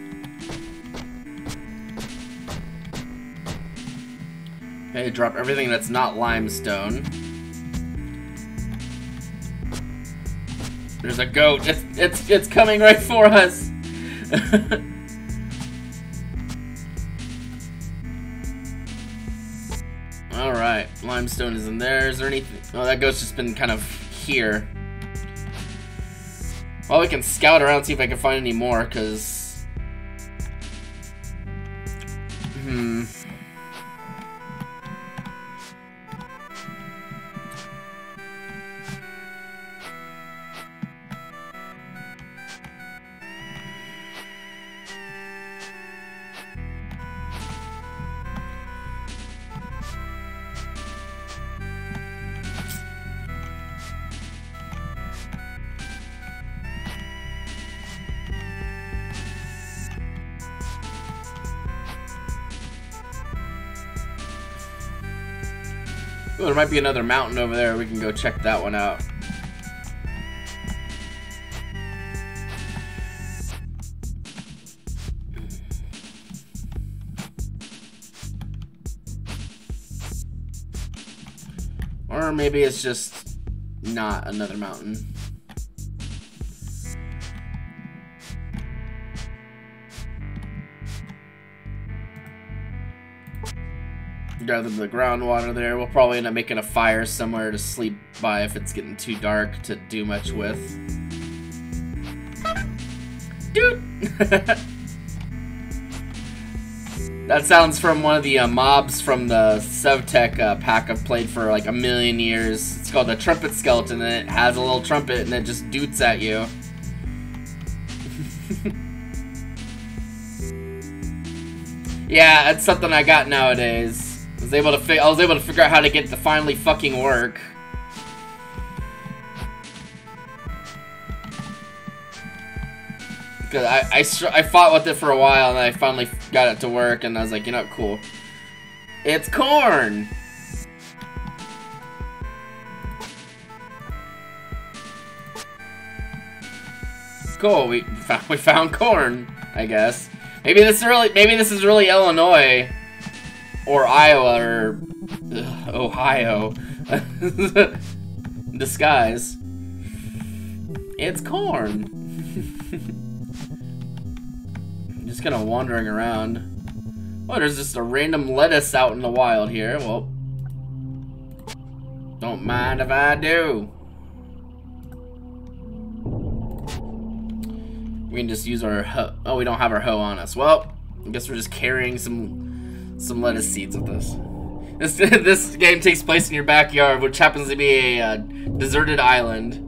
Okay, drop everything that's not limestone. There's a goat. It's it's coming right for us. All right, limestone is in there. Is there anything? Oh, that goat's just been kind of here. Well, we can scout around see if I can find any more, cause. Hmm. There might be another mountain over there. We can go check that one out. Or maybe it's just not another mountain. Gather the groundwater there. We'll probably end up making a fire somewhere to sleep by if it's getting too dark to do much with. Dude! that sounds from one of the uh, mobs from the SevTech uh, pack I've played for like a million years. It's called the Trumpet Skeleton and it has a little trumpet and it just doots at you. yeah, it's something I got nowadays able to fi I was able to figure out how to get to finally fucking work. Cause I I, I fought with it for a while and I finally got it to work and I was like, you know, cool. It's corn. Cool, we found we found corn, I guess. Maybe this is really maybe this is really Illinois or Iowa or Ohio. Disguise. It's corn. I'm just kind of wandering around. Oh, there's just a random lettuce out in the wild here. Well, don't mind if I do. We can just use our hoe. Oh, we don't have our hoe on us. Well, I guess we're just carrying some some lettuce seeds with us. This this game takes place in your backyard, which happens to be a uh, deserted island.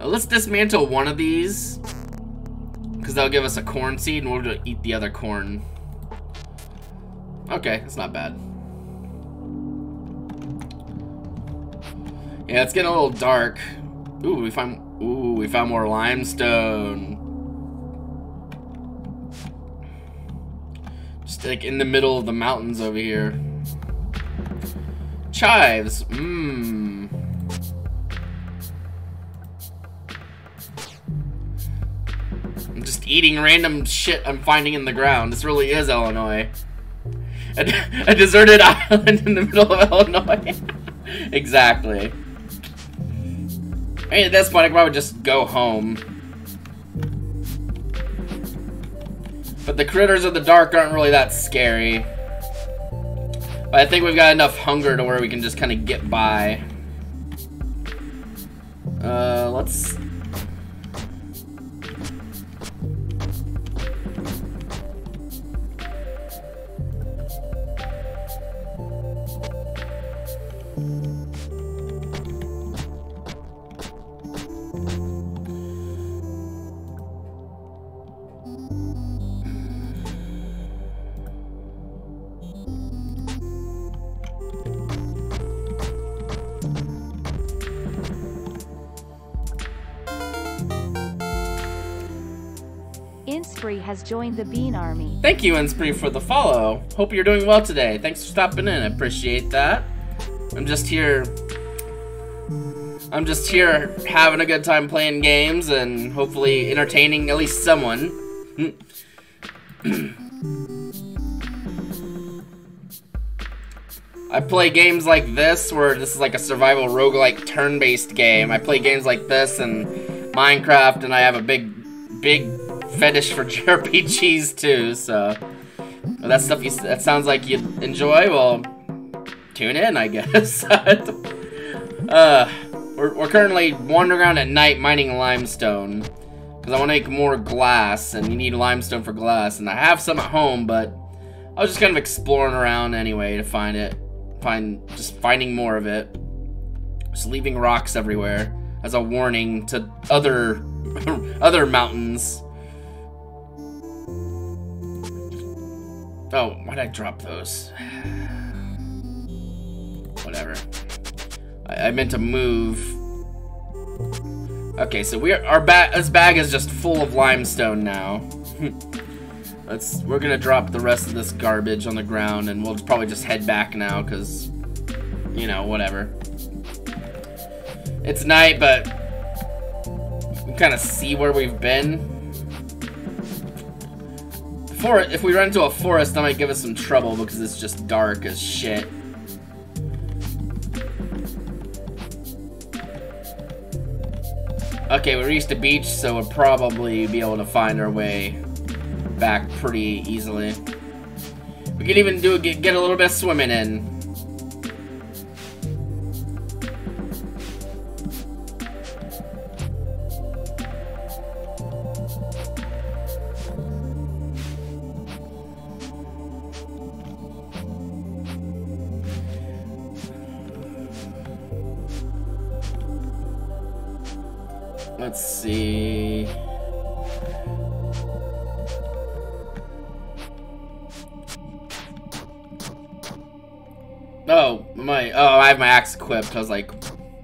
Let's dismantle one of these. Because that'll give us a corn seed and we'll eat the other corn. Okay, that's not bad. Yeah, it's getting a little dark. Ooh, we found ooh, we found more limestone. Just like in the middle of the mountains over here. Chives. Mmm. I'm just eating random shit I'm finding in the ground. This really is Illinois. A, a deserted island in the middle of Illinois. exactly. Hey, at this point, I could probably just go home. But the critters of the dark aren't really that scary. But I think we've got enough hunger to where we can just kind of get by. Uh, let's has joined the Bean Army. Thank you, Inspree, for the follow. Hope you're doing well today. Thanks for stopping in. I appreciate that. I'm just here. I'm just here having a good time playing games and hopefully entertaining at least someone. I play games like this, where this is like a survival roguelike turn-based game. I play games like this and Minecraft, and I have a big, big fetish for JRPGs too, so... Well, that stuff you, that sounds like you enjoy, well, tune in, I guess. uh, we're, we're currently wandering around at night mining limestone. Because I want to make more glass, and you need limestone for glass. And I have some at home, but I was just kind of exploring around anyway to find it. Find, just finding more of it. Just leaving rocks everywhere as a warning to other, other mountains. Oh, why'd I drop those? Whatever. I, I meant to move. Okay, so we're our bag. This bag is just full of limestone now. Let's. We're gonna drop the rest of this garbage on the ground, and we'll probably just head back now, cause, you know, whatever. It's night, but we kind of see where we've been. If we run into a forest, that might give us some trouble because it's just dark as shit. Okay, we reached the beach, so we'll probably be able to find our way back pretty easily. We can even do get, get a little bit of swimming in. Let's see. Oh, my, oh, I have my axe equipped. I was like, I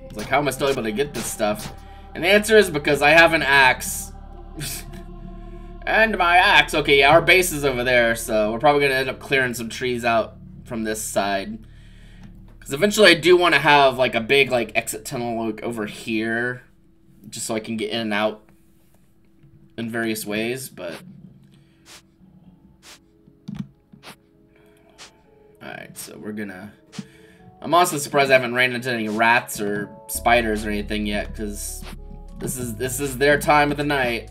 was like, how am I still able to get this stuff? And the answer is because I have an axe. and my axe. Okay, yeah, our base is over there, so we're probably going to end up clearing some trees out from this side. Because eventually I do want to have, like, a big, like, exit tunnel like, over here just so I can get in and out in various ways, but Alright, so we're gonna... I'm honestly surprised I haven't ran into any rats or spiders or anything yet, because this is this is their time of the night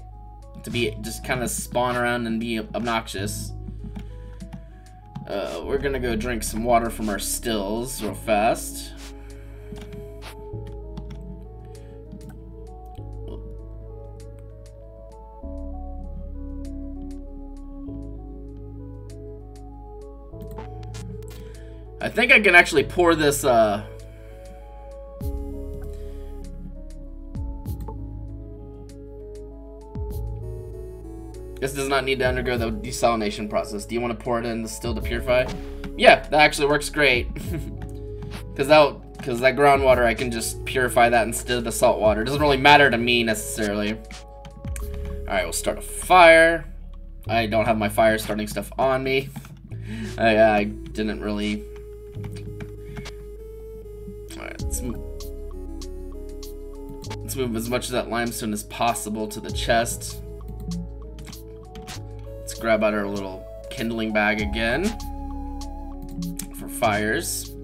to be just kind of spawn around and be obnoxious. Uh, we're gonna go drink some water from our stills real fast. I think I can actually pour this, uh... This does not need to undergo the desalination process. Do you want to pour it in the still to purify? Yeah, that actually works great. Because that, because that groundwater, I can just purify that instead of the salt water. It doesn't really matter to me, necessarily. Alright, we'll start a fire. I don't have my fire starting stuff on me. I, I didn't really Alright, let's. Let's move as much of that limestone as possible to the chest. Let's grab out our little kindling bag again for fires.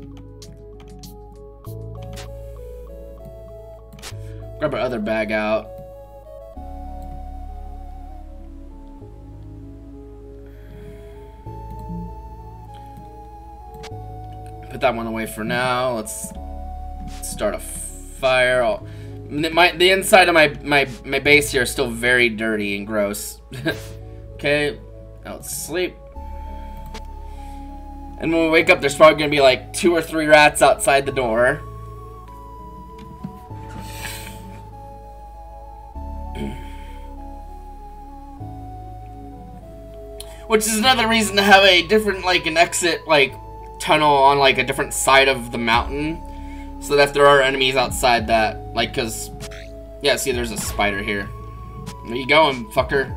Grab our other bag out. Put that one away for now. Let's start a fire. I'll, my the inside of my my my base here is still very dirty and gross. okay, now let's sleep. And when we wake up, there's probably gonna be like two or three rats outside the door. Which is another reason to have a different, like, an exit, like, tunnel on, like, a different side of the mountain so that if there are enemies outside that, like, cause, yeah, see, there's a spider here. Where you going, fucker?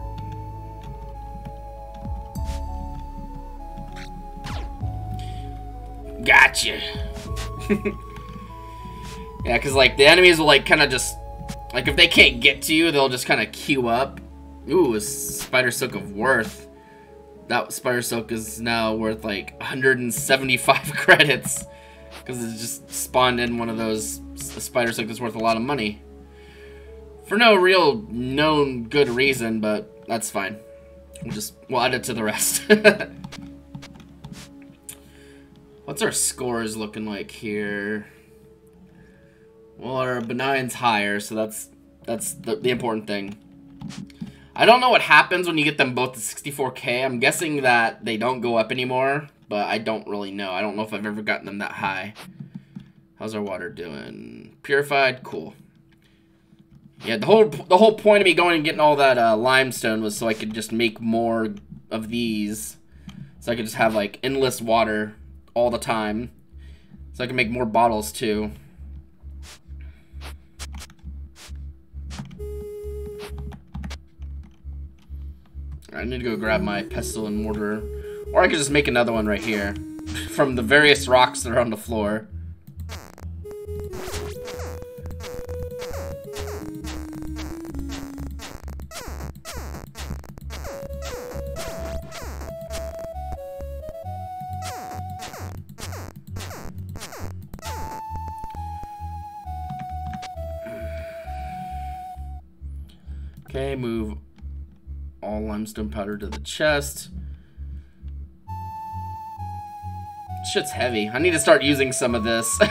Gotcha. yeah, cause like the enemies will like kind of just, like if they can't get to you, they'll just kind of queue up. Ooh, a spider silk of worth. That spider silk is now worth like 175 credits. Because it just spawned in one of those spider silk that's worth a lot of money. For no real known good reason, but that's fine. We'll just, we'll add it to the rest. What's our scores looking like here? Well, our benign's higher, so that's that's the, the important thing. I don't know what happens when you get them both to 64k. I'm guessing that they don't go up anymore but I don't really know. I don't know if I've ever gotten them that high. How's our water doing? Purified? Cool. Yeah, the whole the whole point of me going and getting all that uh, limestone was so I could just make more of these. So I could just have, like, endless water all the time. So I can make more bottles, too. I need to go grab my pestle and mortar. Or I could just make another one right here. From the various rocks that are on the floor. Okay, move all limestone powder to the chest. Shit's heavy. I need to start using some of this.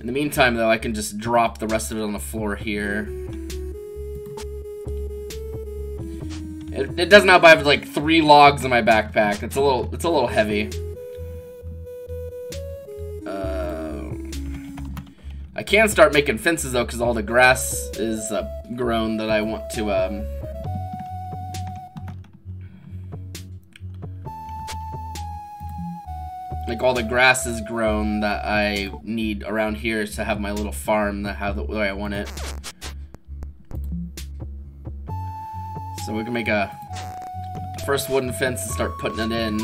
In the meantime, though, I can just drop the rest of it on the floor here. It, it doesn't help I have like three logs in my backpack. It's a little, it's a little heavy. I can start making fences though, because all the grass is uh, grown that I want to um, like all the grass is grown that I need around here to have my little farm that have the way I want it. So we can make a first wooden fence and start putting it in.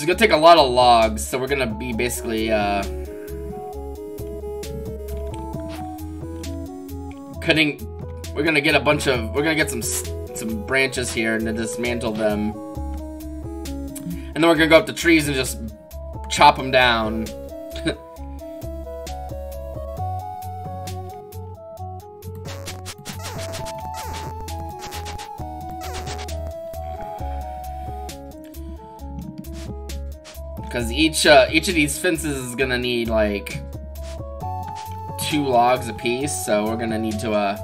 Is gonna take a lot of logs, so we're gonna be basically uh, cutting we're gonna get a bunch of we're gonna get some some branches here and dismantle them, and then we're gonna go up the trees and just chop them down. Because each uh, each of these fences is gonna need like two logs a piece, so we're gonna need to uh,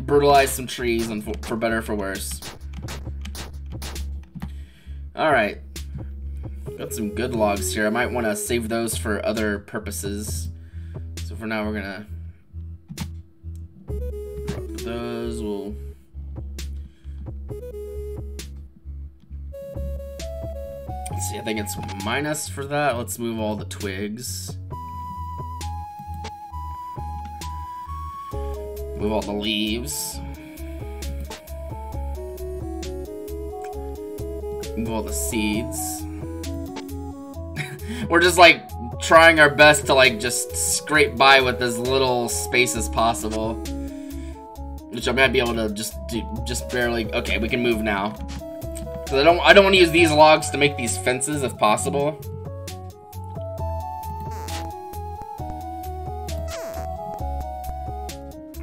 brutalize some trees, and for, for better for worse. All right, got some good logs here. I might want to save those for other purposes. So for now, we're gonna drop those. We'll Let's see, I think it's minus for that. Let's move all the twigs. Move all the leaves. Move all the seeds. We're just like trying our best to like just scrape by with as little space as possible. Which I might be able to just do, just barely. Okay, we can move now. Cause I don't I don't want to use these logs to make these fences if possible.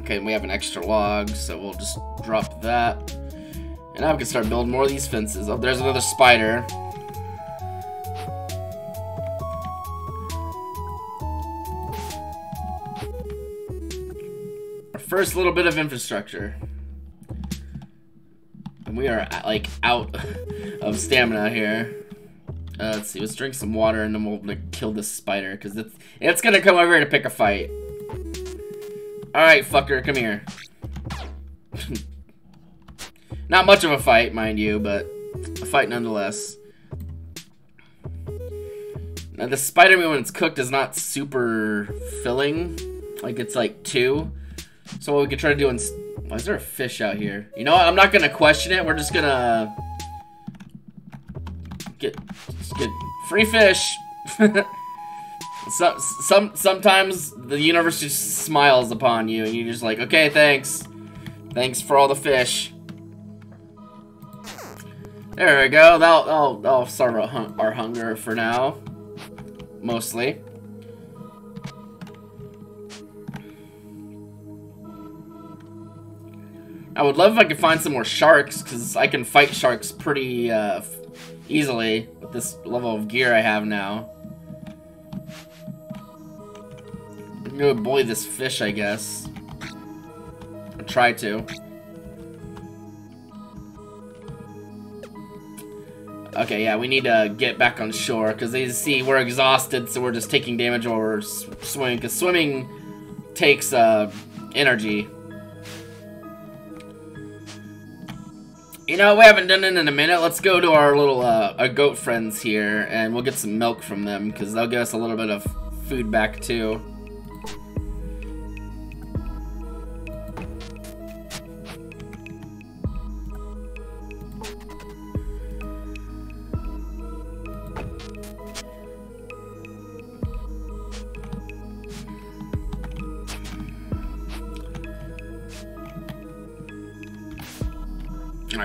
Okay, we have an extra log, so we'll just drop that. And now we can start building more of these fences. Oh, there's another spider. Our first little bit of infrastructure. And we are like out of stamina here. Uh, let's see, let's drink some water and then we'll like, kill this spider because it's it's gonna come over here to pick a fight. All right, fucker, come here. Not much of a fight, mind you, but a fight nonetheless. Now the spider meat when it's cooked is not super filling, like it's like two. So what we could try to do is why is there a fish out here? You know what? I'm not gonna question it. We're just gonna get get free fish. so, some sometimes the universe just smiles upon you, and you're just like, okay, thanks, thanks for all the fish. There we go. That'll that'll, that'll starve our, hun our hunger for now, mostly. I would love if I could find some more sharks, because I can fight sharks pretty uh, easily with this level of gear I have now. I'm gonna boy this fish, I guess. Or try to. Okay, yeah, we need to get back on shore, because they see we're exhausted, so we're just taking damage while we're swimming, because swimming takes uh, energy. You know, we haven't done it in a minute. Let's go to our little uh, our goat friends here, and we'll get some milk from them, because they'll give us a little bit of food back, too.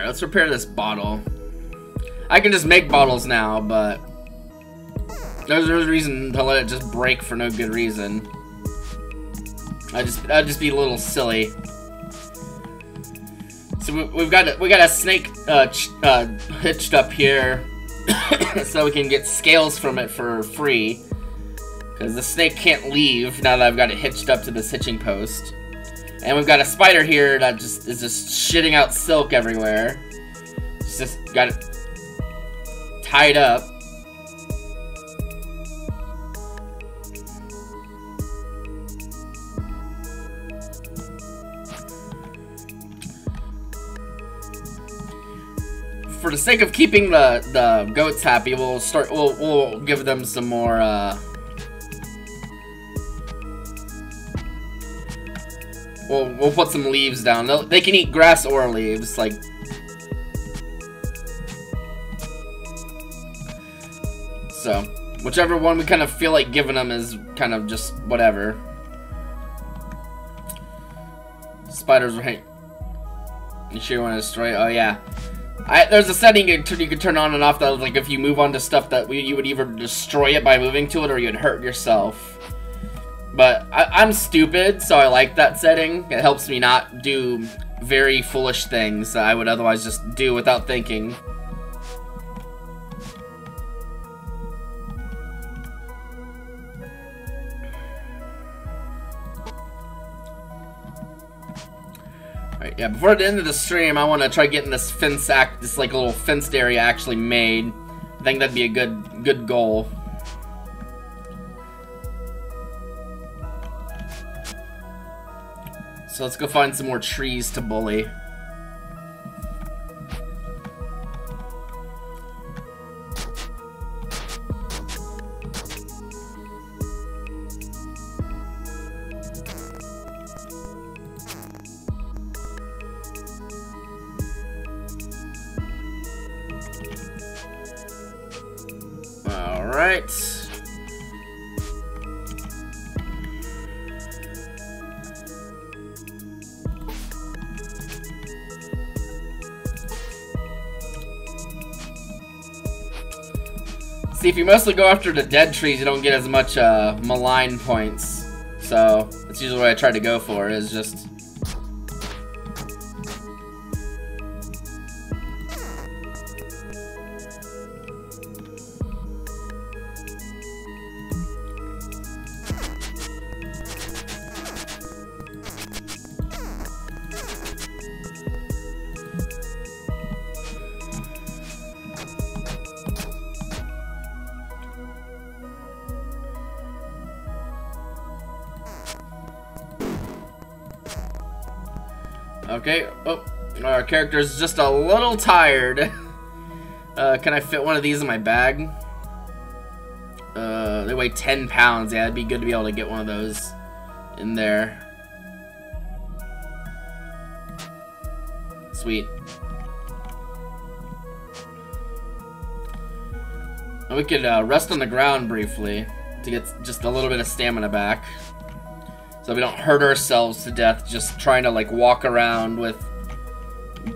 Alright, let's repair this bottle. I can just make bottles now, but there's no reason to let it just break for no good reason. I'd just I'd just be a little silly. So we, have got a, we got a snake uh, uh, hitched up here, so we can get scales from it for free. Because the snake can't leave now that I've got it hitched up to this hitching post. And we've got a spider here that just is just shitting out silk everywhere. It's just got it tied up. For the sake of keeping the, the goats happy, we'll start. We'll, we'll give them some more uh, We'll, we'll put some leaves down. They'll, they can eat grass or leaves, like... So, whichever one we kind of feel like giving them is kind of just whatever. Spiders right. You sure you want to destroy? Oh, yeah. I, there's a setting you could turn on and off that, like, if you move on to stuff that we, you would either destroy it by moving to it or you'd hurt yourself. But I, am stupid, so I like that setting. It helps me not do very foolish things that I would otherwise just do without thinking. Right, yeah, before the end of the stream, I want to try getting this fence act, this like little fenced area actually made. I think that'd be a good, good goal. So let's go find some more trees to bully. If you mostly go after the dead trees, you don't get as much uh, malign points. So, that's usually what I try to go for, is just character is just a little tired. Uh, can I fit one of these in my bag? Uh, they weigh 10 pounds. Yeah, it'd be good to be able to get one of those in there. Sweet. And we could uh, rest on the ground briefly to get just a little bit of stamina back. So we don't hurt ourselves to death just trying to like walk around with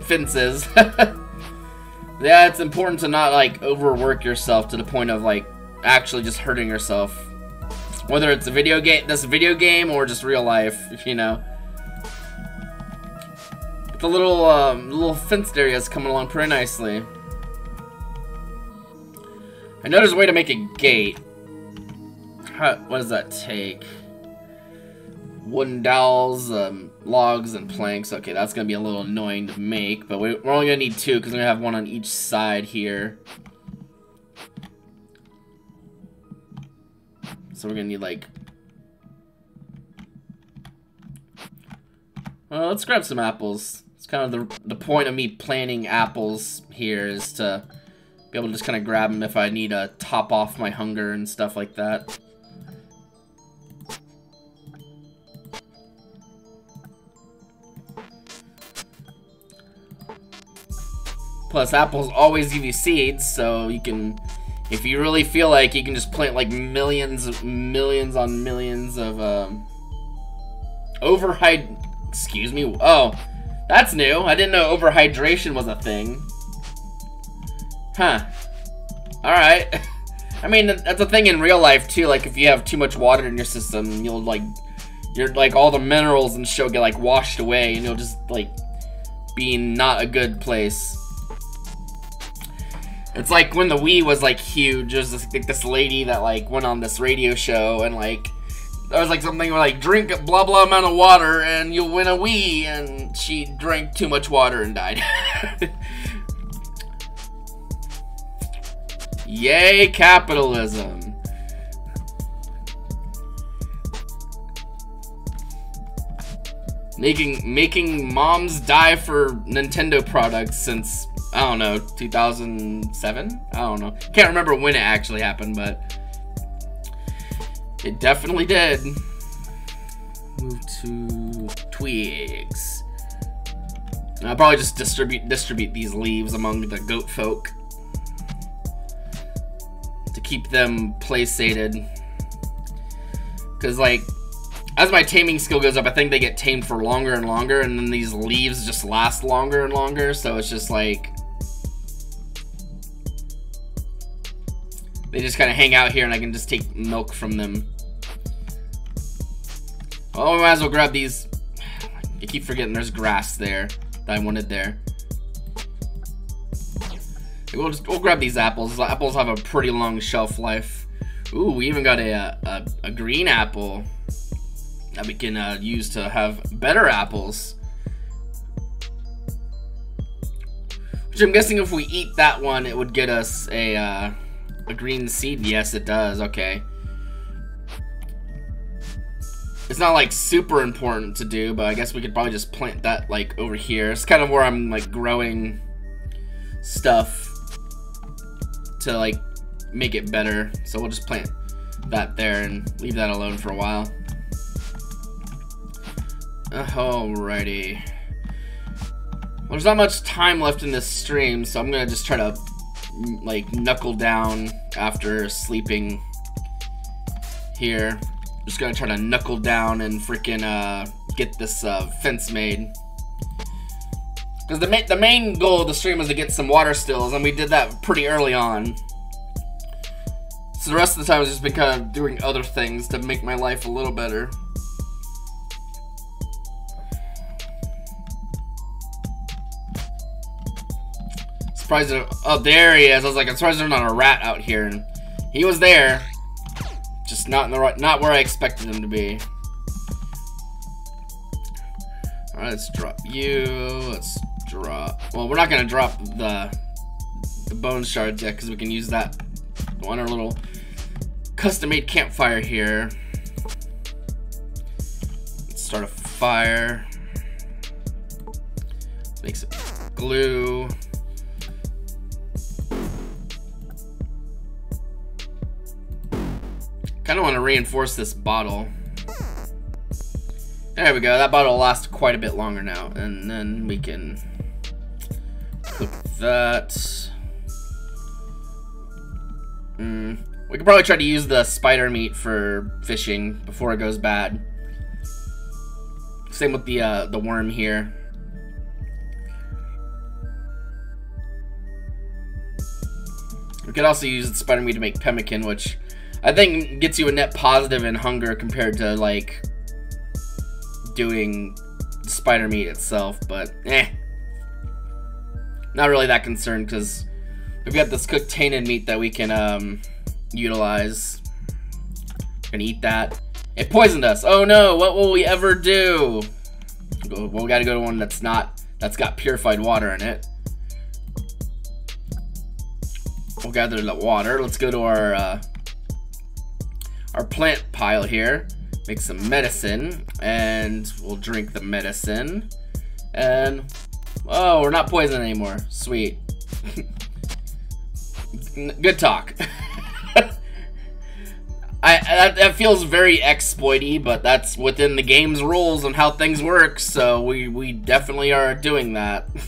fences. yeah, it's important to not, like, overwork yourself to the point of, like, actually just hurting yourself. Whether it's a video game, this video game, or just real life, you know. The little, um, little fenced area is coming along pretty nicely. I know there's a way to make a gate. How, what does that take? Wooden dowels, um, logs and planks. Okay, that's going to be a little annoying to make, but we're only going to need two because we're going to have one on each side here. So we're going to need like... Well, let's grab some apples. It's kind of the, the point of me planting apples here is to be able to just kind of grab them if I need to top off my hunger and stuff like that. Plus, apples always give you seeds, so you can, if you really feel like, you can just plant like millions, millions on millions of, um, overhyd, excuse me, oh, that's new. I didn't know overhydration was a thing. Huh. Alright. I mean, that's a thing in real life, too. Like, if you have too much water in your system, you'll, like, you're, like, all the minerals and shit get, like, washed away, and you'll just, like, be not a good place. It's like when the Wii was like huge. There's this, like, this lady that like went on this radio show and like there was like something like drink blah blah amount of water and you'll win a Wii, and she drank too much water and died. Yay, capitalism. Making making moms die for Nintendo products since I don't know, 2007? I don't know. Can't remember when it actually happened, but it definitely did. Move to twigs. I'll probably just distribute distribute these leaves among the goat folk to keep them placated. Cause like as my taming skill goes up, I think they get tamed for longer and longer, and then these leaves just last longer and longer, so it's just like... They just kind of hang out here, and I can just take milk from them. Oh, we might as well grab these. I keep forgetting there's grass there that I wanted there. We'll just we'll grab these apples. Apples have a pretty long shelf life. Ooh, we even got a a, a green apple that we can uh, use to have better apples. Which I'm guessing if we eat that one, it would get us a uh, a green seed. Yes, it does. Okay. It's not like super important to do, but I guess we could probably just plant that like over here. It's kind of where I'm like growing stuff to like make it better. So we'll just plant that there and leave that alone for a while. Alrighty. Well, there's not much time left in this stream, so I'm gonna just try to like knuckle down after sleeping here. Just gonna try to knuckle down and freaking uh, get this uh, fence made. Because the, ma the main goal of the stream was to get some water stills, and we did that pretty early on. So the rest of the time has just been kind of doing other things to make my life a little better. Surprised, oh there he is. I was like, I'm surprised there's not a rat out here, and he was there. Just not in the right, not where I expected him to be. Alright, let's drop you. Let's drop. Well, we're not gonna drop the the bone shards yet because we can use that on our little custom-made campfire here. Let's start a fire. Make some glue. Kind of want to reinforce this bottle. There we go. That bottle will last quite a bit longer now. And then we can cook that. Mm. We could probably try to use the spider meat for fishing before it goes bad. Same with the uh, the worm here. We could also use the spider meat to make pemmican, which I think gets you a net positive in hunger compared to like doing spider meat itself, but eh. Not really that concerned because we've got this cooked tainted meat that we can um, utilize. Gonna eat that. It poisoned us. Oh no, what will we ever do? Well, we gotta go to one that's not, that's got purified water in it. We'll gather the water. Let's go to our, uh, our plant pile here make some medicine, and we'll drink the medicine. And, oh, we're not poisoned anymore. Sweet. Good talk. I that, that, feels very exploity, but that's within the game's rules and how things work, so we, we definitely are doing that.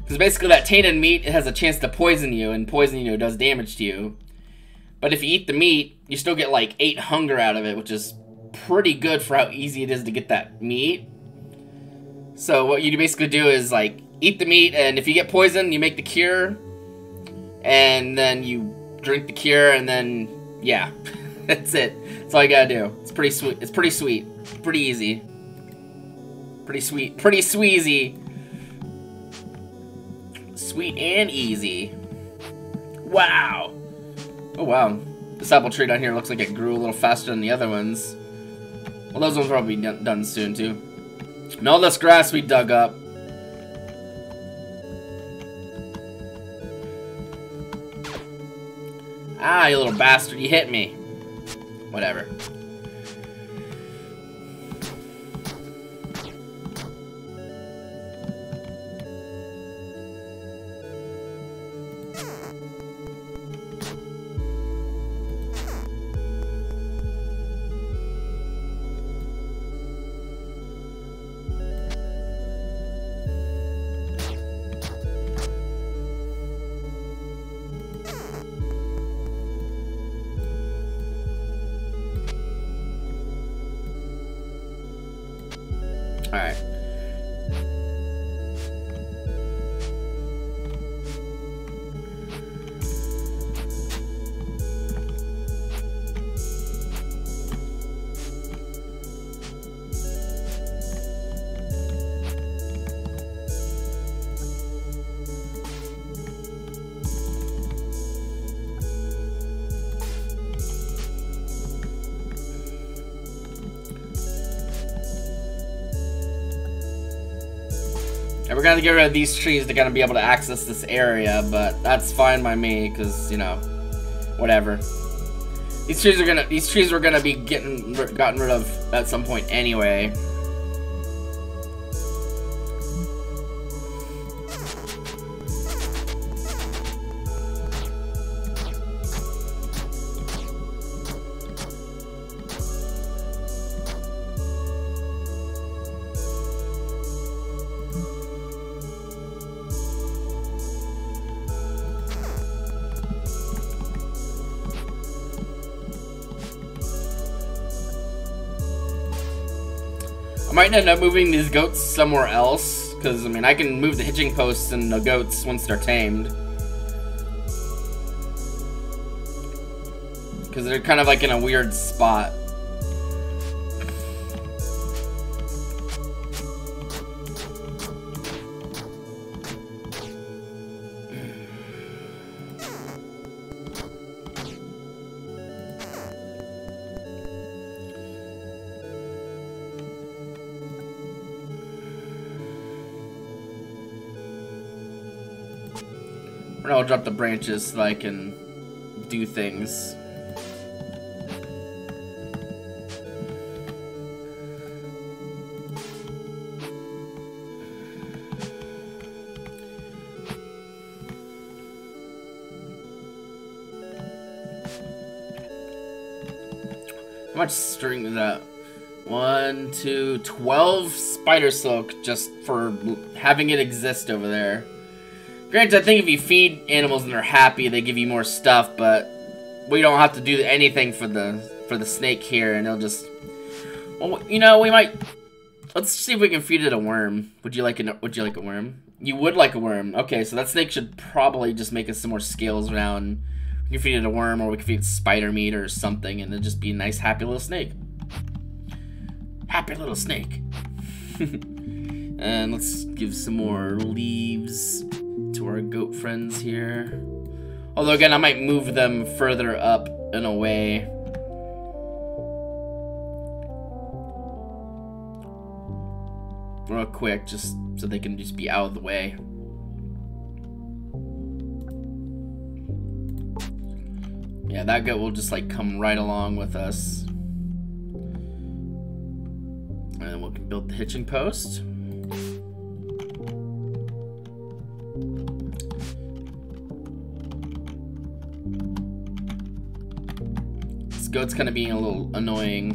Because basically that tainted meat has a chance to poison you, and poisoning you does damage to you. But if you eat the meat, you still get like 8 hunger out of it, which is pretty good for how easy it is to get that meat. So what you basically do is like eat the meat, and if you get poisoned, you make the cure, and then you drink the cure, and then yeah, that's it. That's all you gotta do. It's pretty sweet. It's pretty sweet. Pretty easy. Pretty sweet. Pretty sweezy. Sweet and easy. Wow. Oh, wow. This apple tree down here looks like it grew a little faster than the other ones. Well, those ones will probably be done soon, too. And all this grass we dug up. Ah, you little bastard, you hit me. Whatever. Get rid of these trees to kind of be able to access this area, but that's fine by me, because, you know, whatever. These trees are gonna, these trees were gonna be getting, gotten rid of at some point anyway. Might end up moving these goats somewhere else, because, I mean, I can move the hitching posts and the goats once they're tamed. Because they're kind of like in a weird spot. I'll drop the branches so I can do things. How much string is that? One, two, twelve spider silk just for having it exist over there. Granted, I think if you feed animals and they're happy, they give you more stuff, but we don't have to do anything for the for the snake here, and it'll just... Well, you know, we might... Let's see if we can feed it a worm. Would you like a, would you like a worm? You would like a worm. Okay, so that snake should probably just make us some more scales around. We can feed it a worm, or we can feed it spider meat or something, and it'll just be a nice, happy little snake. Happy little snake. and let's give some more leaves to our goat friends here. Although again, I might move them further up and away. Real quick, just so they can just be out of the way. Yeah, that goat will just like come right along with us. And then we can build the hitching post. Goat's kind of being a little annoying.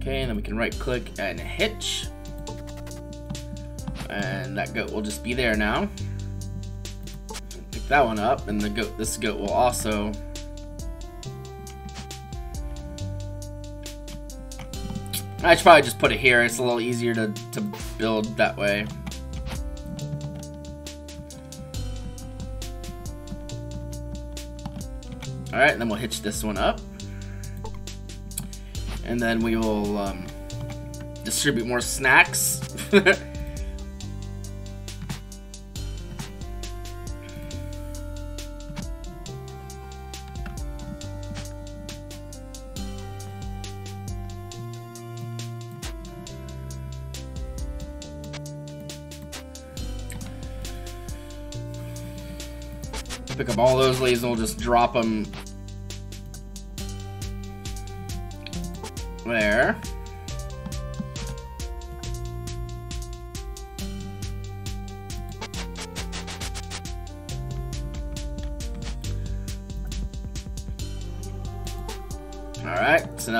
Okay, and then we can right click and hitch. And that goat will just be there now. Pick that one up, and the goat this goat will also I should probably just put it here. It's a little easier to, to build that way. Alright, then we'll hitch this one up. And then we will um, distribute more snacks. Pick up all those leaves and we'll just drop them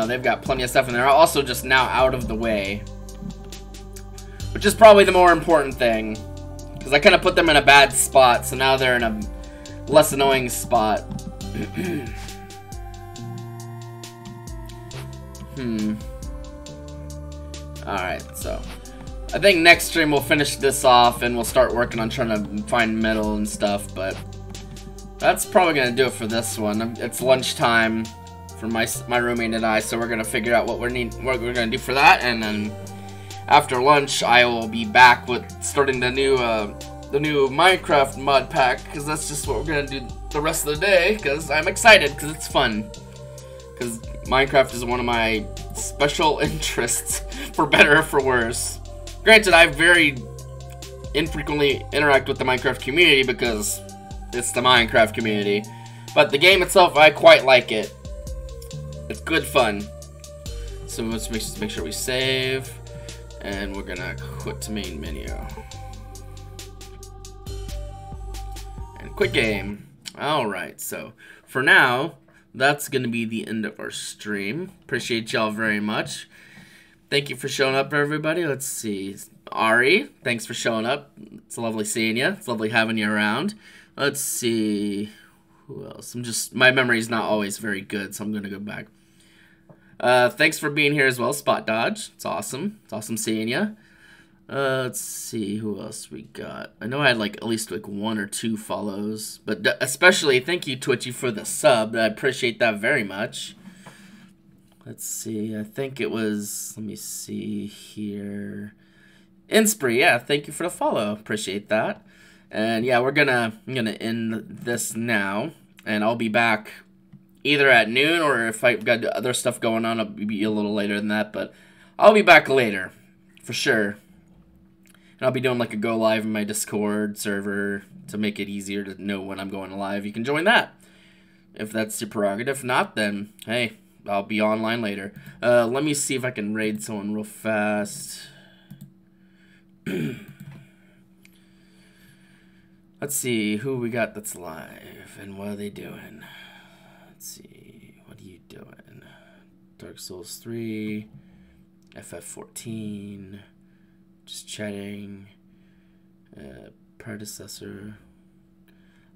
They've got plenty of stuff and they're also just now out of the way. Which is probably the more important thing. Because I kind of put them in a bad spot, so now they're in a less annoying spot. hmm. Alright, so I think next stream we'll finish this off and we'll start working on trying to find metal and stuff, but that's probably gonna do it for this one. It's lunchtime for my my roommate and I, so we're gonna figure out what we're need what we're gonna do for that, and then after lunch I will be back with starting the new uh, the new Minecraft mod pack because that's just what we're gonna do the rest of the day because I'm excited because it's fun because Minecraft is one of my special interests for better or for worse. Granted, I very infrequently interact with the Minecraft community because it's the Minecraft community, but the game itself, I quite like it. It's good fun. So let's make, make sure we save, and we're gonna quit to main menu. And quit game. Alright, so for now, that's to be the end of our stream. Appreciate y'all very much. Thank you for showing up, everybody. Let's see. Ari, thanks for showing up. It's lovely seeing you. It's lovely having you around. Let's see. Who else? I'm just, my memory's not always very good, so I'm to go back. Uh, thanks for being here as well, Spot Dodge. It's awesome. It's awesome seeing you. Uh, let's see who else we got. I know I had like at least like one or two follows, but especially thank you Twitchy for the sub. I appreciate that very much. Let's see. I think it was. Let me see here. Inspire, yeah. Thank you for the follow. Appreciate that. And yeah, we're gonna I'm gonna end this now, and I'll be back either at noon or if I've got other stuff going on, I'll be a little later than that. But I'll be back later, for sure. And I'll be doing like a go live in my Discord server to make it easier to know when I'm going live. You can join that. If that's your prerogative. If not, then hey, I'll be online later. Uh, let me see if I can raid someone real fast. Let's see who we got that's live and what are they doing. Let's see. What are you doing? Dark Souls 3, FF14 just chatting. Uh, predecessor.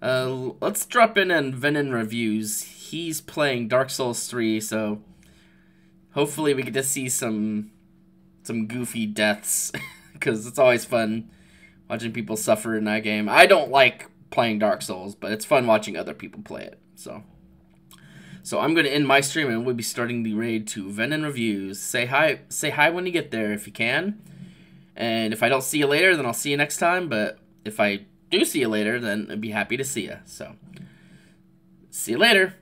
Uh, let's drop in and Venom reviews. He's playing Dark Souls 3, so hopefully we get to see some some goofy deaths because it's always fun watching people suffer in that game. I don't like playing Dark Souls, but it's fun watching other people play it. So so I'm gonna end my stream and we'll be starting the raid to Venom reviews. Say hi say hi when you get there if you can. And if I don't see you later, then I'll see you next time. But if I do see you later, then I'd be happy to see you. So, see you later.